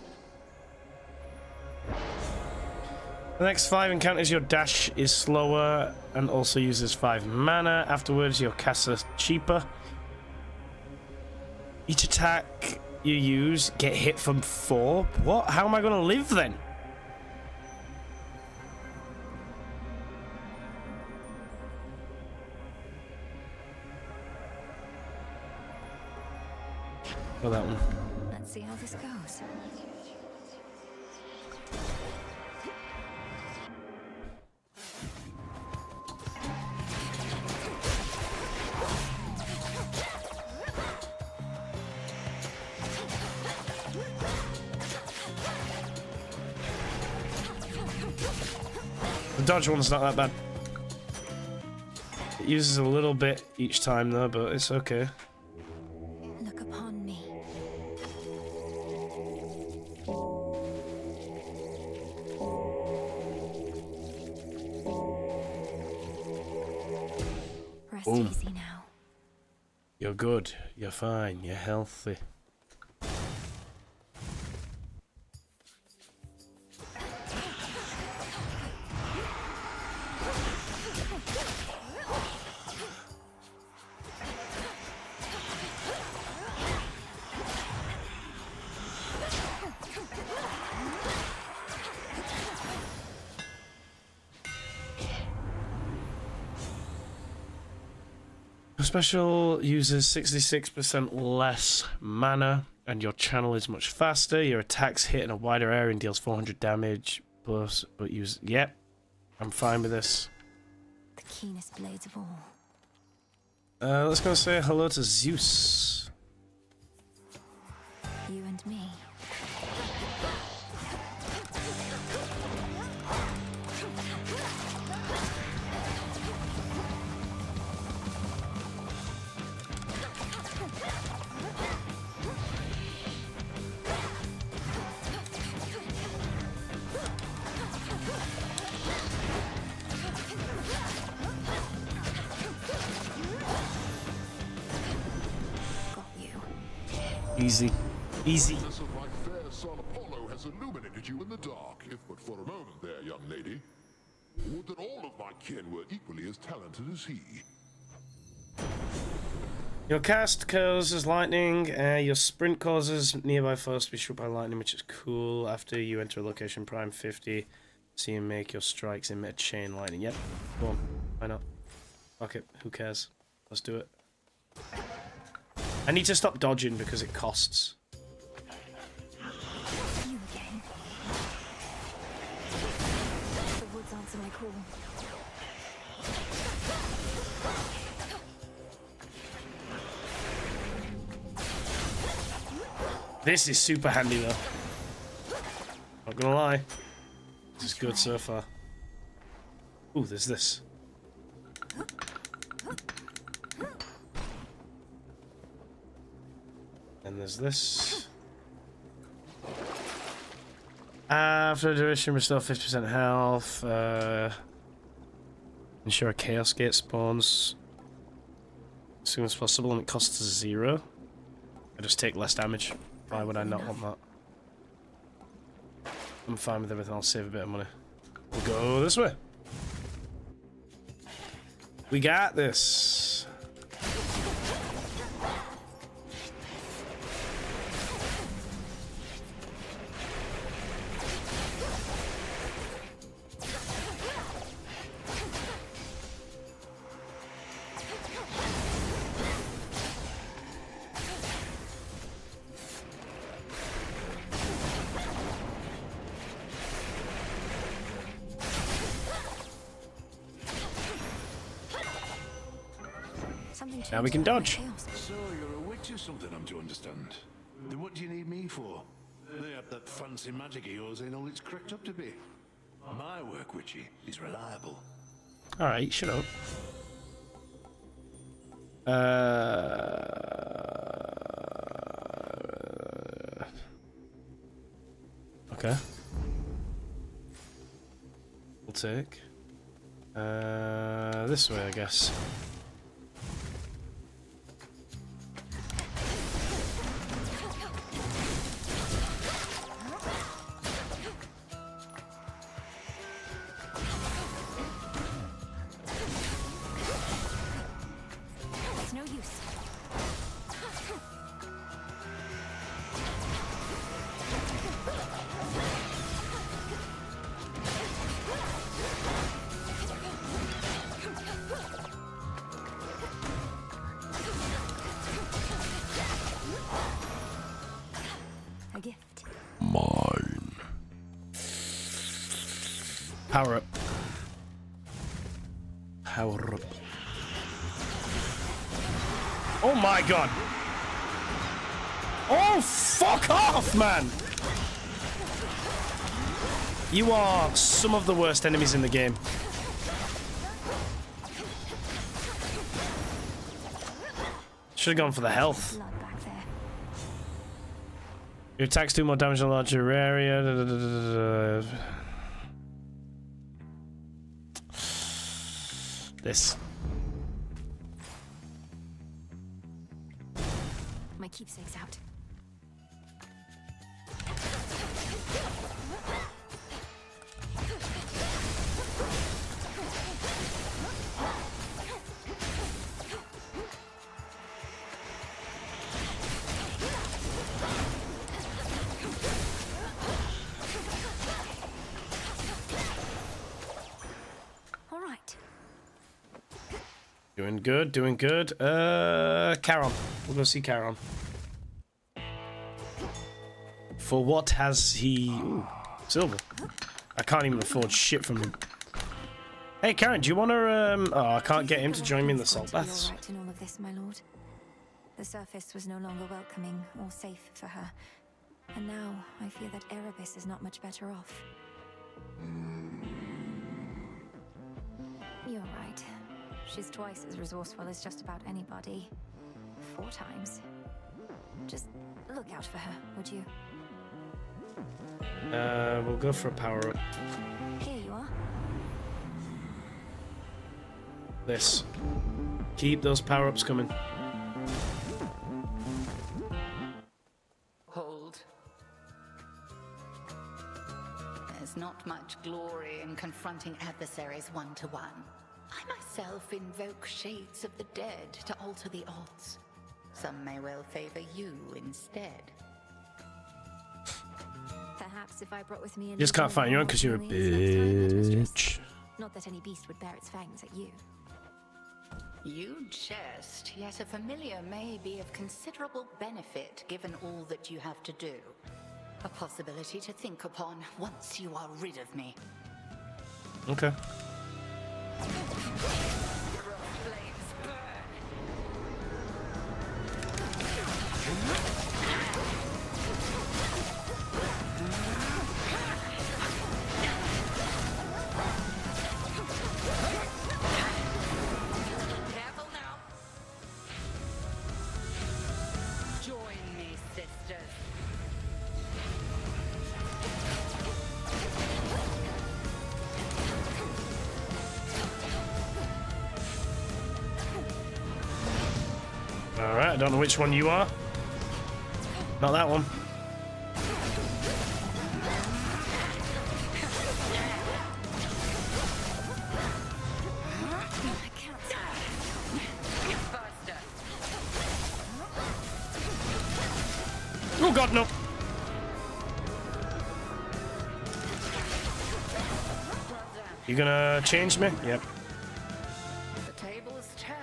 The next five encounters, your dash is slower and also uses five mana. Afterwards, your casts cheaper. Each attack you use get hit from four. What? How am I going to live then? For that one. Let's see how this goes. The dodge one's not that bad. It uses a little bit each time though, but it's okay. Look upon me. Rest Boom. easy now. You're good. You're fine. You're healthy. Special uses 66% less mana, and your channel is much faster. Your attacks hit in a wider area and deals 400 damage. Plus, but use. Yep. I'm fine with this. The keenest blades of all. Uh, let's go say hello to Zeus. Kin were equally as talented as he. Your cast causes lightning. Uh, your sprint causes nearby foes to be struck by lightning, which is cool. After you enter a location prime 50, so you make your strikes emit chain lightning. Yep, go on. Why not? Fuck it. Who cares? Let's do it. I need to stop dodging because it costs. This is super handy though. Not gonna lie. This is good so far. Ooh, there's this. And there's this. After duration, restore 50% health. Uh, ensure a chaos gate spawns as soon as possible and it costs zero. I just take less damage. Why would I not want that? I'm fine with everything. I'll save a bit of money. We'll go this way. We got this. Now we can dodge. So you're a witch or something, I'm to understand. Then what do you need me for? Lay up that fancy magic of yours ain't all it's cracked up to be. My work, witchy, is reliable. Alright, shut up. Uh, okay. We'll take. Uh, this way, I guess. Some of the worst enemies in the game. Should have gone for the health. Blood back there. Your attacks do more damage in a larger area. Da, da, da. This. My keepsake's out. Doing good, doing good. Uh, Charon. We'll go see Charon. For what has he... Ooh, silver. I can't even afford shit from him. Hey, Charon, do you want to, um... Oh, I can't get him to join me in the salt baths. right in all of this, my lord. The surface was no longer welcoming or safe for her. And now I fear that Erebus is not much better off. You're right. She's twice as resourceful as just about anybody. Four times. Just look out for her, would you? Uh, we'll go for a power-up. Here you are. This. Keep those power-ups coming. Hold. There's not much glory in confronting adversaries one to one. I myself invoke shades of the dead to alter the odds. Some may well favor you instead. Perhaps if I brought with me a You just can't find your own because you're a aliens next time, that was bitch. Not that any beast would bear its fangs at you. You jest, yet a familiar may be of considerable benefit given all that you have to do. A possibility to think upon once you are rid of me. Okay. Careful now. Join me, sisters. Alright, I don't know which one you are. Not that one. Oh god, no! You gonna change me? Yep. The tables turn.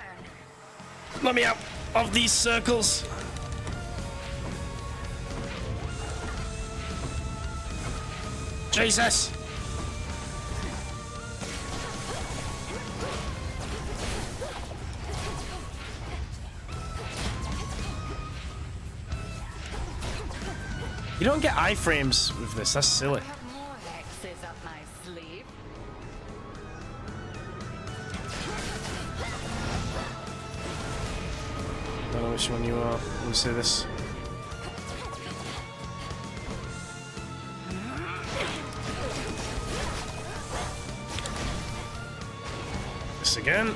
Let me out of these circles. Jesus! You don't get iframes with this, that's silly. Me see this. again.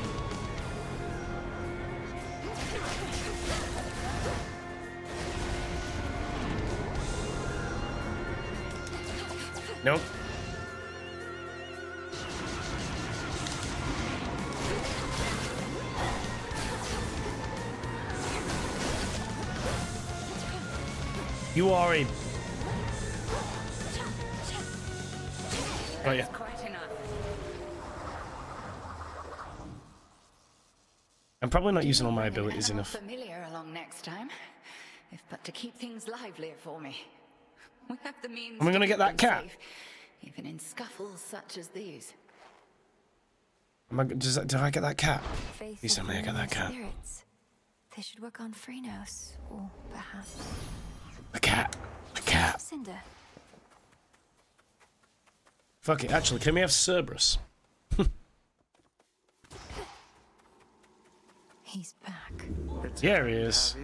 Probably not using all my abilities enough. familiar along next time, if but to keep things livelier for me. We have the means. Am I gonna get that cat? safe, even in scuffles such as these. Am I, does that, did I get that cat? Faith Please tell me I got that cat. Spirits. They should work on Frinos, or perhaps The cat. The cat. Cinder. Fuck it. Actually, can we have Cerberus? He's back. Yeah, he is.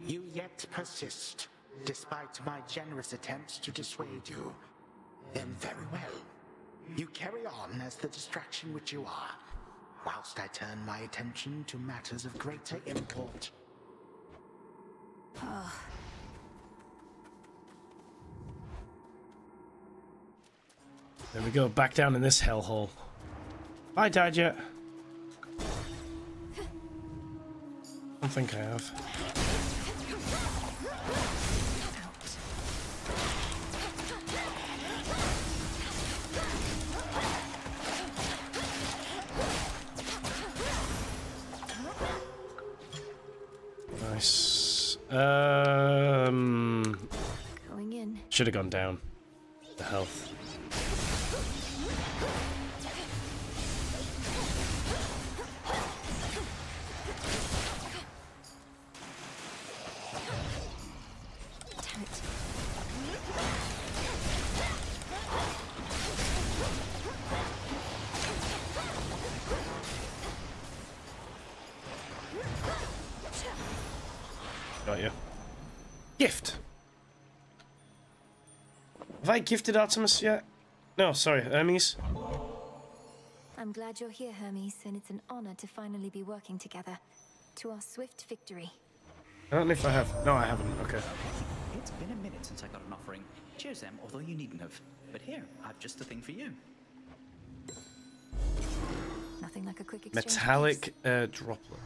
You yet persist, despite my generous attempts to dissuade you. Then very well. You carry on as the distraction which you are, whilst I turn my attention to matters of greater import. Oh, There we go. Back down in this hellhole. I died yet. I don't think I have. Nice. Um, going in. should have gone down. The health. Gifted Artemis yet? No, sorry, Hermes. I'm glad you're here, Hermes, and it's an honor to finally be working together. To our swift victory. I don't know if I have. No, I haven't. Okay. It's been a minute since I got an offering. Cheers, Em, although you needn't have. But here, I've just the thing for you. Nothing like a quick exchange. Metallic uh, droplet.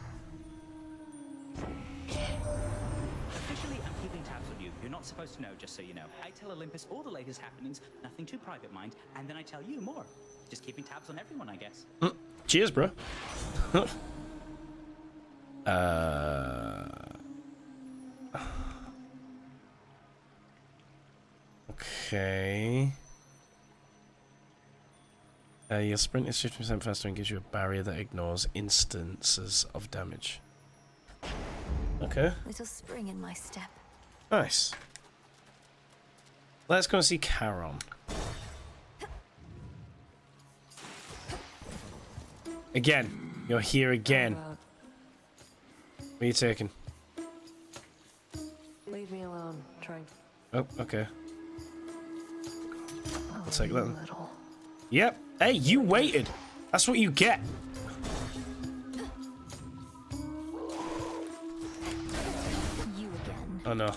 You're not supposed to know, just so you know. I tell Olympus all the latest happenings, nothing too private, mind, and then I tell you more. Just keeping tabs on everyone, I guess. Mm, Cheers, bro. uh. Okay. Uh, your sprint is 50% faster and gives you a barrier that ignores instances of damage. Okay. Little spring in my step. Nice. Let's go and see Charon. Again. You're here again. What are you taking? Leave me alone, Trank. Oh, okay. I'll oh, take that. Yep. Hey, you waited. That's what you get. You again. Oh no.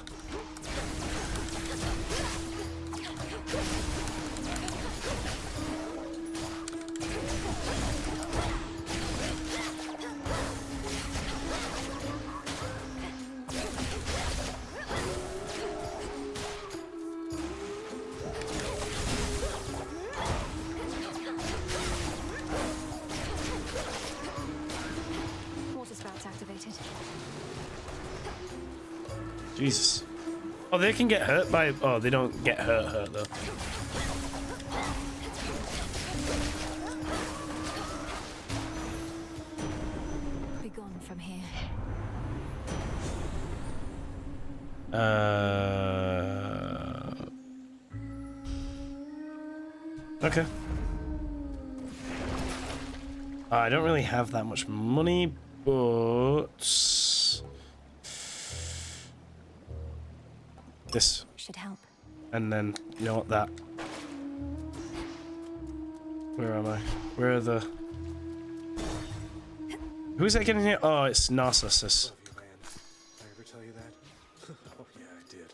Oh, they can get hurt by. Oh, they don't get hurt, hurt though. Be gone from here. Uh. Okay. I don't really have that much money, but this, Should help. and then you know what that. Where am I? Where are the? Who's that getting here? Oh, it's Narcissus. Did I ever tell you that? oh, yeah, I did.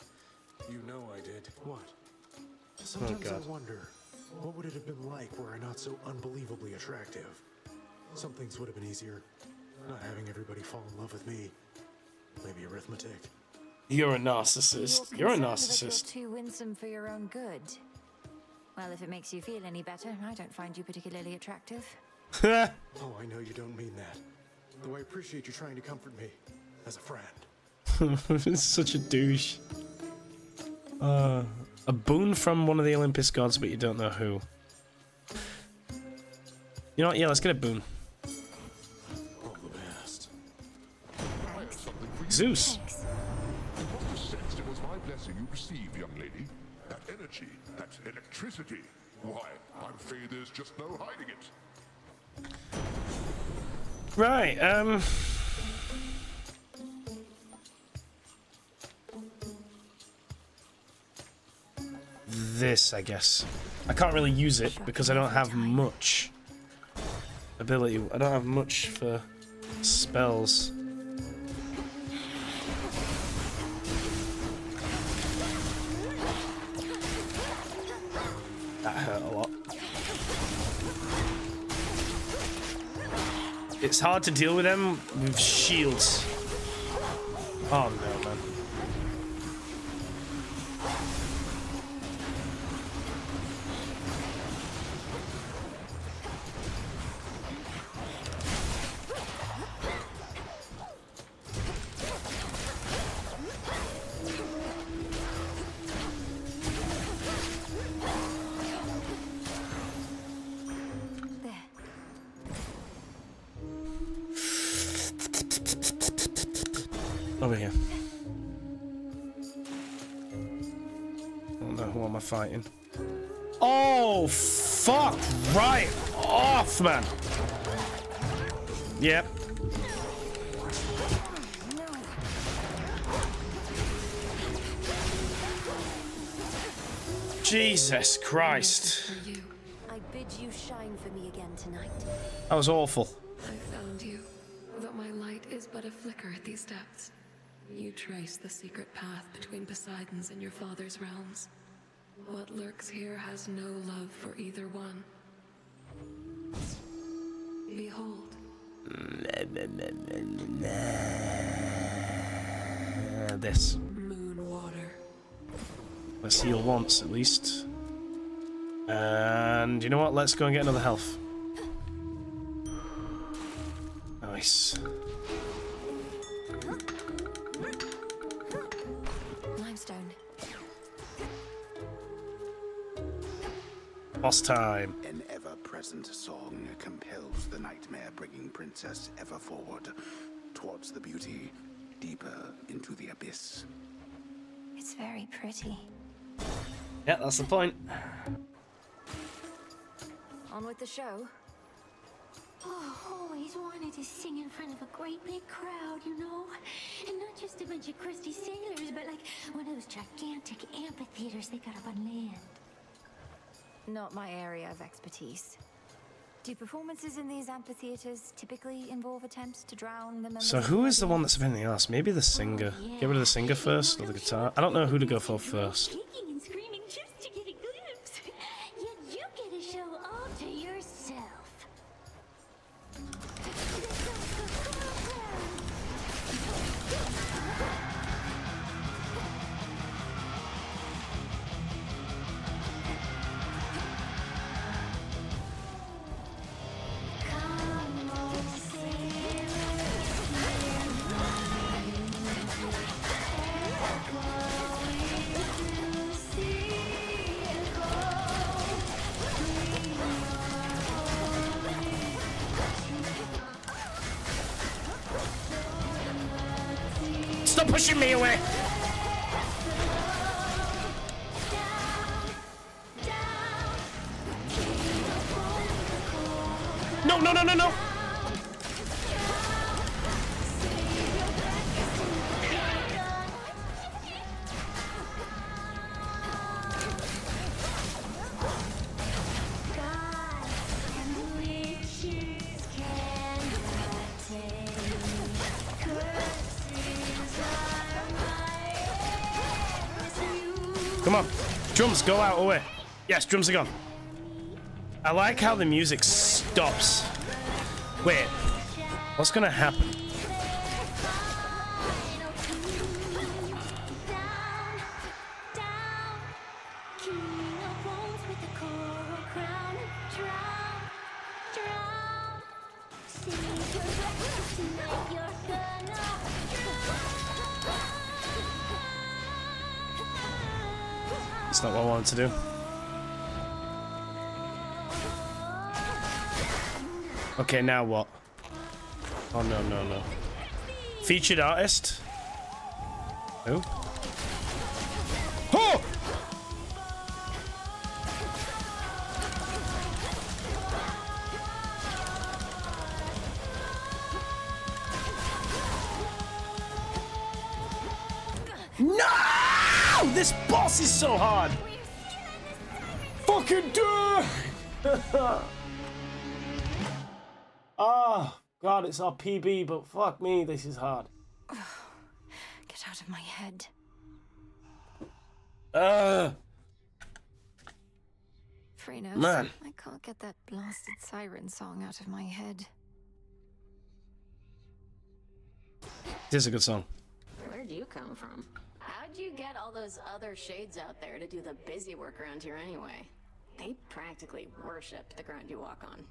You know I did. What? Sometimes oh, God. I wonder, what would it have been like were I not so unbelievably attractive? Some things would have been easier. Not having everybody fall in love with me. Maybe arithmetic. You're a narcissist. You're a concerned that narcissist. You're too winsome for your own good. Well, if it makes you feel any better, I don't find you particularly attractive. oh, I know you don't mean that. Though I appreciate you trying to comfort me as a friend. Such a douche. Uh, a boon from one of the Olympus gods, but you don't know who. You know what? Yeah, let's get a boon. All the best. Zeus. Electricity. Why, I'm afraid there's just no hiding it. Right, um... This, I guess. I can't really use it because I don't have much ability. I don't have much for spells. It's hard to deal with them with shields. Oh no, man. Jesus Christ. I bid you shine for me again tonight. That was awful. I found you, but my light is but a flicker at these depths. You trace the secret path between Poseidon's and your father's realms. What lurks here has no love for either one. Behold, this. Moon water. Let's heal once at least. And you know what? Let's go and get another health. Nice. Limestone. Boss time. An ever-present song compels the nightmare-bringing princess ever forward, towards the beauty, deeper into the abyss. It's very pretty. Yeah, that's the point. On with the show. Oh, always wanted to sing in front of a great big crowd, you know? And not just a bunch of crusty sailors, but like one of those gigantic amphitheaters they got up on land. Not my area of expertise. Do performances in these amphitheaters typically involve attempts to drown the So who is the one that's in the ass? Maybe the singer. Get rid of the singer first, or the guitar. I don't know who to go for first. Drums, go out away. Yes, drums are gone. I like how the music stops. Wait. What's gonna happen? Okay, now what? Oh, no, no, no. Featured artist? Who? It's our PB, but fuck me, this is hard. Get out of my head. Uh, Frinos, Man. I can't get that blasted siren song out of my head. it is a good song. Where'd you come from? How'd you get all those other shades out there to do the busy work around here anyway? They practically worship the ground you walk on.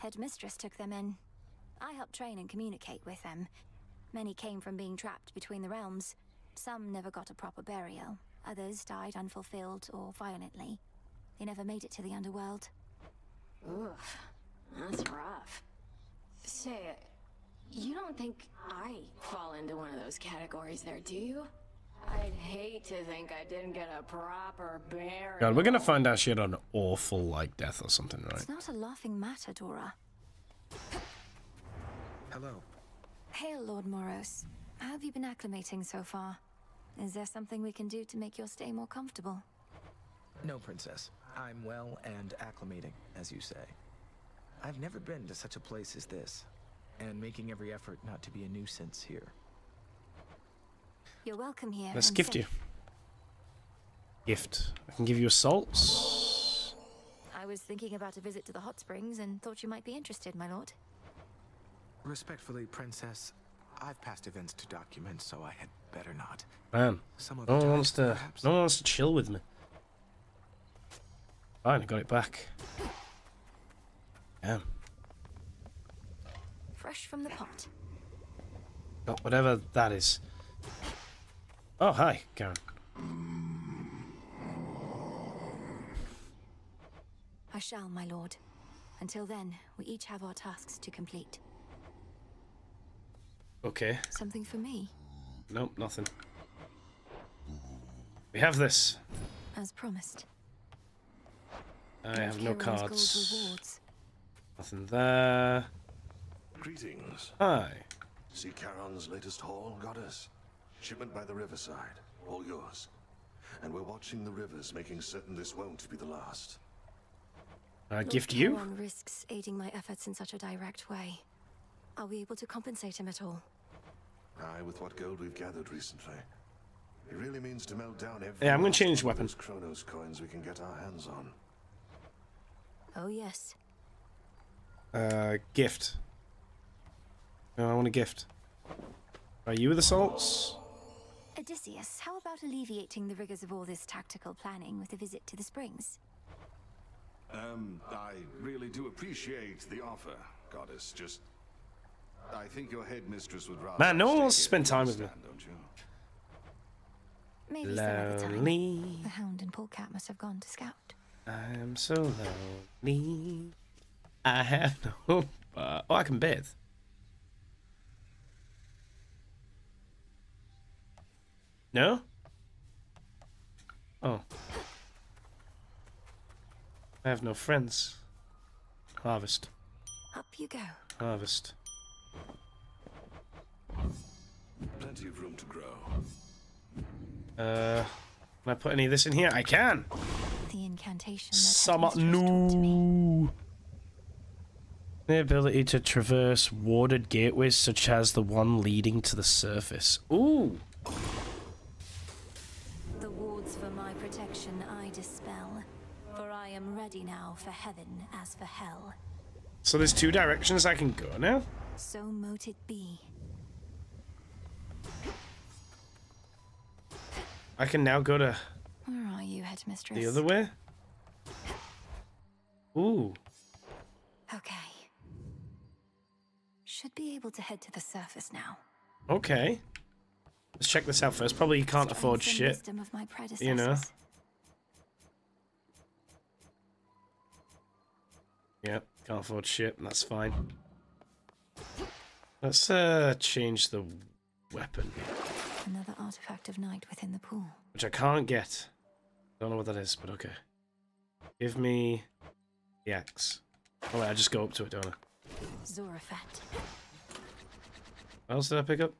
Headmistress took them in. I helped train and communicate with them. Many came from being trapped between the realms. Some never got a proper burial. Others died unfulfilled or violently. They never made it to the underworld. Oof, that's rough. Say, you don't think I fall into one of those categories there, do you? I'd hate to think I didn't get a proper burial. God, we're gonna find out she had an awful, like, death or something, right? It's not a laughing matter, Dora. Hello. Hail, Lord Moros. How have you been acclimating so far? Is there something we can do to make your stay more comfortable? No, Princess. I'm well and acclimating, as you say. I've never been to such a place as this, and making every effort not to be a nuisance here. You're welcome here. Let's and gift you. Gift. I can give you assaults. I was thinking about a visit to the hot springs and thought you might be interested, my lord. Respectfully, Princess, I've passed events to document, so I had better not. Man, Some no one wants to. perhaps. No one wants to chill with me. Fine, I got it back. Yeah, Fresh from the pot. got whatever that is. Oh, hi, Charon. I shall, my lord. Until then, we each have our tasks to complete. Okay. Something for me, Nope, nothing. We have this. as promised. I have no cards. Nothing there. Greetings. Hi. See Charon's latest haul, goddess? Shipment by the riverside. All yours. And we're watching the rivers, making certain this won't be the last. I gift you? Charon risks aiding my efforts in such a direct way. Are we able to compensate him at all? Aye, with what gold we've gathered recently. It really means to melt down every Yeah, I'm gonna change weapons. of weapon. those Chronos coins we can get our hands on. Oh, yes. Uh, gift. No, I want a gift. Are you with the assaults? Odysseus, how about alleviating the rigors of all this tactical planning with a visit to the springs? Um, I really do appreciate the offer, goddess. Just, I think your headmistress would rather. Man, no one wants to spend time with me. Don't you? Maybe some other time. Lonely. The hound and polecat must have gone to scout. I'm so lonely. I have no hope. Uh, oh, I can bathe. No? Oh. I have no friends. Harvest. Up you go. Harvest. Plenty of room to grow. Uh, can I put any of this in here? I can. The incantation that Some Headmistress taught to me. no. The ability to traverse warded gateways, such as the one leading to the surface. Ooh. Ready now for heaven as for hell. So there's two directions I can go now? So mote it be. I can now go to Where are you, headmistress? the other way? Ooh. Okay. Should be able to head to the surface now. Okay. Let's check this out first. Probably you can't afford Strength and shit. of my You know? Yep, can't afford shit, and that's fine. Let's uh change the weapon, Another artifact of night within the pool. which I can't get. Don't know what that is, but okay. Give me the axe. Oh wait, I just go up to it, don't I? Zorephet. What else did I pick up?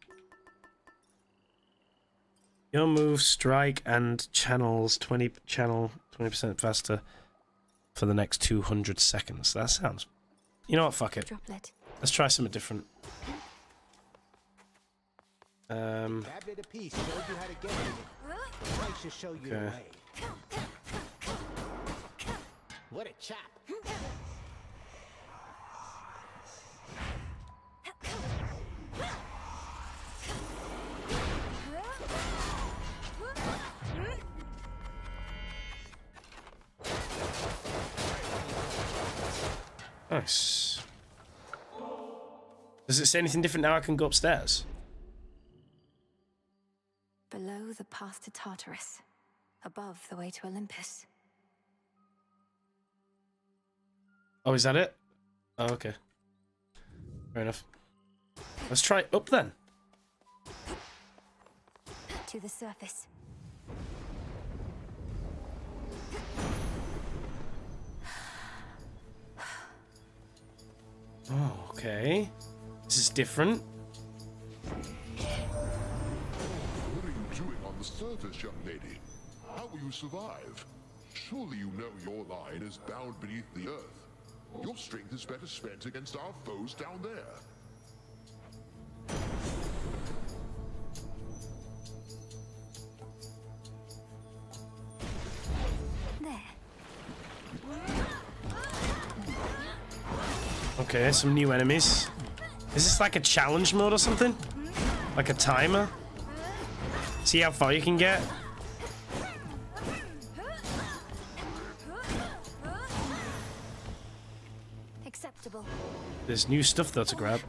Your move, strike, and channels 20 channel 20% faster for the next 200 seconds. That sounds. You know what? Fuck it. Droplet. Let's try something different. Um. Tablet of Peace showed Nice. Does it say anything different now? I can go upstairs. Below the path to Tartarus. Above the way to Olympus. Oh, is that it? Oh, okay. Fair enough. Let's try up then. To the surface. Oh, okay. This is different. What are you doing on the surface, young lady? How will you survive? Surely you know your line is bound beneath the earth. Your strength is better spent against our foes down there. There. Okay, some new enemies. Is this like a challenge mode or something? Like a timer? See how far you can get? Acceptable. There's new stuff though to grab.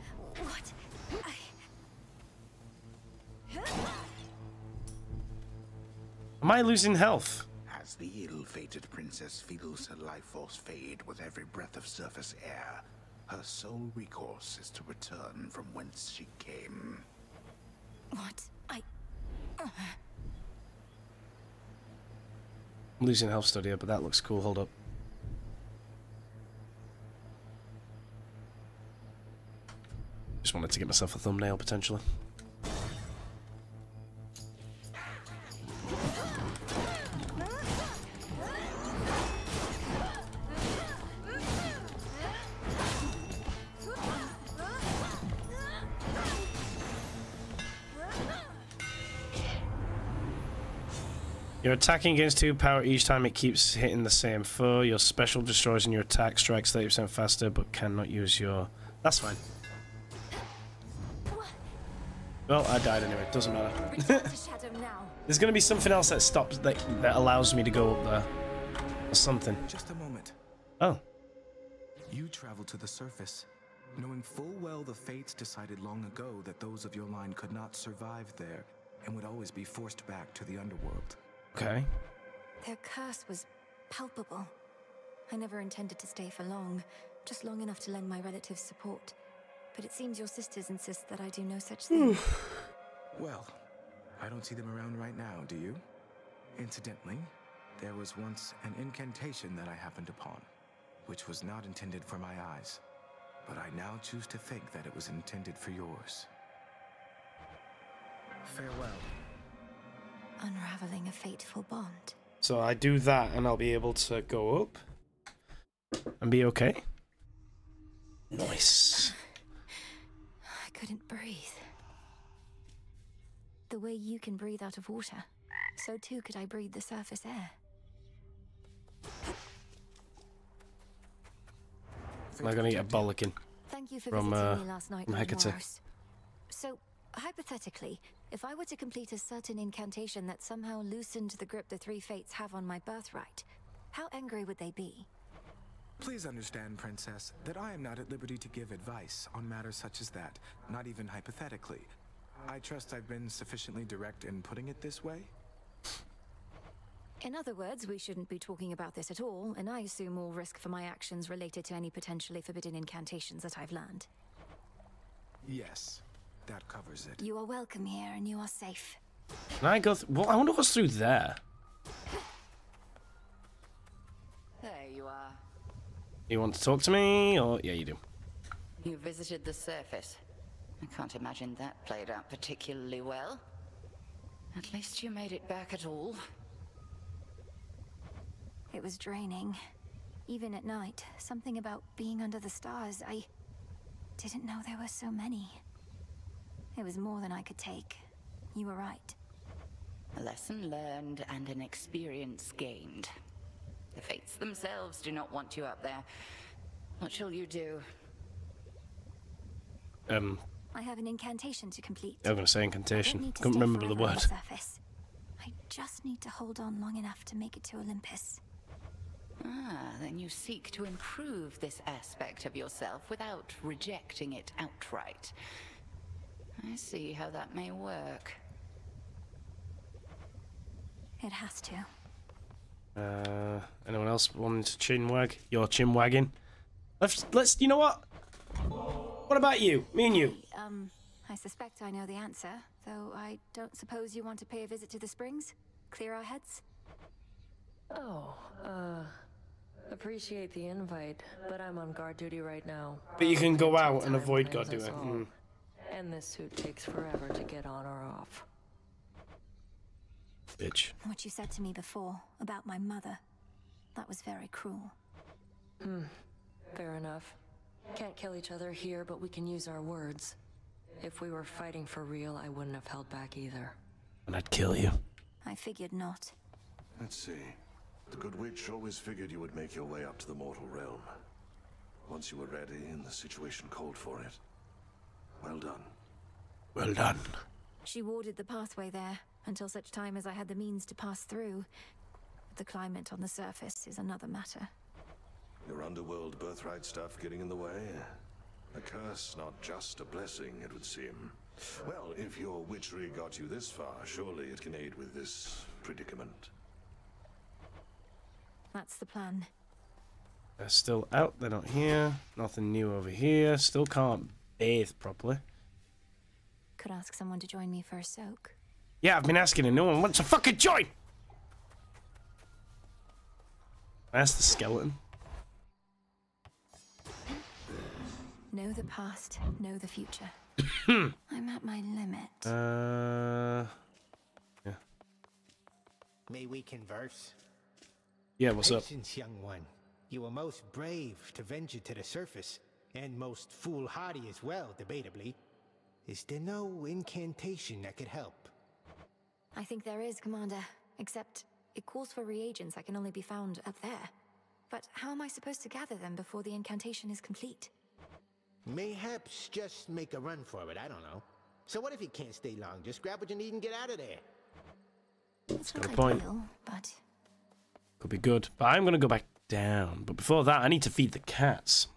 Am I losing health? As the ill-fated princess feels her life force fade with every breath of surface air, her sole recourse is to return from whence she came. What? I. I'm losing health study, but that looks cool. Hold up. Just wanted to get myself a thumbnail potentially. You're attacking against two power each time it keeps hitting the same foe. Your special destroys and your attack strikes 30% faster, but cannot use your. That's fine. Well, I died anyway. Doesn't matter. Return to Shadow now. There's gonna be something else that stops that that allows me to go up there, or something. Just a moment. Oh. You traveled to the surface, knowing full well the fates decided long ago that those of your line could not survive there and would always be forced back to the underworld. Okay. Their curse was palpable. I never intended to stay for long, just long enough to lend my relatives support. But it seems your sisters insist that I do no such thing. Well, I don't see them around right now, do you? Incidentally, there was once an incantation that I happened upon, which was not intended for my eyes, but I now choose to think that it was intended for yours. Farewell. Unraveling a fateful bond. So I do that, and I'll be able to go up and be okay. Nice. I couldn't breathe. The way you can breathe out of water, so too could I breathe the surface air. Prophet I'm gonna get a bollocking Thank you for from visiting uh, me last night, from Hecate. So, hypothetically, if I were to complete a certain incantation that somehow loosened the grip the three fates have on my birthright, how angry would they be? Please understand, Princess, that I am not at liberty to give advice on matters such as that, not even hypothetically. I trust I've been sufficiently direct in putting it this way. In other words, we shouldn't be talking about this at all, and I assume all risk for my actions related to any potentially forbidden incantations that I've learned. Yes, that covers it. You are welcome here, and you are safe. Can I go? Th- well, I wonder what's through there. There you are. You want to talk to me, or yeah, you do. You visited the surface. I can't imagine that played out particularly well. At least you made it back at all. It was draining. Even at night, something about being under the stars, I didn't know there were so many. It was more than I could take. You were right. A lesson learned and an experience gained. The fates themselves do not want you up there. What shall you do? Um, I have an incantation to complete. I was gonna say incantation. don't need to Couldn't remember the word. surface. I just need to hold on long enough to make it to Olympus. Ah, then you seek to improve this aspect of yourself without rejecting it outright. I see how that may work. It has to. Uh, anyone else wanting to chin wag? Your chin wagging. Let's let's. You know what? What about you? Me and you. Um, I suspect I know the answer, though I don't suppose you want to pay a visit to the springs? Clear our heads? Oh, uh, appreciate the invite, but I'm on guard duty right now. But you can go out and avoid claims God us doing. Mm. And this suit takes forever to get on or off. Bitch. What you said to me before about my mother, that was very cruel. Hmm. Fair enough. Can't kill each other here, but we can use our words. If we were fighting for real, I wouldn't have held back either. And I'd kill you. I figured not. Let's see. The Good Witch always figured you would make your way up to the mortal realm. Once you were ready and the situation called for it. Well done. Well done. She warded the pathway there until such time as I had the means to pass through. The climate on the surface is another matter. Your underworld birthright stuff getting in the way? A curse, not just a blessing, it would seem. Well, if your witchery got you this far, surely it can aid with this predicament. That's the plan. They're still out. They're not here. Nothing new over here. Still can't bathe properly. Could ask someone to join me for a soak. Yeah, I've been asking and no one wants to fucking join. That's the skeleton. Know the past, know the future. I'm at my limit. Uh, yeah. May we converse? yeah. What's up? Patience, young one. You were most brave to venture to the surface, and most foolhardy as well, debatably. Is there no incantation that could help? I think there is, Commander. Except it calls for reagents that can only be found up there. But how am I supposed to gather them before the incantation is complete? Mayhaps just make a run for it, I don't know. So what if you can't stay long? Just grab what you need and get out of there. It's got not a point. ideal, but Could be good. But I'm gonna go back down. But before that, I need to feed the cats.